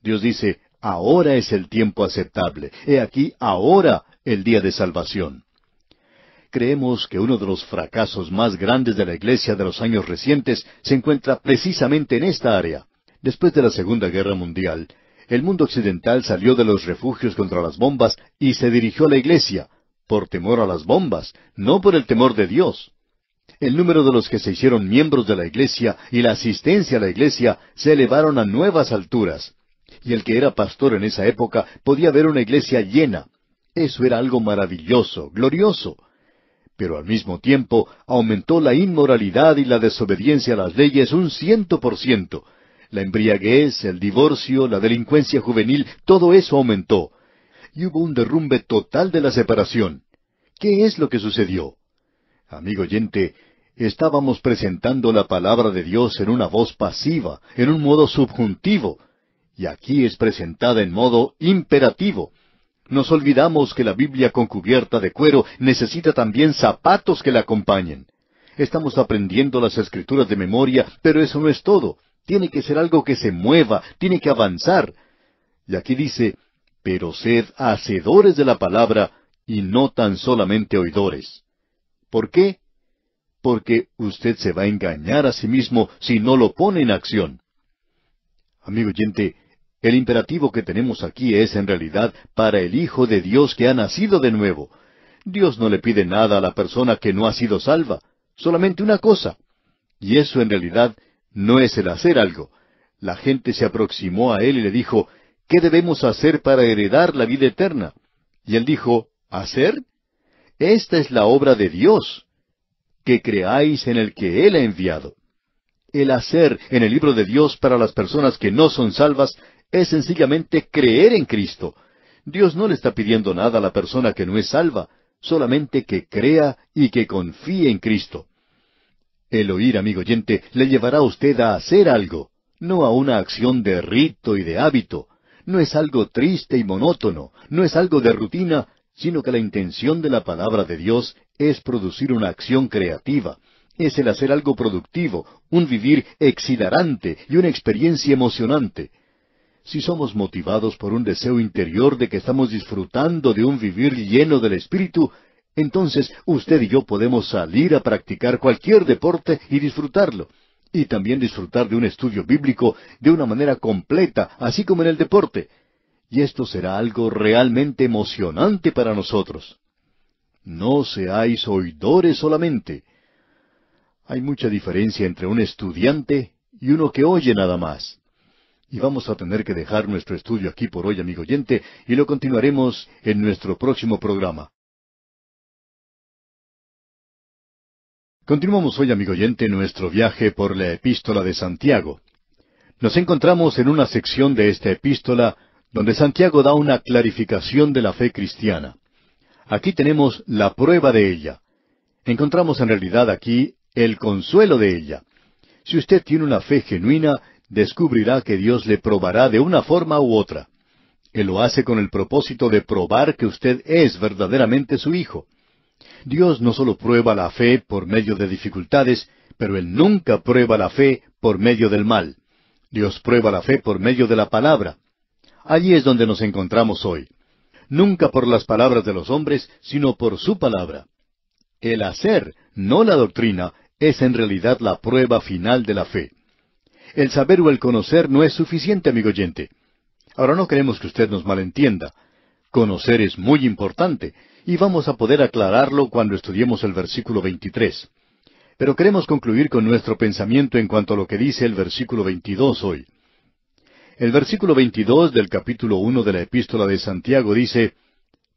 Speaker 1: Dios dice, ahora es el tiempo aceptable. He aquí ahora el día de salvación. Creemos que uno de los fracasos más grandes de la Iglesia de los años recientes se encuentra precisamente en esta área. Después de la Segunda Guerra Mundial, el mundo occidental salió de los refugios contra las bombas y se dirigió a la Iglesia, por temor a las bombas, no por el temor de Dios el número de los que se hicieron miembros de la iglesia y la asistencia a la iglesia se elevaron a nuevas alturas. Y el que era pastor en esa época podía ver una iglesia llena. Eso era algo maravilloso, glorioso. Pero al mismo tiempo aumentó la inmoralidad y la desobediencia a las leyes un ciento por ciento. La embriaguez, el divorcio, la delincuencia juvenil, todo eso aumentó. Y hubo un derrumbe total de la separación. ¿Qué es lo que sucedió? Amigo oyente, estábamos presentando la palabra de Dios en una voz pasiva, en un modo subjuntivo, y aquí es presentada en modo imperativo. Nos olvidamos que la Biblia con cubierta de cuero necesita también zapatos que la acompañen. Estamos aprendiendo las escrituras de memoria, pero eso no es todo. Tiene que ser algo que se mueva, tiene que avanzar. Y aquí dice, pero sed hacedores de la palabra y no tan solamente oidores. ¿Por qué? Porque usted se va a engañar a sí mismo si no lo pone en acción. Amigo oyente, el imperativo que tenemos aquí es en realidad para el Hijo de Dios que ha nacido de nuevo. Dios no le pide nada a la persona que no ha sido salva, solamente una cosa. Y eso en realidad no es el hacer algo. La gente se aproximó a él y le dijo, ¿qué debemos hacer para heredar la vida eterna? Y él dijo, ¿hacer? Esta es la obra de Dios, que creáis en el que Él ha enviado. El hacer en el libro de Dios para las personas que no son salvas es sencillamente creer en Cristo. Dios no le está pidiendo nada a la persona que no es salva, solamente que crea y que confíe en Cristo. El oír, amigo oyente, le llevará a usted a hacer algo, no a una acción de rito y de hábito. No es algo triste y monótono, no es algo de rutina, sino que la intención de la palabra de Dios es producir una acción creativa, es el hacer algo productivo, un vivir exhilarante y una experiencia emocionante. Si somos motivados por un deseo interior de que estamos disfrutando de un vivir lleno del Espíritu, entonces usted y yo podemos salir a practicar cualquier deporte y disfrutarlo, y también disfrutar de un estudio bíblico de una manera completa, así como en el deporte, y esto será algo realmente emocionante para nosotros. No seáis oidores solamente. Hay mucha diferencia entre un estudiante y uno que oye nada más. Y vamos a tener que dejar nuestro estudio aquí por hoy, amigo oyente, y lo continuaremos en nuestro próximo programa. Continuamos hoy, amigo oyente, nuestro viaje por la epístola de Santiago. Nos encontramos en una sección de esta epístola donde Santiago da una clarificación de la fe cristiana. Aquí tenemos la prueba de ella. Encontramos en realidad aquí el consuelo de ella. Si usted tiene una fe genuina, descubrirá que Dios le probará de una forma u otra. Él lo hace con el propósito de probar que usted es verdaderamente su hijo. Dios no solo prueba la fe por medio de dificultades, pero Él nunca prueba la fe por medio del mal. Dios prueba la fe por medio de la palabra. Allí es donde nos encontramos hoy. Nunca por las palabras de los hombres, sino por su palabra. El hacer, no la doctrina, es en realidad la prueba final de la fe. El saber o el conocer no es suficiente, amigo oyente. Ahora no queremos que usted nos malentienda. Conocer es muy importante, y vamos a poder aclararlo cuando estudiemos el versículo 23. Pero queremos concluir con nuestro pensamiento en cuanto a lo que dice el versículo 22 hoy. El versículo 22 del capítulo 1 de la epístola de Santiago dice,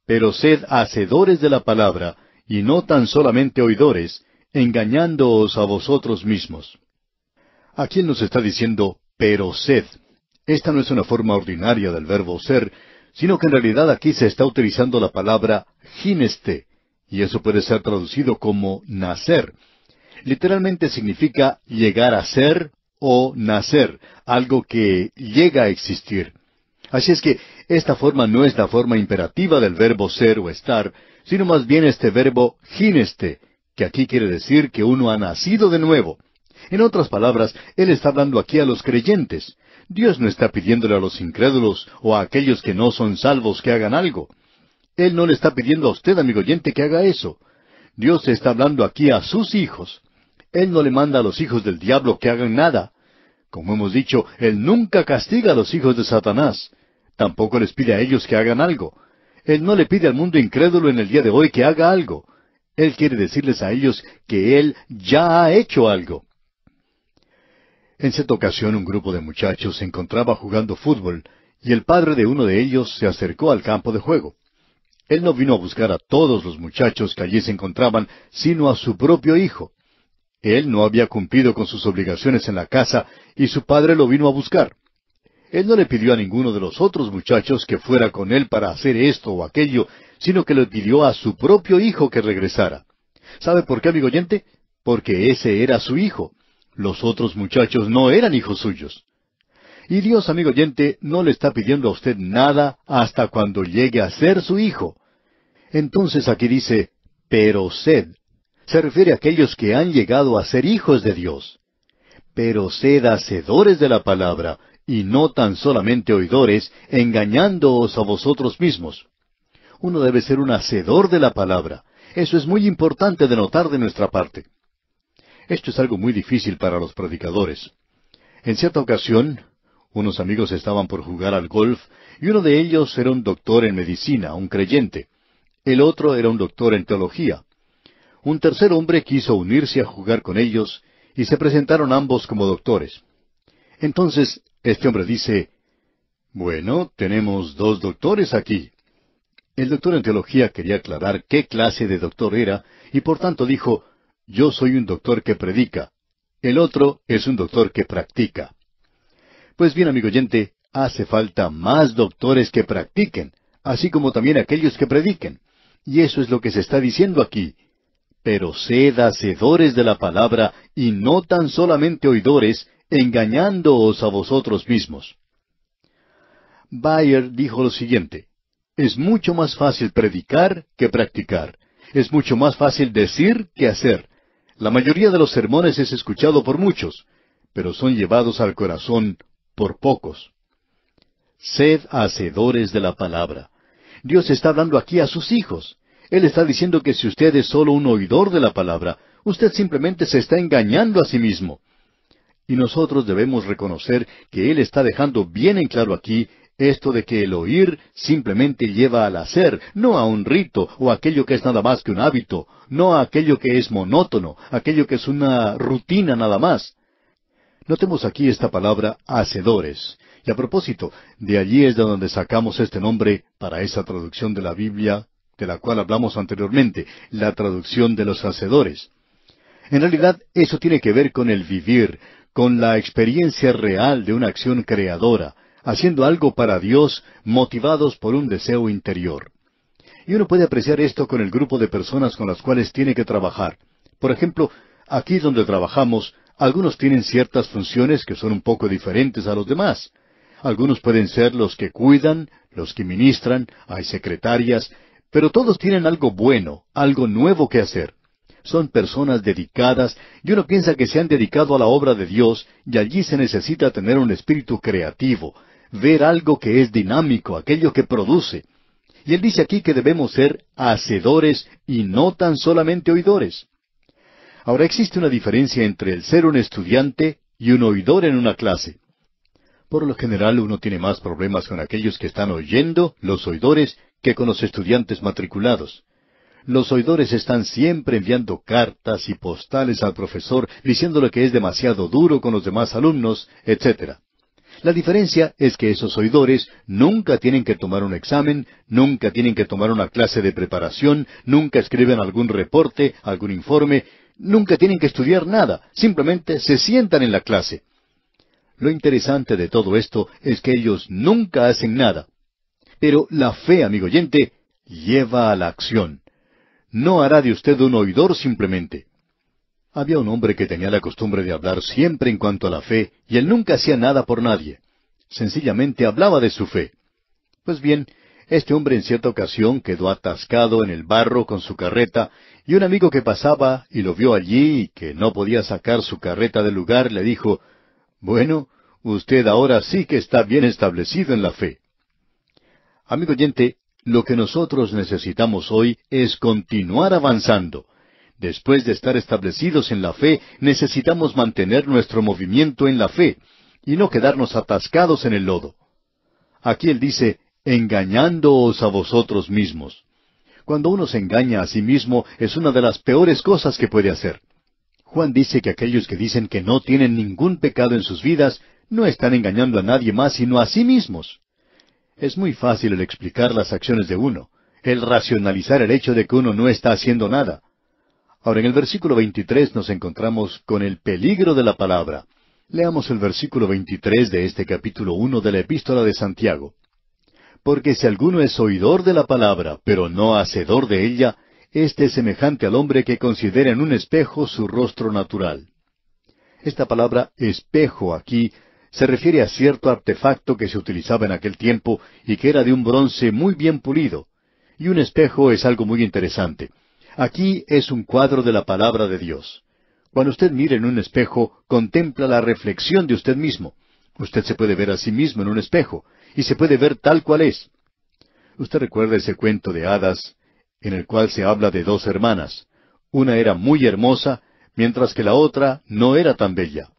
Speaker 1: Pero sed hacedores de la palabra, y no tan solamente oidores, engañándoos a vosotros mismos. Aquí nos está diciendo, pero sed. Esta no es una forma ordinaria del verbo ser, sino que en realidad aquí se está utilizando la palabra gineste, y eso puede ser traducido como nacer. Literalmente significa llegar a ser o nacer, algo que llega a existir. Así es que esta forma no es la forma imperativa del verbo ser o estar, sino más bien este verbo gineste, que aquí quiere decir que uno ha nacido de nuevo. En otras palabras, Él está hablando aquí a los creyentes. Dios no está pidiéndole a los incrédulos o a aquellos que no son salvos que hagan algo. Él no le está pidiendo a usted, amigo oyente, que haga eso. Dios está hablando aquí a sus hijos. Él no le manda a los hijos del diablo que hagan nada. Como hemos dicho, Él nunca castiga a los hijos de Satanás. Tampoco les pide a ellos que hagan algo. Él no le pide al mundo incrédulo en el día de hoy que haga algo. Él quiere decirles a ellos que Él ya ha hecho algo. En cierta ocasión un grupo de muchachos se encontraba jugando fútbol y el padre de uno de ellos se acercó al campo de juego. Él no vino a buscar a todos los muchachos que allí se encontraban, sino a su propio hijo. Él no había cumplido con sus obligaciones en la casa y su padre lo vino a buscar. Él no le pidió a ninguno de los otros muchachos que fuera con él para hacer esto o aquello, sino que le pidió a su propio hijo que regresara. ¿Sabe por qué, amigo oyente? Porque ese era su hijo. Los otros muchachos no eran hijos suyos. Y Dios, amigo oyente, no le está pidiendo a usted nada hasta cuando llegue a ser su hijo. Entonces aquí dice, pero sed. Se refiere a aquellos que han llegado a ser hijos de Dios. Pero sed hacedores de la palabra, y no tan solamente oidores, engañándoos a vosotros mismos. Uno debe ser un hacedor de la palabra. Eso es muy importante de notar de nuestra parte. Esto es algo muy difícil para los predicadores. En cierta ocasión, unos amigos estaban por jugar al golf y uno de ellos era un doctor en medicina, un creyente. El otro era un doctor en teología. Un tercer hombre quiso unirse a jugar con ellos y se presentaron ambos como doctores. Entonces, este hombre dice, Bueno, tenemos dos doctores aquí. El doctor en teología quería aclarar qué clase de doctor era y por tanto dijo, yo soy un doctor que predica. El otro es un doctor que practica. Pues bien, amigo oyente, hace falta más doctores que practiquen, así como también aquellos que prediquen. Y eso es lo que se está diciendo aquí. Pero sed hacedores de la palabra y no tan solamente oidores, engañándoos a vosotros mismos. Bayer dijo lo siguiente, es mucho más fácil predicar que practicar. Es mucho más fácil decir que hacer. La mayoría de los sermones es escuchado por muchos, pero son llevados al corazón por pocos. Sed hacedores de la palabra. Dios está hablando aquí a sus hijos. Él está diciendo que si usted es solo un oidor de la palabra, usted simplemente se está engañando a sí mismo. Y nosotros debemos reconocer que Él está dejando bien en claro aquí esto de que el oír simplemente lleva al hacer, no a un rito o aquello que es nada más que un hábito, no a aquello que es monótono, aquello que es una rutina nada más. Notemos aquí esta palabra hacedores, Y a propósito, de allí es de donde sacamos este nombre para esa traducción de la Biblia de la cual hablamos anteriormente, la traducción de los hacedores. En realidad, eso tiene que ver con el vivir, con la experiencia real de una acción creadora, haciendo algo para Dios, motivados por un deseo interior. Y uno puede apreciar esto con el grupo de personas con las cuales tiene que trabajar. Por ejemplo, aquí donde trabajamos, algunos tienen ciertas funciones que son un poco diferentes a los demás. Algunos pueden ser los que cuidan, los que ministran, hay secretarias, pero todos tienen algo bueno, algo nuevo que hacer. Son personas dedicadas y uno piensa que se han dedicado a la obra de Dios y allí se necesita tener un espíritu creativo, ver algo que es dinámico, aquello que produce. Y él dice aquí que debemos ser hacedores y no tan solamente oidores. Ahora existe una diferencia entre el ser un estudiante y un oidor en una clase. Por lo general uno tiene más problemas con aquellos que están oyendo, los oidores, que con los estudiantes matriculados. Los oidores están siempre enviando cartas y postales al profesor diciéndole que es demasiado duro con los demás alumnos, etc. La diferencia es que esos oidores nunca tienen que tomar un examen, nunca tienen que tomar una clase de preparación, nunca escriben algún reporte, algún informe, nunca tienen que estudiar nada, simplemente se sientan en la clase. Lo interesante de todo esto es que ellos nunca hacen nada. Pero la fe, amigo oyente, lleva a la acción. No hará de usted un oidor simplemente. Había un hombre que tenía la costumbre de hablar siempre en cuanto a la fe, y él nunca hacía nada por nadie. Sencillamente hablaba de su fe. Pues bien, este hombre en cierta ocasión quedó atascado en el barro con su carreta, y un amigo que pasaba y lo vio allí y que no podía sacar su carreta del lugar le dijo, Bueno, usted ahora sí que está bien establecido en la fe. Amigo oyente, lo que nosotros necesitamos hoy es continuar avanzando. Después de estar establecidos en la fe, necesitamos mantener nuestro movimiento en la fe y no quedarnos atascados en el lodo. Aquí él dice, engañándoos a vosotros mismos. Cuando uno se engaña a sí mismo es una de las peores cosas que puede hacer. Juan dice que aquellos que dicen que no tienen ningún pecado en sus vidas no están engañando a nadie más sino a sí mismos. Es muy fácil el explicar las acciones de uno, el racionalizar el hecho de que uno no está haciendo nada. Ahora en el versículo 23 nos encontramos con el peligro de la palabra. Leamos el versículo 23 de este capítulo 1 de la epístola de Santiago. Porque si alguno es oidor de la palabra, pero no hacedor de ella, éste es semejante al hombre que considera en un espejo su rostro natural. Esta palabra espejo aquí se refiere a cierto artefacto que se utilizaba en aquel tiempo y que era de un bronce muy bien pulido. Y un espejo es algo muy interesante. Aquí es un cuadro de la palabra de Dios. Cuando usted mira en un espejo, contempla la reflexión de usted mismo. Usted se puede ver a sí mismo en un espejo, y se puede ver tal cual es. Usted recuerda ese cuento de hadas, en el cual se habla de dos hermanas. Una era muy hermosa, mientras que la otra no era tan bella.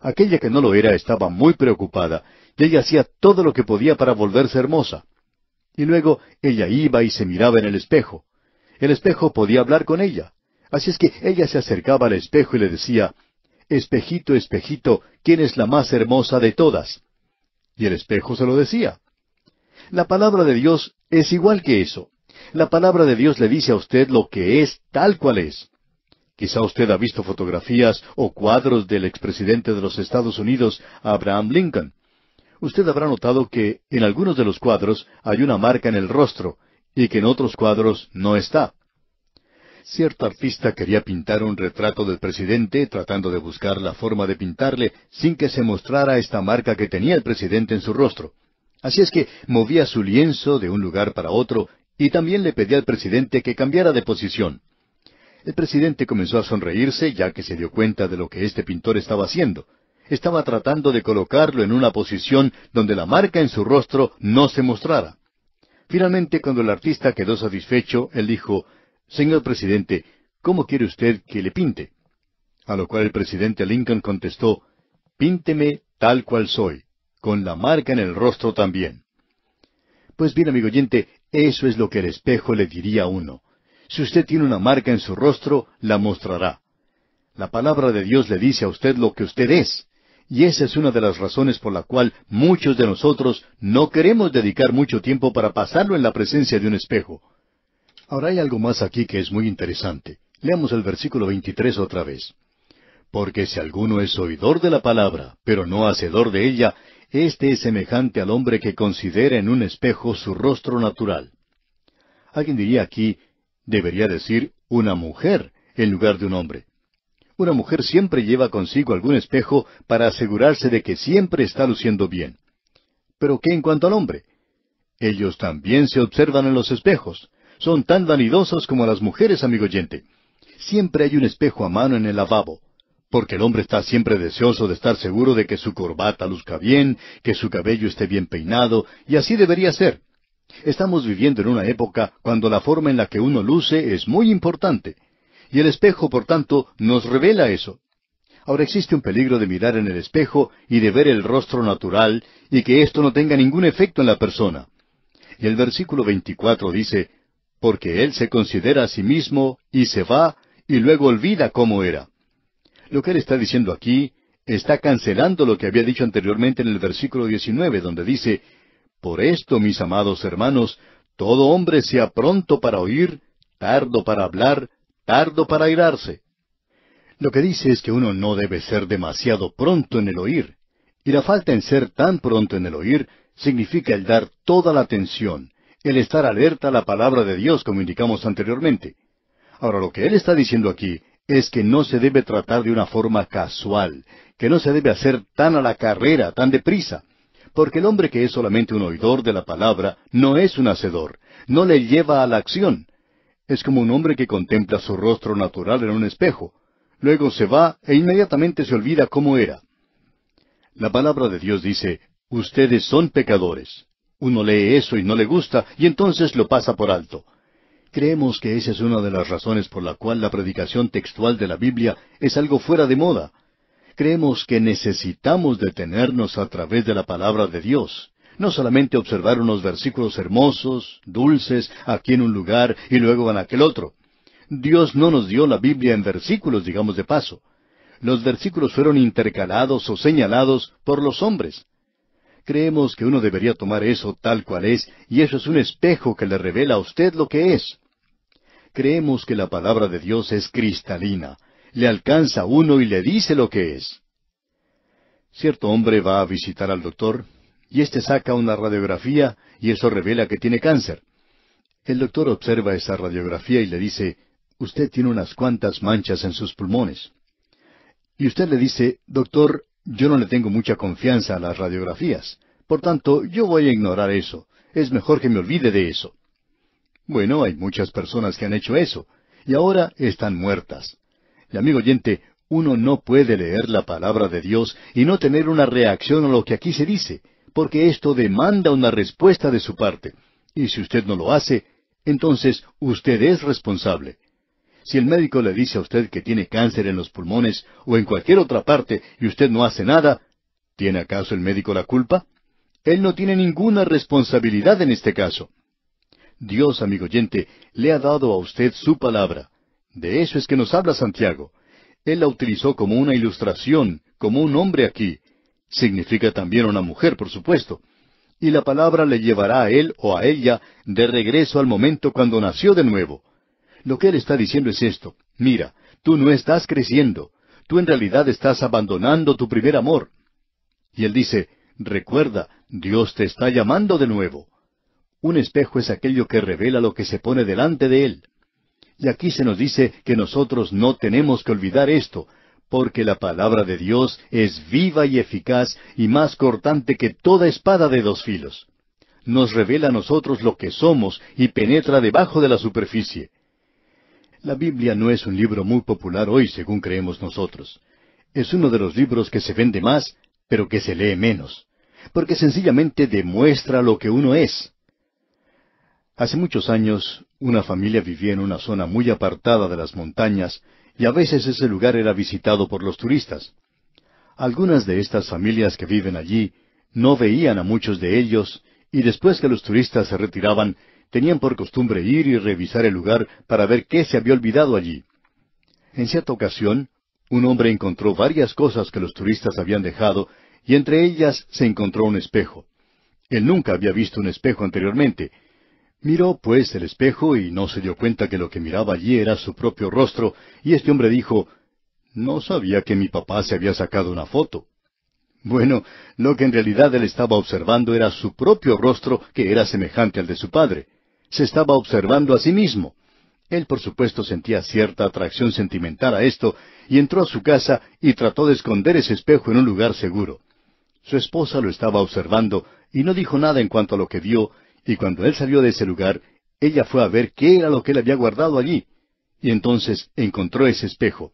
Speaker 1: Aquella que no lo era estaba muy preocupada, y ella hacía todo lo que podía para volverse hermosa. Y luego ella iba y se miraba en el espejo. El espejo podía hablar con ella. Así es que ella se acercaba al espejo y le decía, Espejito, espejito, ¿quién es la más hermosa de todas? Y el espejo se lo decía. La palabra de Dios es igual que eso. La palabra de Dios le dice a usted lo que es tal cual es. Quizá usted ha visto fotografías o cuadros del expresidente de los Estados Unidos, Abraham Lincoln. Usted habrá notado que en algunos de los cuadros hay una marca en el rostro, y que en otros cuadros no está. Cierto artista quería pintar un retrato del presidente tratando de buscar la forma de pintarle sin que se mostrara esta marca que tenía el presidente en su rostro. Así es que movía su lienzo de un lugar para otro y también le pedía al presidente que cambiara de posición. El presidente comenzó a sonreírse ya que se dio cuenta de lo que este pintor estaba haciendo. Estaba tratando de colocarlo en una posición donde la marca en su rostro no se mostrara. Finalmente, cuando el artista quedó satisfecho, él dijo, Señor presidente, ¿cómo quiere usted que le pinte? A lo cual el presidente Lincoln contestó, Pínteme tal cual soy, con la marca en el rostro también. Pues bien, amigo oyente, eso es lo que el espejo le diría a uno. Si usted tiene una marca en su rostro, la mostrará. La palabra de Dios le dice a usted lo que usted es, Y esa es una de las razones por la cual muchos de nosotros no queremos dedicar mucho tiempo para pasarlo en la presencia de un espejo. Ahora hay algo más aquí que es muy interesante. Leamos el versículo 23 otra vez. Porque si alguno es oidor de la palabra, pero no hacedor de ella, éste es semejante al hombre que considera en un espejo su rostro natural. Alguien diría aquí, debería decir una mujer en lugar de un hombre. Una mujer siempre lleva consigo algún espejo para asegurarse de que siempre está luciendo bien. Pero ¿qué en cuanto al hombre? Ellos también se observan en los espejos. Son tan vanidosos como las mujeres, amigo oyente. Siempre hay un espejo a mano en el lavabo porque el hombre está siempre deseoso de estar seguro de que su corbata luzca bien, que su cabello esté bien peinado, y así debería ser. Estamos viviendo en una época cuando la forma en la que uno luce es muy importante, y el espejo, por tanto, nos revela eso. Ahora existe un peligro de mirar en el espejo y de ver el rostro natural, y que esto no tenga ningún efecto en la persona. Y el versículo 24 dice, porque él se considera a sí mismo y se va y luego olvida cómo era. Lo que él está diciendo aquí está cancelando lo que había dicho anteriormente en el versículo 19, donde dice, Por esto, mis amados hermanos, todo hombre sea pronto para oír, tardo para hablar, tardo para airarse. Lo que dice es que uno no debe ser demasiado pronto en el oír, y la falta en ser tan pronto en el oír significa el dar toda la atención, el estar alerta a la palabra de Dios, como indicamos anteriormente. Ahora, lo que él está diciendo aquí es que no se debe tratar de una forma casual, que no se debe hacer tan a la carrera, tan deprisa, porque el hombre que es solamente un oidor de la palabra no es un hacedor, no le lleva a la acción. Es como un hombre que contempla su rostro natural en un espejo, luego se va e inmediatamente se olvida cómo era. La palabra de Dios dice, ustedes son pecadores. Uno lee eso y no le gusta, y entonces lo pasa por alto. Creemos que esa es una de las razones por la cual la predicación textual de la Biblia es algo fuera de moda. Creemos que necesitamos detenernos a través de la palabra de Dios, no solamente observar unos versículos hermosos, dulces, aquí en un lugar y luego en aquel otro. Dios no nos dio la Biblia en versículos, digamos de paso. Los versículos fueron intercalados o señalados por los hombres. Creemos que uno debería tomar eso tal cual es, y eso es un espejo que le revela a usted lo que es. Creemos que la palabra de Dios es cristalina, le alcanza a uno y le dice lo que es. Cierto hombre va a visitar al doctor, y éste saca una radiografía, y eso revela que tiene cáncer. El doctor observa esa radiografía y le dice, Usted tiene unas cuantas manchas en sus pulmones. Y usted le dice, Doctor, yo no le tengo mucha confianza a las radiografías. Por tanto, yo voy a ignorar eso. Es mejor que me olvide de eso. Bueno, hay muchas personas que han hecho eso, y ahora están muertas. Y amigo oyente, uno no puede leer la palabra de Dios y no tener una reacción a lo que aquí se dice, porque esto demanda una respuesta de su parte. Y si usted no lo hace, entonces usted es responsable. Si el médico le dice a usted que tiene cáncer en los pulmones o en cualquier otra parte y usted no hace nada, ¿tiene acaso el médico la culpa? Él no tiene ninguna responsabilidad en este caso. Dios, amigo oyente, le ha dado a usted su palabra. De eso es que nos habla Santiago. Él la utilizó como una ilustración, como un hombre aquí. Significa también una mujer, por supuesto. Y la palabra le llevará a él o a ella de regreso al momento cuando nació de nuevo. Lo que él está diciendo es esto. Mira, tú no estás creciendo. Tú en realidad estás abandonando tu primer amor. Y él dice, recuerda, Dios te está llamando de nuevo. Un espejo es aquello que revela lo que se pone delante de él. Y aquí se nos dice que nosotros no tenemos que olvidar esto, porque la palabra de Dios es viva y eficaz y más cortante que toda espada de dos filos. Nos revela a nosotros lo que somos y penetra debajo de la superficie. La Biblia no es un libro muy popular hoy, según creemos nosotros. Es uno de los libros que se vende más, pero que se lee menos, porque sencillamente demuestra lo que uno es. Hace muchos años, una familia vivía en una zona muy apartada de las montañas, y a veces ese lugar era visitado por los turistas. Algunas de estas familias que viven allí no veían a muchos de ellos, y después que los turistas se retiraban, tenían por costumbre ir y revisar el lugar para ver qué se había olvidado allí. En cierta ocasión, un hombre encontró varias cosas que los turistas habían dejado, y entre ellas se encontró un espejo. Él nunca había visto un espejo anteriormente. Miró, pues, el espejo y no se dio cuenta que lo que miraba allí era su propio rostro, y este hombre dijo, No sabía que mi papá se había sacado una foto. Bueno, lo que en realidad él estaba observando era su propio rostro, que era semejante al de su padre. Se estaba observando a sí mismo. Él, por supuesto, sentía cierta atracción sentimental a esto, y entró a su casa y trató de esconder ese espejo en un lugar seguro. Su esposa lo estaba observando y no dijo nada en cuanto a lo que vio, y cuando él salió de ese lugar, ella fue a ver qué era lo que él había guardado allí. Y entonces encontró ese espejo.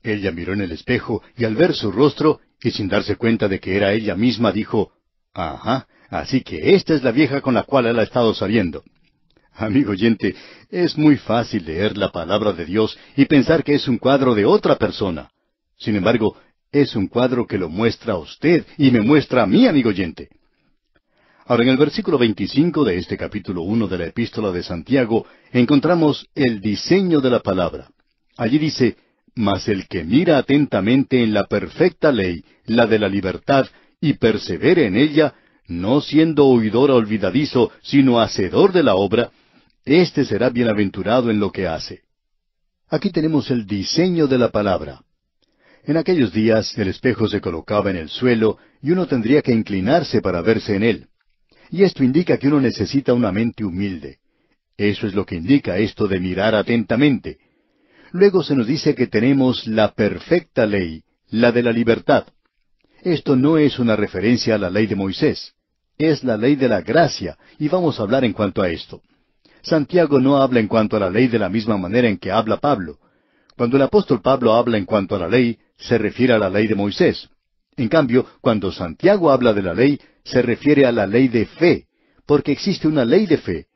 Speaker 1: Ella miró en el espejo y al ver su rostro, y sin darse cuenta de que era ella misma, dijo, Ajá, así que esta es la vieja con la cual él ha estado saliendo. Amigo oyente, es muy fácil leer la palabra de Dios y pensar que es un cuadro de otra persona. Sin embargo, es un cuadro que lo muestra a usted y me muestra a mí, amigo oyente. Ahora, en el versículo 25 de este capítulo 1 de la epístola de Santiago, encontramos el diseño de la palabra. Allí dice, Mas el que mira atentamente en la perfecta ley, la de la libertad, y persevere en ella, no siendo oidor olvidadizo, sino hacedor de la obra, éste será bienaventurado en lo que hace. Aquí tenemos el diseño de la palabra. En aquellos días el espejo se colocaba en el suelo y uno tendría que inclinarse para verse en él. Y esto indica que uno necesita una mente humilde. Eso es lo que indica esto de mirar atentamente. Luego se nos dice que tenemos la perfecta ley, la de la libertad. Esto no es una referencia a la ley de Moisés. Es la ley de la gracia, y vamos a hablar en cuanto a esto. Santiago no habla en cuanto a la ley de la misma manera en que habla Pablo. Cuando el apóstol Pablo habla en cuanto a la ley, se refiere a la ley de Moisés. En cambio, cuando Santiago habla de la ley, se refiere a la ley de fe, porque existe una ley de fe.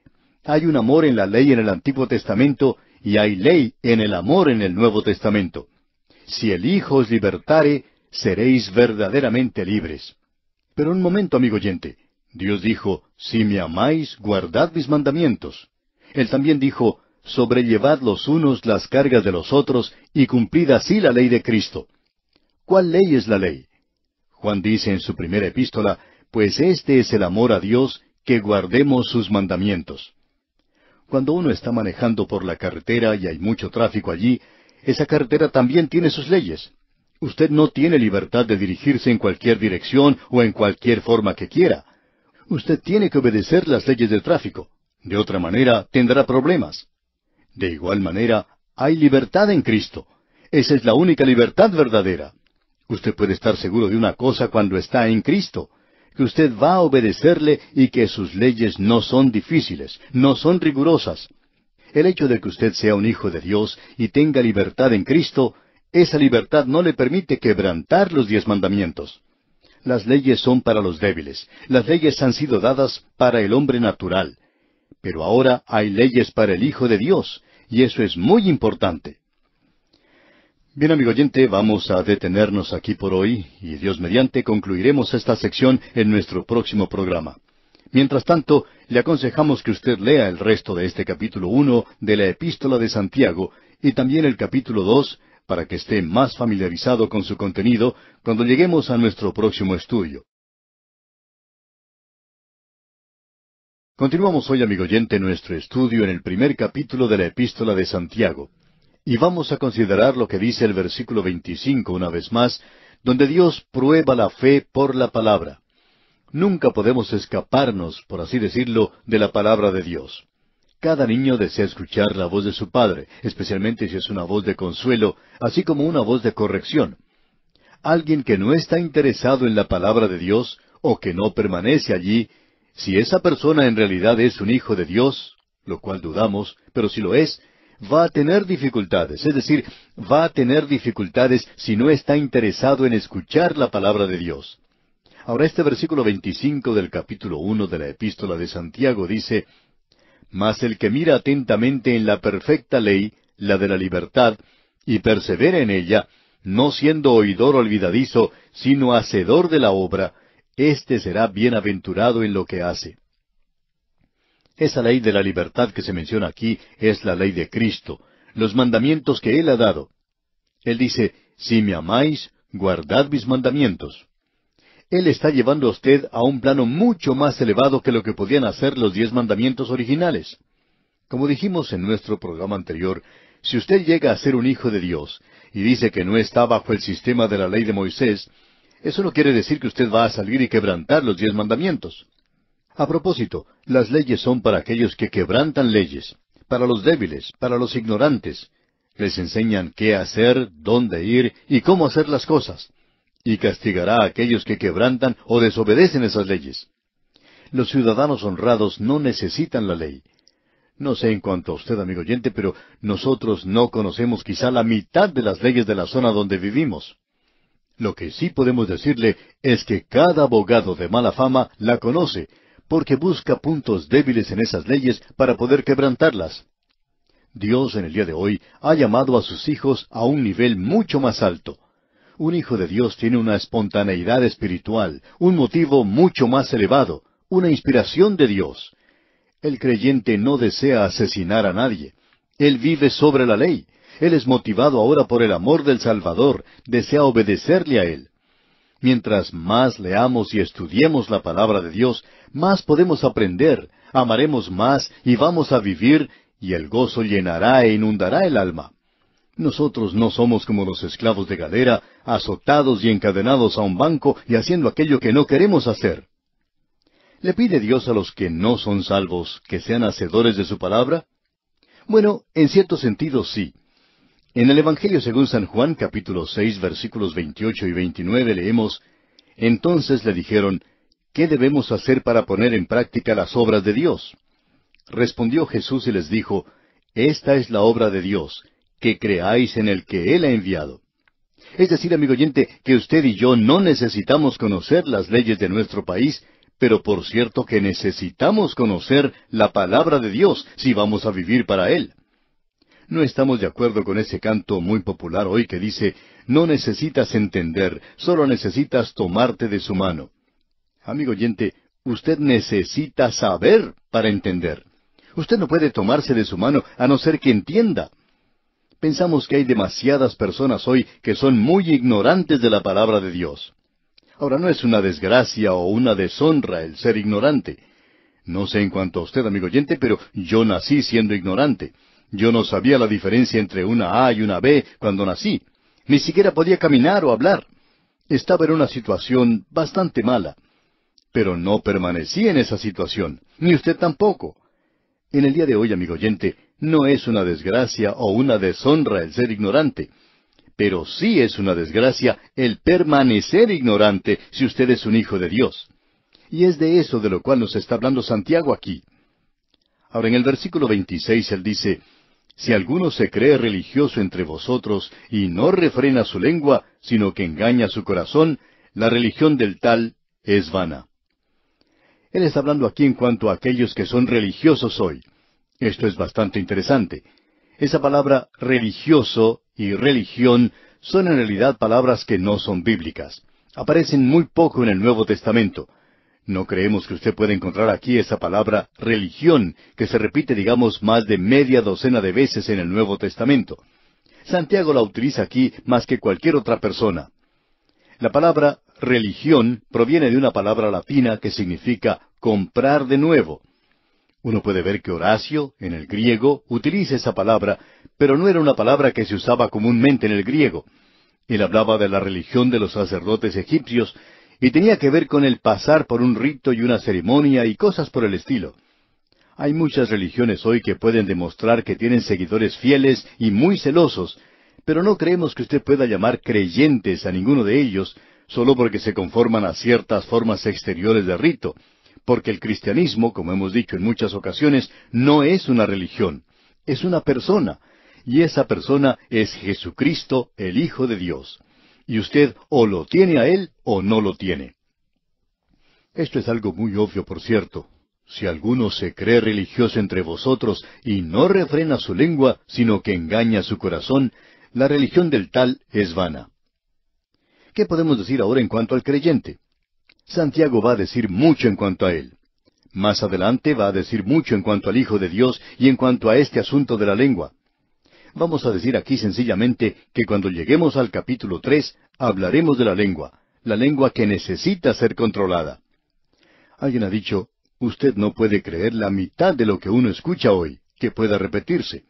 Speaker 1: Hay un amor en la ley en el Antiguo Testamento y hay ley en el amor en el Nuevo Testamento. Si el Hijo os libertare, seréis verdaderamente libres. Pero un momento, amigo oyente. Dios dijo, Si me amáis, guardad mis mandamientos. Él también dijo, Sobrellevad los unos las cargas de los otros y cumplid así la ley de Cristo. ¿Cuál ley es la ley? Juan dice en su primera epístola, Pues este es el amor a Dios, que guardemos sus mandamientos. Cuando uno está manejando por la carretera y hay mucho tráfico allí, esa carretera también tiene sus leyes. Usted no tiene libertad de dirigirse en cualquier dirección o en cualquier forma que quiera. Usted tiene que obedecer las leyes del tráfico. De otra manera, tendrá problemas. De igual manera, hay libertad en Cristo. Esa es la única libertad verdadera. Usted puede estar seguro de una cosa cuando está en Cristo, que usted va a obedecerle y que sus leyes no son difíciles, no son rigurosas. El hecho de que usted sea un hijo de Dios y tenga libertad en Cristo, esa libertad no le permite quebrantar los diez mandamientos. Las leyes son para los débiles. Las leyes han sido dadas para el hombre natural. Pero ahora hay leyes para el Hijo de Dios, y eso es muy importante. Bien, amigo oyente, vamos a detenernos aquí por hoy, y Dios mediante concluiremos esta sección en nuestro próximo programa. Mientras tanto, le aconsejamos que usted lea el resto de este capítulo uno de la Epístola de Santiago y también el capítulo dos para que esté más familiarizado con su contenido cuando lleguemos a nuestro próximo estudio. Continuamos hoy, amigo oyente, nuestro estudio en el primer capítulo de la epístola de Santiago. Y vamos a considerar lo que dice el versículo 25 una vez más, donde Dios prueba la fe por la palabra. Nunca podemos escaparnos, por así decirlo, de la palabra de Dios. Cada niño desea escuchar la voz de su padre, especialmente si es una voz de consuelo, así como una voz de corrección. Alguien que no está interesado en la palabra de Dios, o que no permanece allí, si esa persona en realidad es un hijo de Dios, lo cual dudamos, pero si lo es, va a tener dificultades, es decir, va a tener dificultades si no está interesado en escuchar la palabra de Dios. Ahora este versículo 25 del capítulo 1 de la epístola de Santiago dice, mas el que mira atentamente en la perfecta ley, la de la libertad, y persevera en ella, no siendo oidor olvidadizo, sino hacedor de la obra, éste será bienaventurado en lo que hace. Esa ley de la libertad que se menciona aquí es la ley de Cristo, los mandamientos que Él ha dado. Él dice, Si me amáis, guardad mis mandamientos. Él está llevando a usted a un plano mucho más elevado que lo que podían hacer los diez mandamientos originales. Como dijimos en nuestro programa anterior, si usted llega a ser un hijo de Dios y dice que no está bajo el sistema de la ley de Moisés, eso no quiere decir que usted va a salir y quebrantar los diez mandamientos. A propósito, las leyes son para aquellos que quebrantan leyes, para los débiles, para los ignorantes. Les enseñan qué hacer, dónde ir y cómo hacer las cosas y castigará a aquellos que quebrantan o desobedecen esas leyes. Los ciudadanos honrados no necesitan la ley. No sé en cuanto a usted, amigo oyente, pero nosotros no conocemos quizá la mitad de las leyes de la zona donde vivimos. Lo que sí podemos decirle es que cada abogado de mala fama la conoce, porque busca puntos débiles en esas leyes para poder quebrantarlas. Dios en el día de hoy ha llamado a sus hijos a un nivel mucho más alto. Un hijo de Dios tiene una espontaneidad espiritual, un motivo mucho más elevado, una inspiración de Dios. El creyente no desea asesinar a nadie. Él vive sobre la ley. Él es motivado ahora por el amor del Salvador, desea obedecerle a Él. Mientras más leamos y estudiemos la palabra de Dios, más podemos aprender, amaremos más y vamos a vivir, y el gozo llenará e inundará el alma. Nosotros no somos como los esclavos de galera, azotados y encadenados a un banco y haciendo aquello que no queremos hacer. ¿Le pide Dios a los que no son salvos que sean hacedores de su palabra? Bueno, en cierto sentido sí. En el Evangelio según San Juan capítulo seis versículos veintiocho y veintinueve leemos Entonces le dijeron ¿Qué debemos hacer para poner en práctica las obras de Dios? Respondió Jesús y les dijo Esta es la obra de Dios, que creáis en el que Él ha enviado. Es decir, amigo oyente, que usted y yo no necesitamos conocer las leyes de nuestro país, pero por cierto que necesitamos conocer la palabra de Dios si vamos a vivir para Él. No estamos de acuerdo con ese canto muy popular hoy que dice, no necesitas entender, solo necesitas tomarte de su mano. Amigo oyente, usted necesita saber para entender. Usted no puede tomarse de su mano a no ser que entienda. Pensamos que hay demasiadas personas hoy que son muy ignorantes de la palabra de Dios. Ahora no es una desgracia o una deshonra el ser ignorante. No sé en cuanto a usted, amigo oyente, pero yo nací siendo ignorante. Yo no sabía la diferencia entre una A y una B cuando nací. Ni siquiera podía caminar o hablar. Estaba en una situación bastante mala. Pero no permanecí en esa situación, ni usted tampoco. En el día de hoy, amigo oyente, no es una desgracia o una deshonra el ser ignorante, pero sí es una desgracia el permanecer ignorante si usted es un hijo de Dios. Y es de eso de lo cual nos está hablando Santiago aquí. Ahora en el versículo 26 él dice, Si alguno se cree religioso entre vosotros y no refrena su lengua, sino que engaña su corazón, la religión del tal es vana. Él está hablando aquí en cuanto a aquellos que son religiosos hoy. Esto es bastante interesante. Esa palabra religioso y religión son en realidad palabras que no son bíblicas. Aparecen muy poco en el Nuevo Testamento. No creemos que usted pueda encontrar aquí esa palabra religión, que se repite, digamos, más de media docena de veces en el Nuevo Testamento. Santiago la utiliza aquí más que cualquier otra persona. La palabra religión proviene de una palabra latina que significa comprar de nuevo. Uno puede ver que Horacio, en el griego, utiliza esa palabra, pero no era una palabra que se usaba comúnmente en el griego. Él hablaba de la religión de los sacerdotes egipcios y tenía que ver con el pasar por un rito y una ceremonia y cosas por el estilo. Hay muchas religiones hoy que pueden demostrar que tienen seguidores fieles y muy celosos, pero no creemos que usted pueda llamar creyentes a ninguno de ellos solo porque se conforman a ciertas formas exteriores de rito, porque el cristianismo, como hemos dicho en muchas ocasiones, no es una religión, es una persona, y esa persona es Jesucristo, el Hijo de Dios. Y usted o lo tiene a Él o no lo tiene. Esto es algo muy obvio, por cierto. Si alguno se cree religioso entre vosotros y no refrena su lengua, sino que engaña su corazón, la religión del tal es vana. ¿Qué podemos decir ahora en cuanto al creyente? Santiago va a decir mucho en cuanto a él. Más adelante va a decir mucho en cuanto al Hijo de Dios y en cuanto a este asunto de la lengua. Vamos a decir aquí sencillamente que cuando lleguemos al capítulo tres hablaremos de la lengua, la lengua que necesita ser controlada. Alguien ha dicho, usted no puede creer la mitad de lo que uno escucha hoy, que pueda repetirse.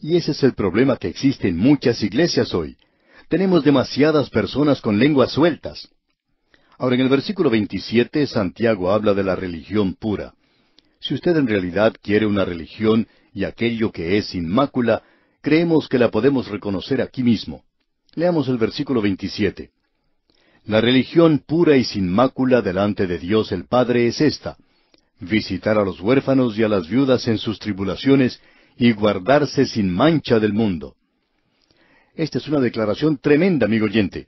Speaker 1: Y ese es el problema que existe en muchas iglesias hoy. Tenemos demasiadas personas con lenguas sueltas. Ahora en el versículo 27 Santiago habla de la religión pura. Si usted en realidad quiere una religión y aquello que es sin mácula, creemos que la podemos reconocer aquí mismo. Leamos el versículo 27. La religión pura y sin mácula delante de Dios el Padre es esta, visitar a los huérfanos y a las viudas en sus tribulaciones y guardarse sin mancha del mundo. Esta es una declaración tremenda, amigo oyente.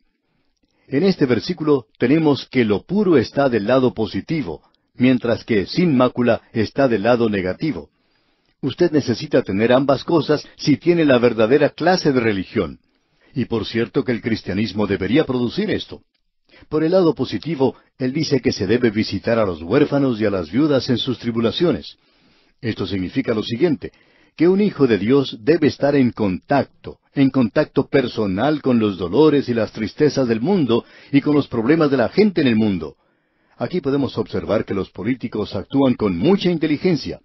Speaker 1: En este versículo tenemos que lo puro está del lado positivo, mientras que sin mácula está del lado negativo. Usted necesita tener ambas cosas si tiene la verdadera clase de religión. Y por cierto que el cristianismo debería producir esto. Por el lado positivo, él dice que se debe visitar a los huérfanos y a las viudas en sus tribulaciones. Esto significa lo siguiente, que un hijo de Dios debe estar en contacto, en contacto personal con los dolores y las tristezas del mundo y con los problemas de la gente en el mundo. Aquí podemos observar que los políticos actúan con mucha inteligencia.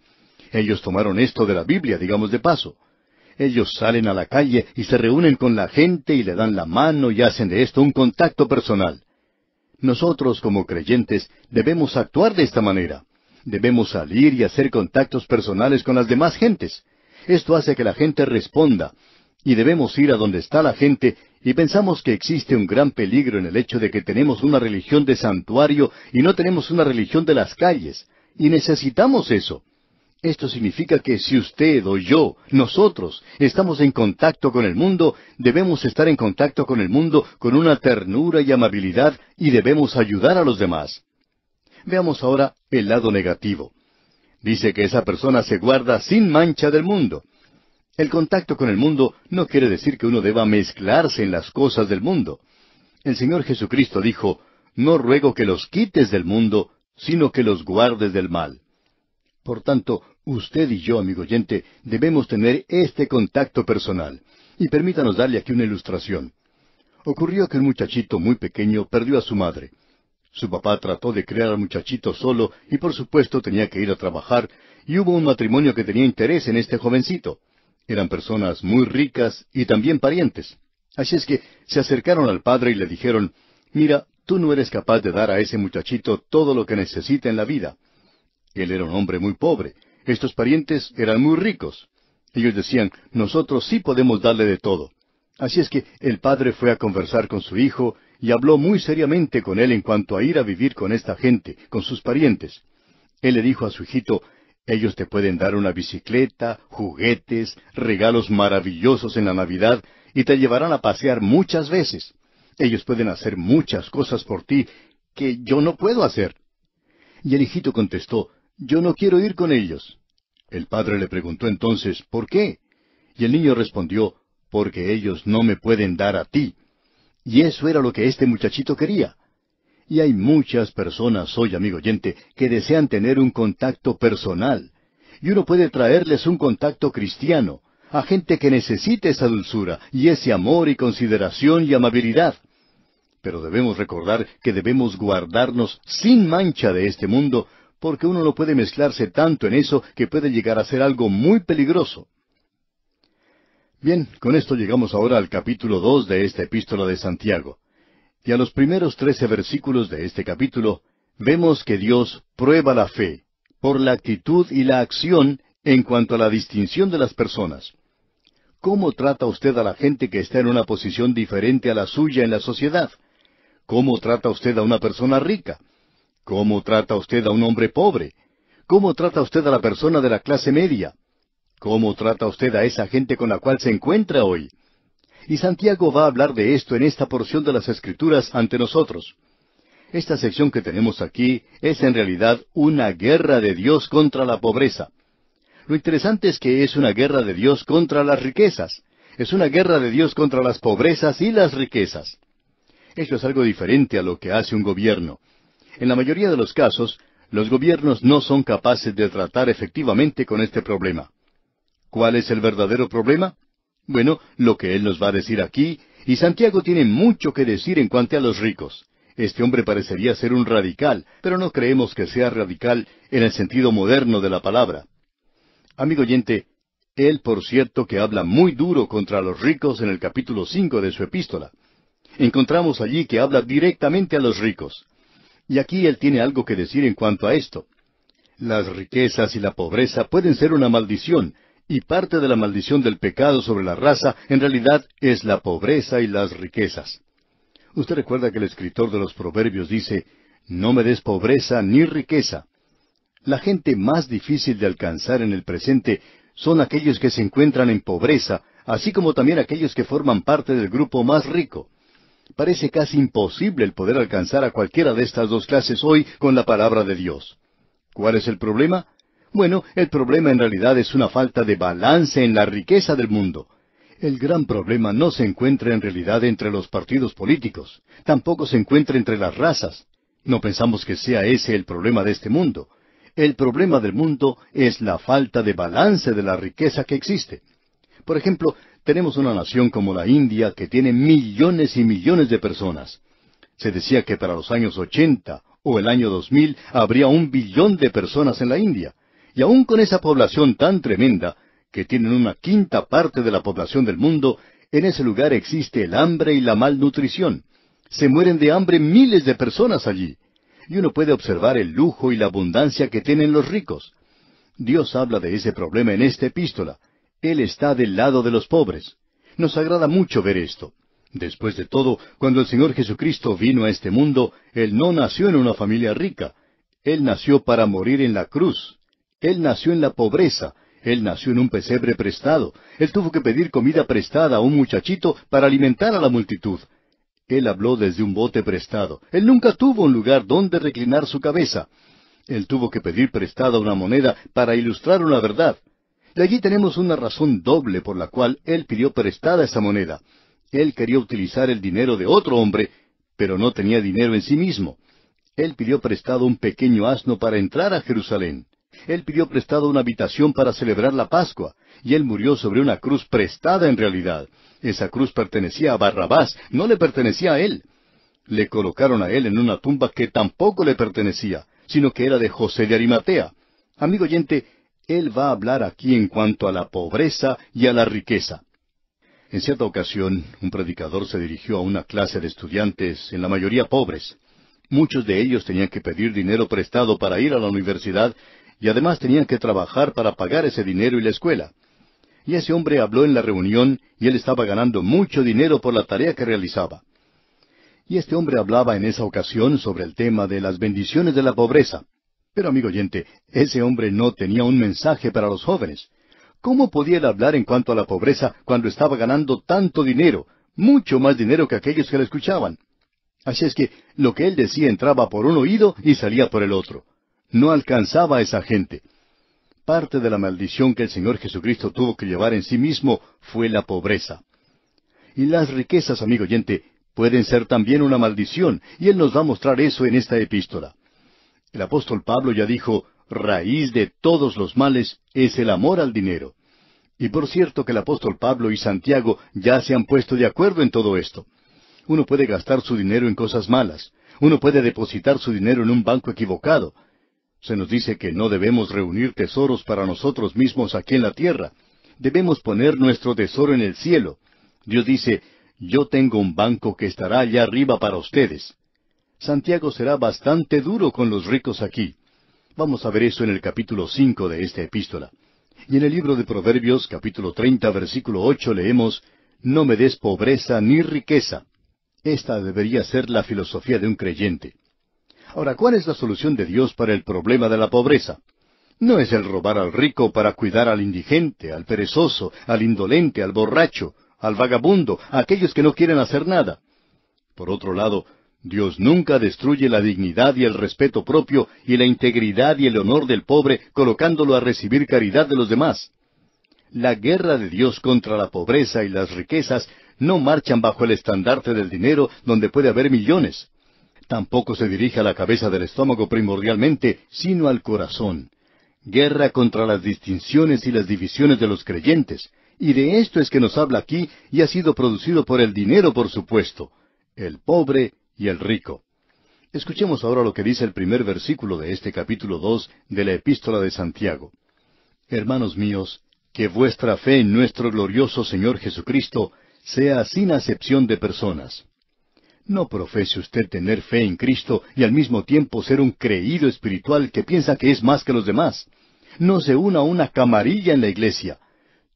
Speaker 1: Ellos tomaron esto de la Biblia, digamos de paso. Ellos salen a la calle y se reúnen con la gente y le dan la mano y hacen de esto un contacto personal. Nosotros como creyentes debemos actuar de esta manera. Debemos salir y hacer contactos personales con las demás gentes. Esto hace que la gente responda, y debemos ir a donde está la gente y pensamos que existe un gran peligro en el hecho de que tenemos una religión de santuario y no tenemos una religión de las calles, y necesitamos eso. Esto significa que si usted o yo, nosotros, estamos en contacto con el mundo, debemos estar en contacto con el mundo con una ternura y amabilidad y debemos ayudar a los demás. Veamos ahora el lado negativo. Dice que esa persona se guarda sin mancha del mundo. El contacto con el mundo no quiere decir que uno deba mezclarse en las cosas del mundo. El Señor Jesucristo dijo, No ruego que los quites del mundo, sino que los guardes del mal. Por tanto, usted y yo, amigo oyente, debemos tener este contacto personal. Y permítanos darle aquí una ilustración. Ocurrió que un muchachito muy pequeño perdió a su madre. Su papá trató de criar al muchachito solo y por supuesto tenía que ir a trabajar y hubo un matrimonio que tenía interés en este jovencito. Eran personas muy ricas y también parientes. Así es que se acercaron al padre y le dijeron, mira, tú no eres capaz de dar a ese muchachito todo lo que necesita en la vida. Él era un hombre muy pobre. Estos parientes eran muy ricos. Ellos decían, nosotros sí podemos darle de todo. Así es que el padre fue a conversar con su hijo y habló muy seriamente con él en cuanto a ir a vivir con esta gente, con sus parientes. Él le dijo a su hijito, ellos te pueden dar una bicicleta, juguetes, regalos maravillosos en la Navidad y te llevarán a pasear muchas veces. Ellos pueden hacer muchas cosas por ti que yo no puedo hacer. Y el hijito contestó, yo no quiero ir con ellos. El padre le preguntó entonces, ¿por qué? Y el niño respondió, porque ellos no me pueden dar a ti. Y eso era lo que este muchachito quería. Y hay muchas personas hoy, amigo oyente, que desean tener un contacto personal. Y uno puede traerles un contacto cristiano, a gente que necesite esa dulzura y ese amor y consideración y amabilidad. Pero debemos recordar que debemos guardarnos sin mancha de este mundo porque uno no puede mezclarse tanto en eso que puede llegar a ser algo muy peligroso. Bien, con esto llegamos ahora al capítulo dos de esta epístola de Santiago. Y a los primeros trece versículos de este capítulo vemos que Dios prueba la fe por la actitud y la acción en cuanto a la distinción de las personas. ¿Cómo trata usted a la gente que está en una posición diferente a la suya en la sociedad? ¿Cómo trata usted a una persona rica? ¿Cómo trata usted a un hombre pobre? ¿Cómo trata usted a la persona de la clase media? ¿Cómo trata usted a esa gente con la cual se encuentra hoy? Y Santiago va a hablar de esto en esta porción de las Escrituras ante nosotros. Esta sección que tenemos aquí es en realidad una guerra de Dios contra la pobreza. Lo interesante es que es una guerra de Dios contra las riquezas. Es una guerra de Dios contra las pobrezas y las riquezas. Eso es algo diferente a lo que hace un gobierno. En la mayoría de los casos, los gobiernos no son capaces de tratar efectivamente con este problema. ¿Cuál es el verdadero problema? Bueno, lo que él nos va a decir aquí, y Santiago tiene mucho que decir en cuanto a los ricos. Este hombre parecería ser un radical, pero no creemos que sea radical en el sentido moderno de la palabra. Amigo oyente, él por cierto que habla muy duro contra los ricos en el capítulo cinco de su epístola. Encontramos allí que habla directamente a los ricos. Y aquí él tiene algo que decir en cuanto a esto. Las riquezas y la pobreza pueden ser una maldición, y parte de la maldición del pecado sobre la raza en realidad es la pobreza y las riquezas. Usted recuerda que el escritor de los Proverbios dice, No me des pobreza ni riqueza. La gente más difícil de alcanzar en el presente son aquellos que se encuentran en pobreza, así como también aquellos que forman parte del grupo más rico. Parece casi imposible el poder alcanzar a cualquiera de estas dos clases hoy con la palabra de Dios. ¿Cuál es el problema? Bueno, el problema en realidad es una falta de balance en la riqueza del mundo. El gran problema no se encuentra en realidad entre los partidos políticos, tampoco se encuentra entre las razas. No pensamos que sea ese el problema de este mundo. El problema del mundo es la falta de balance de la riqueza que existe. Por ejemplo, tenemos una nación como la India que tiene millones y millones de personas. Se decía que para los años ochenta o el año dos mil habría un billón de personas en la India. Y aún con esa población tan tremenda, que tienen una quinta parte de la población del mundo, en ese lugar existe el hambre y la malnutrición. Se mueren de hambre miles de personas allí y uno puede observar el lujo y la abundancia que tienen los ricos. Dios habla de ese problema en esta epístola. Él está del lado de los pobres. Nos agrada mucho ver esto. Después de todo, cuando el Señor Jesucristo vino a este mundo, Él no nació en una familia rica. Él nació para morir en la cruz. Él nació en la pobreza. Él nació en un pesebre prestado. Él tuvo que pedir comida prestada a un muchachito para alimentar a la multitud. Él habló desde un bote prestado. Él nunca tuvo un lugar donde reclinar su cabeza. Él tuvo que pedir prestada una moneda para ilustrar una verdad. De allí tenemos una razón doble por la cual él pidió prestada esa moneda. Él quería utilizar el dinero de otro hombre, pero no tenía dinero en sí mismo. Él pidió prestado un pequeño asno para entrar a Jerusalén. Él pidió prestado una habitación para celebrar la Pascua, y él murió sobre una cruz prestada en realidad. Esa cruz pertenecía a Barrabás, no le pertenecía a él. Le colocaron a él en una tumba que tampoco le pertenecía, sino que era de José de Arimatea. Amigo oyente, él va a hablar aquí en cuanto a la pobreza y a la riqueza. En cierta ocasión, un predicador se dirigió a una clase de estudiantes, en la mayoría pobres. Muchos de ellos tenían que pedir dinero prestado para ir a la universidad y además tenían que trabajar para pagar ese dinero y la escuela. Y ese hombre habló en la reunión y él estaba ganando mucho dinero por la tarea que realizaba. Y este hombre hablaba en esa ocasión sobre el tema de las bendiciones de la pobreza. Pero amigo oyente, ese hombre no tenía un mensaje para los jóvenes. ¿Cómo podía él hablar en cuanto a la pobreza cuando estaba ganando tanto dinero, mucho más dinero que aquellos que le escuchaban? Así es que lo que él decía entraba por un oído y salía por el otro. No alcanzaba a esa gente. Parte de la maldición que el Señor Jesucristo tuvo que llevar en sí mismo fue la pobreza. Y las riquezas, amigo oyente, pueden ser también una maldición, y Él nos va a mostrar eso en esta epístola. El apóstol Pablo ya dijo, raíz de todos los males es el amor al dinero. Y por cierto que el apóstol Pablo y Santiago ya se han puesto de acuerdo en todo esto. Uno puede gastar su dinero en cosas malas, uno puede depositar su dinero en un banco equivocado, se nos dice que no debemos reunir tesoros para nosotros mismos aquí en la tierra. Debemos poner nuestro tesoro en el cielo. Dios dice, yo tengo un banco que estará allá arriba para ustedes. Santiago será bastante duro con los ricos aquí. Vamos a ver eso en el capítulo cinco de esta epístola. Y en el libro de Proverbios, capítulo treinta, versículo ocho, leemos, No me des pobreza ni riqueza. Esta debería ser la filosofía de un creyente. Ahora, ¿cuál es la solución de Dios para el problema de la pobreza? No es el robar al rico para cuidar al indigente, al perezoso, al indolente, al borracho, al vagabundo, a aquellos que no quieren hacer nada. Por otro lado, Dios nunca destruye la dignidad y el respeto propio y la integridad y el honor del pobre colocándolo a recibir caridad de los demás. La guerra de Dios contra la pobreza y las riquezas no marchan bajo el estandarte del dinero donde puede haber millones tampoco se dirige a la cabeza del estómago primordialmente, sino al corazón. Guerra contra las distinciones y las divisiones de los creyentes, Y de esto es que nos habla aquí y ha sido producido por el dinero, por supuesto, el pobre y el rico. Escuchemos ahora lo que dice el primer versículo de este capítulo dos de la epístola de Santiago. Hermanos míos, que vuestra fe en nuestro glorioso Señor Jesucristo sea sin acepción de personas. No profese usted tener fe en Cristo y al mismo tiempo ser un creído espiritual que piensa que es más que los demás. No se una una camarilla en la iglesia.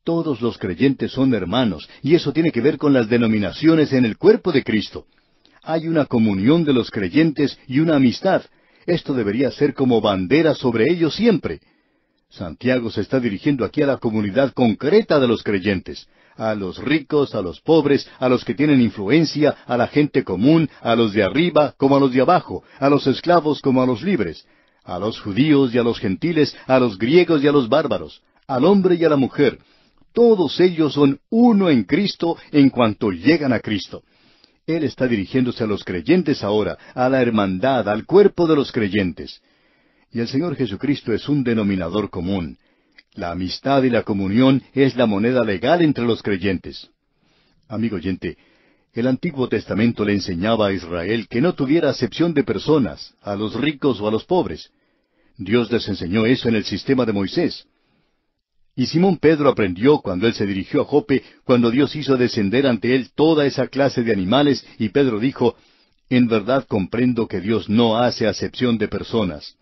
Speaker 1: Todos los creyentes son hermanos, y eso tiene que ver con las denominaciones en el cuerpo de Cristo. Hay una comunión de los creyentes y una amistad. Esto debería ser como bandera sobre ellos siempre. Santiago se está dirigiendo aquí a la comunidad concreta de los creyentes, a los ricos, a los pobres, a los que tienen influencia, a la gente común, a los de arriba como a los de abajo, a los esclavos como a los libres, a los judíos y a los gentiles, a los griegos y a los bárbaros, al hombre y a la mujer. Todos ellos son uno en Cristo en cuanto llegan a Cristo. Él está dirigiéndose a los creyentes ahora, a la hermandad, al cuerpo de los creyentes. Y el Señor Jesucristo es un denominador común. La amistad y la comunión es la moneda legal entre los creyentes. Amigo oyente, el Antiguo Testamento le enseñaba a Israel que no tuviera acepción de personas, a los ricos o a los pobres. Dios les enseñó eso en el sistema de Moisés. Y Simón Pedro aprendió cuando él se dirigió a Jope, cuando Dios hizo descender ante él toda esa clase de animales, y Pedro dijo, En verdad comprendo que Dios no hace acepción de personas.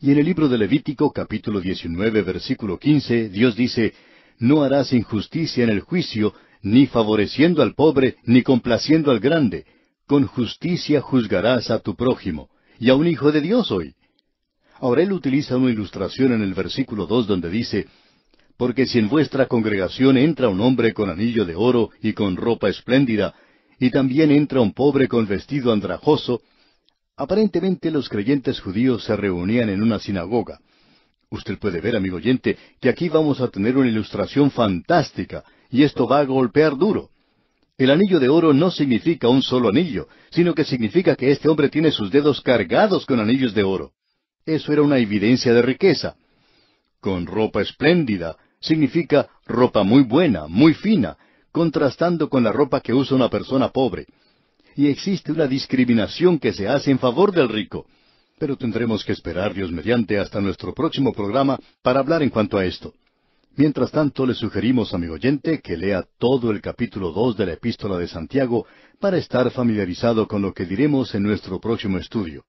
Speaker 1: Y en el libro de Levítico, capítulo 19, versículo 15, Dios dice, No harás injusticia en el juicio, ni favoreciendo al pobre, ni complaciendo al grande. Con justicia juzgarás a tu prójimo. Y a un hijo de Dios hoy. Ahora él utiliza una ilustración en el versículo dos donde dice, Porque si en vuestra congregación entra un hombre con anillo de oro y con ropa espléndida, y también entra un pobre con vestido andrajoso, Aparentemente los creyentes judíos se reunían en una sinagoga. Usted puede ver, amigo oyente, que aquí vamos a tener una ilustración fantástica, y esto va a golpear duro. El anillo de oro no significa un solo anillo, sino que significa que este hombre tiene sus dedos cargados con anillos de oro. Eso era una evidencia de riqueza. Con ropa espléndida significa ropa muy buena, muy fina, contrastando con la ropa que usa una persona pobre y existe una discriminación que se hace en favor del rico. Pero tendremos que esperar, Dios mediante, hasta nuestro próximo programa para hablar en cuanto a esto. Mientras tanto, le sugerimos, amigo oyente, que lea todo el capítulo dos de la epístola de Santiago para estar familiarizado con lo que diremos en nuestro próximo estudio.